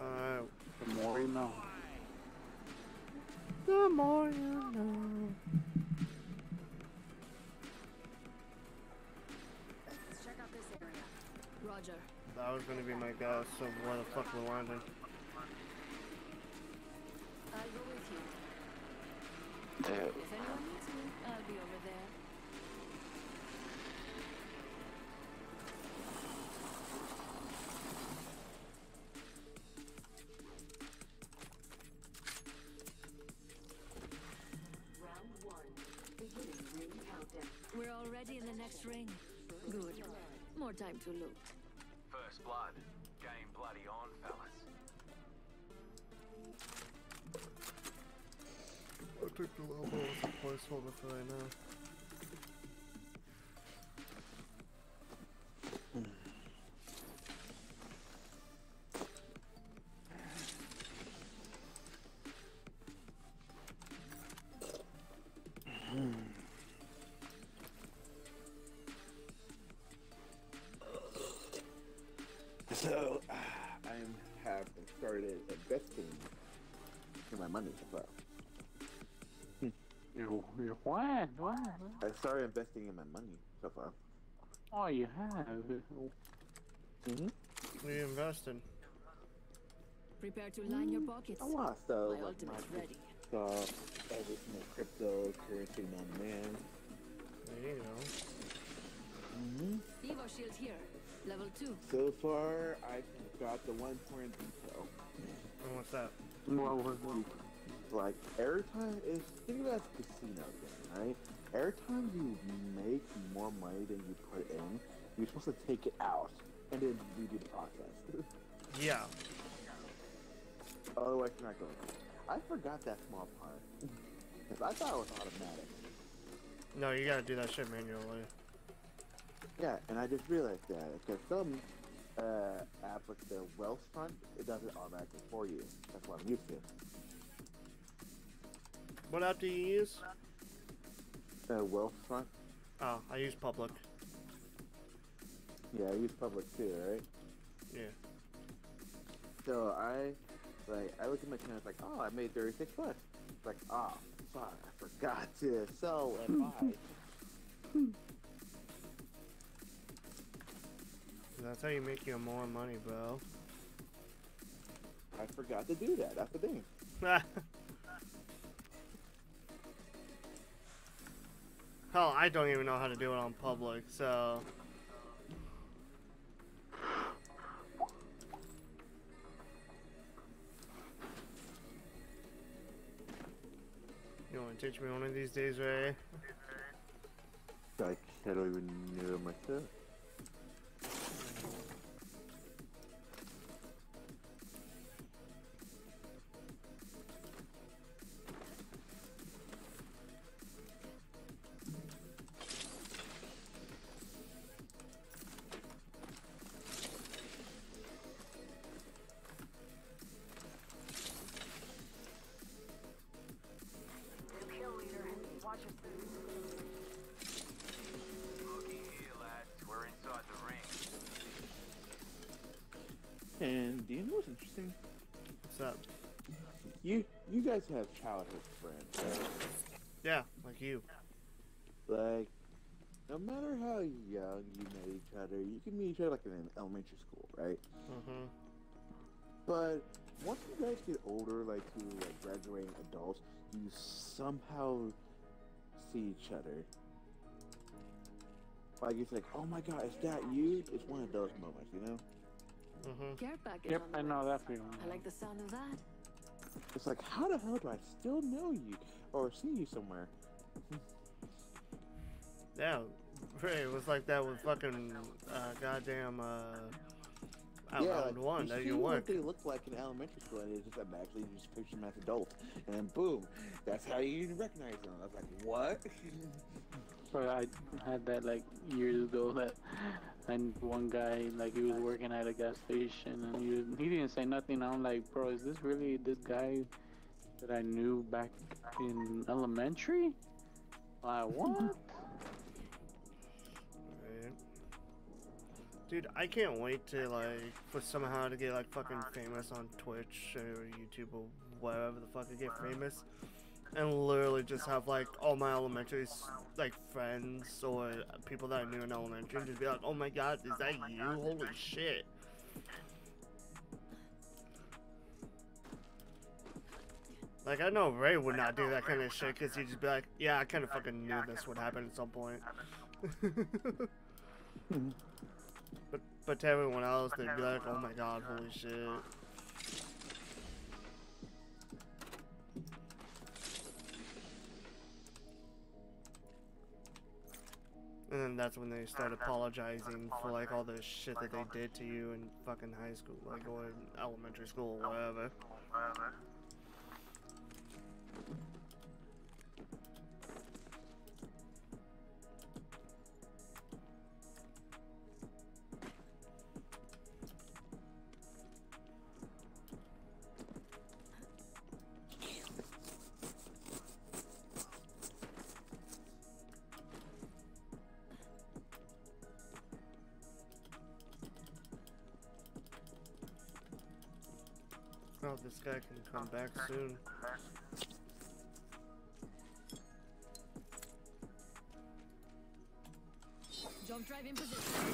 Alright. The more you know. The more you know. Let's check out this area. Roger. That was gonna be my guess of where the fuck we're landing. I'll go with you. If anyone needs me, I'll be over in ring. Good. More time to loot. First blood. Game bloody on, fellas. I took the level as a placeholder for right now. Money so far. You, you what? What? I started investing in my money so far. Oh, you have. Mm-hmm. We invested. Prepare to line your pockets. I lost though. My like, ultimate's my ready. stock, every my cryptocurrency, my man. There you go. hmm Evo shield here. Level 2. So far, I got the one point detail. And what's that? What was Like, every time, it's, think about a casino game, right? Every time you make more money than you put in, you're supposed to take it out and then redo the process. Yeah. Otherwise, you're not going. I forgot that small part. Because I thought it was automatic. No, you gotta do that shit manually. Yeah, and I just realized that because some uh, app like the Wealth Front, it does it automatically for you. That's what I'm used to. What app do you use? Uh, Wealth Front. Oh, I use Public. Yeah, I use Public too, right? Yeah. So I, like, I look at my account, it's like, oh, I made 36 bucks. It's like, oh, fuck, I forgot to sell and buy. That's how you make your more money, bro. I forgot to do that. That's the thing. Hell, I don't even know how to do it on public, so. You want to teach me one of these days, Ray? I don't even know myself. You have childhood friends. Yeah, like you. Like, no matter how young you met each other, you can meet each other like in elementary school, right? Mm-hmm. But once you guys get older, like to like graduating adults, you somehow see each other. Like it's like, oh my god, is that you? It's one of those moments, you know? Mm-hmm. Yep, on the I way. know that feeling. I like the sound of that. It's like, how the hell do I still know you or see you somewhere? Yeah, it was like that with fucking uh, goddamn uh, Outbound like, One you see you what they look like in elementary school, and it's just automatically you just picture them as adults, and boom, that's how you recognize them. I was like, what? But I had that like years ago that and one guy like he was working at a gas station and he was, he didn't say nothing. I'm like, bro, is this really this guy that I knew back in elementary? Like what? Dude, I can't wait to like for somehow to get like fucking famous on Twitch or YouTube or wherever the fuck I get famous, and literally just have like all my elementary like friends or people that I knew in elementary and just be like, oh my god, is that you? Holy shit! Like I know Ray would not do that kind of shit because he'd just be like, yeah, I kind of fucking knew this would happen at some point. Hmm. But but to everyone else, they'd be like, "Oh my god, holy shit!" And then that's when they start apologizing for like all the shit that they did to you in fucking high school, like or elementary school, or whatever. Guy can come back soon. Jump drive in position.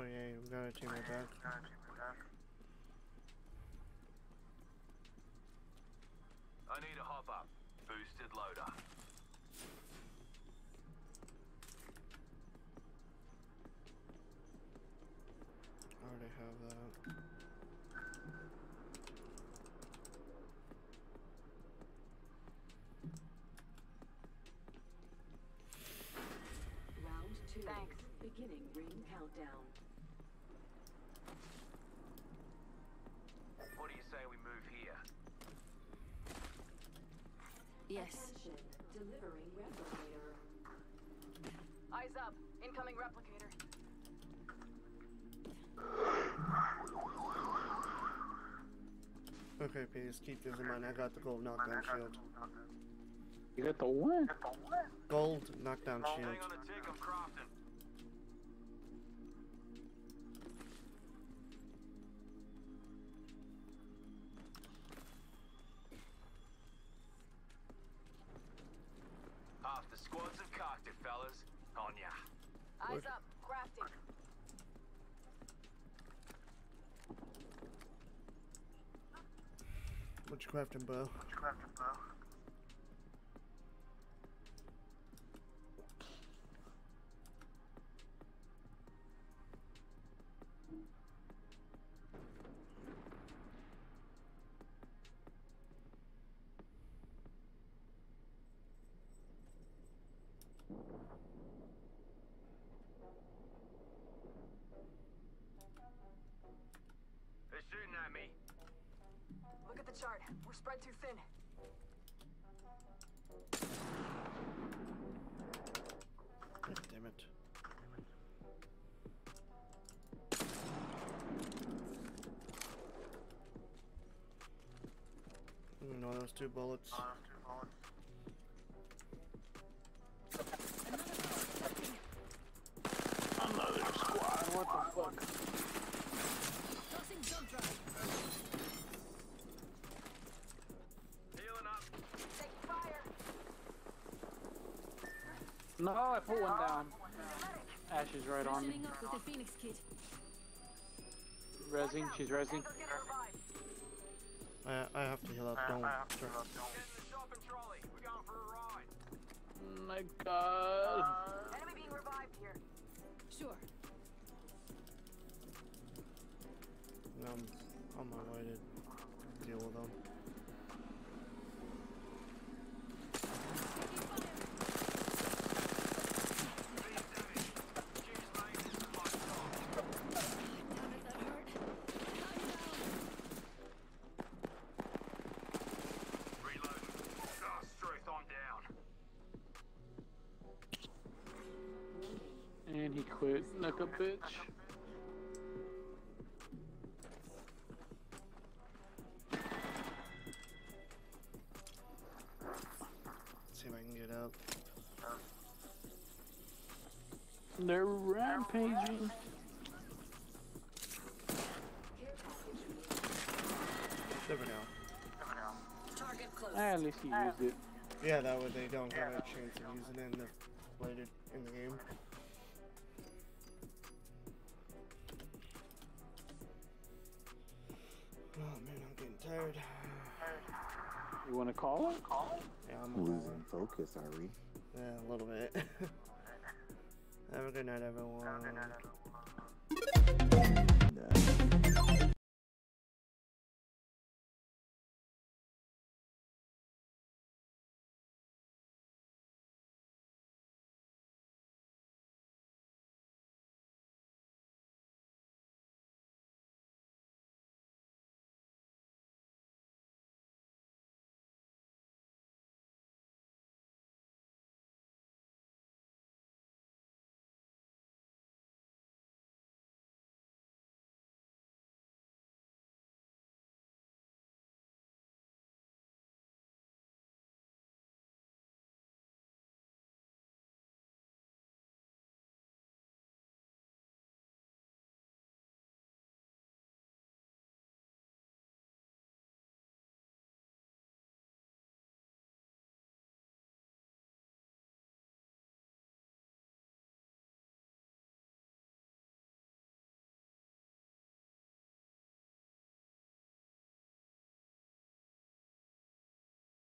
Oh, yeah, we gotta team it back. I need a hop up. Boosted loader. I already have that. Round two. Thanks. Beginning ring countdown. What do you say we move here? Yes. Attention. Delivering replicator. Eyes up. Incoming replicator. Okay, please keep this in mind. I got the gold knockdown shield. You got the what? Gold knockdown shield. We're spread too thin. God damn it. Mm, No, those two bullets. Another No, I put one down. Ash is right on me. Freshening up with the Phoenix kit. Resing, she's resing. Tango getting revived. I I have to heal up. Don't. try- Get in the shopping trolley. We're going for a ride. Oh my god. Enemy being revived here. Sure. I'm on my way to deal with them. Reloading. Ah, Struth, I'm down. And he quit like a bitch. See if I can get up. They're rampaging. Never know. Target close. Ah, at least he used it. Yeah, that way they don't have a chance of using it in the later in the game. tired. You want to call it? Call it? Yeah, I'm losing focus. Are we? Yeah, a little bit. Have a good night, everyone. Have a good night, everyone. Yeah.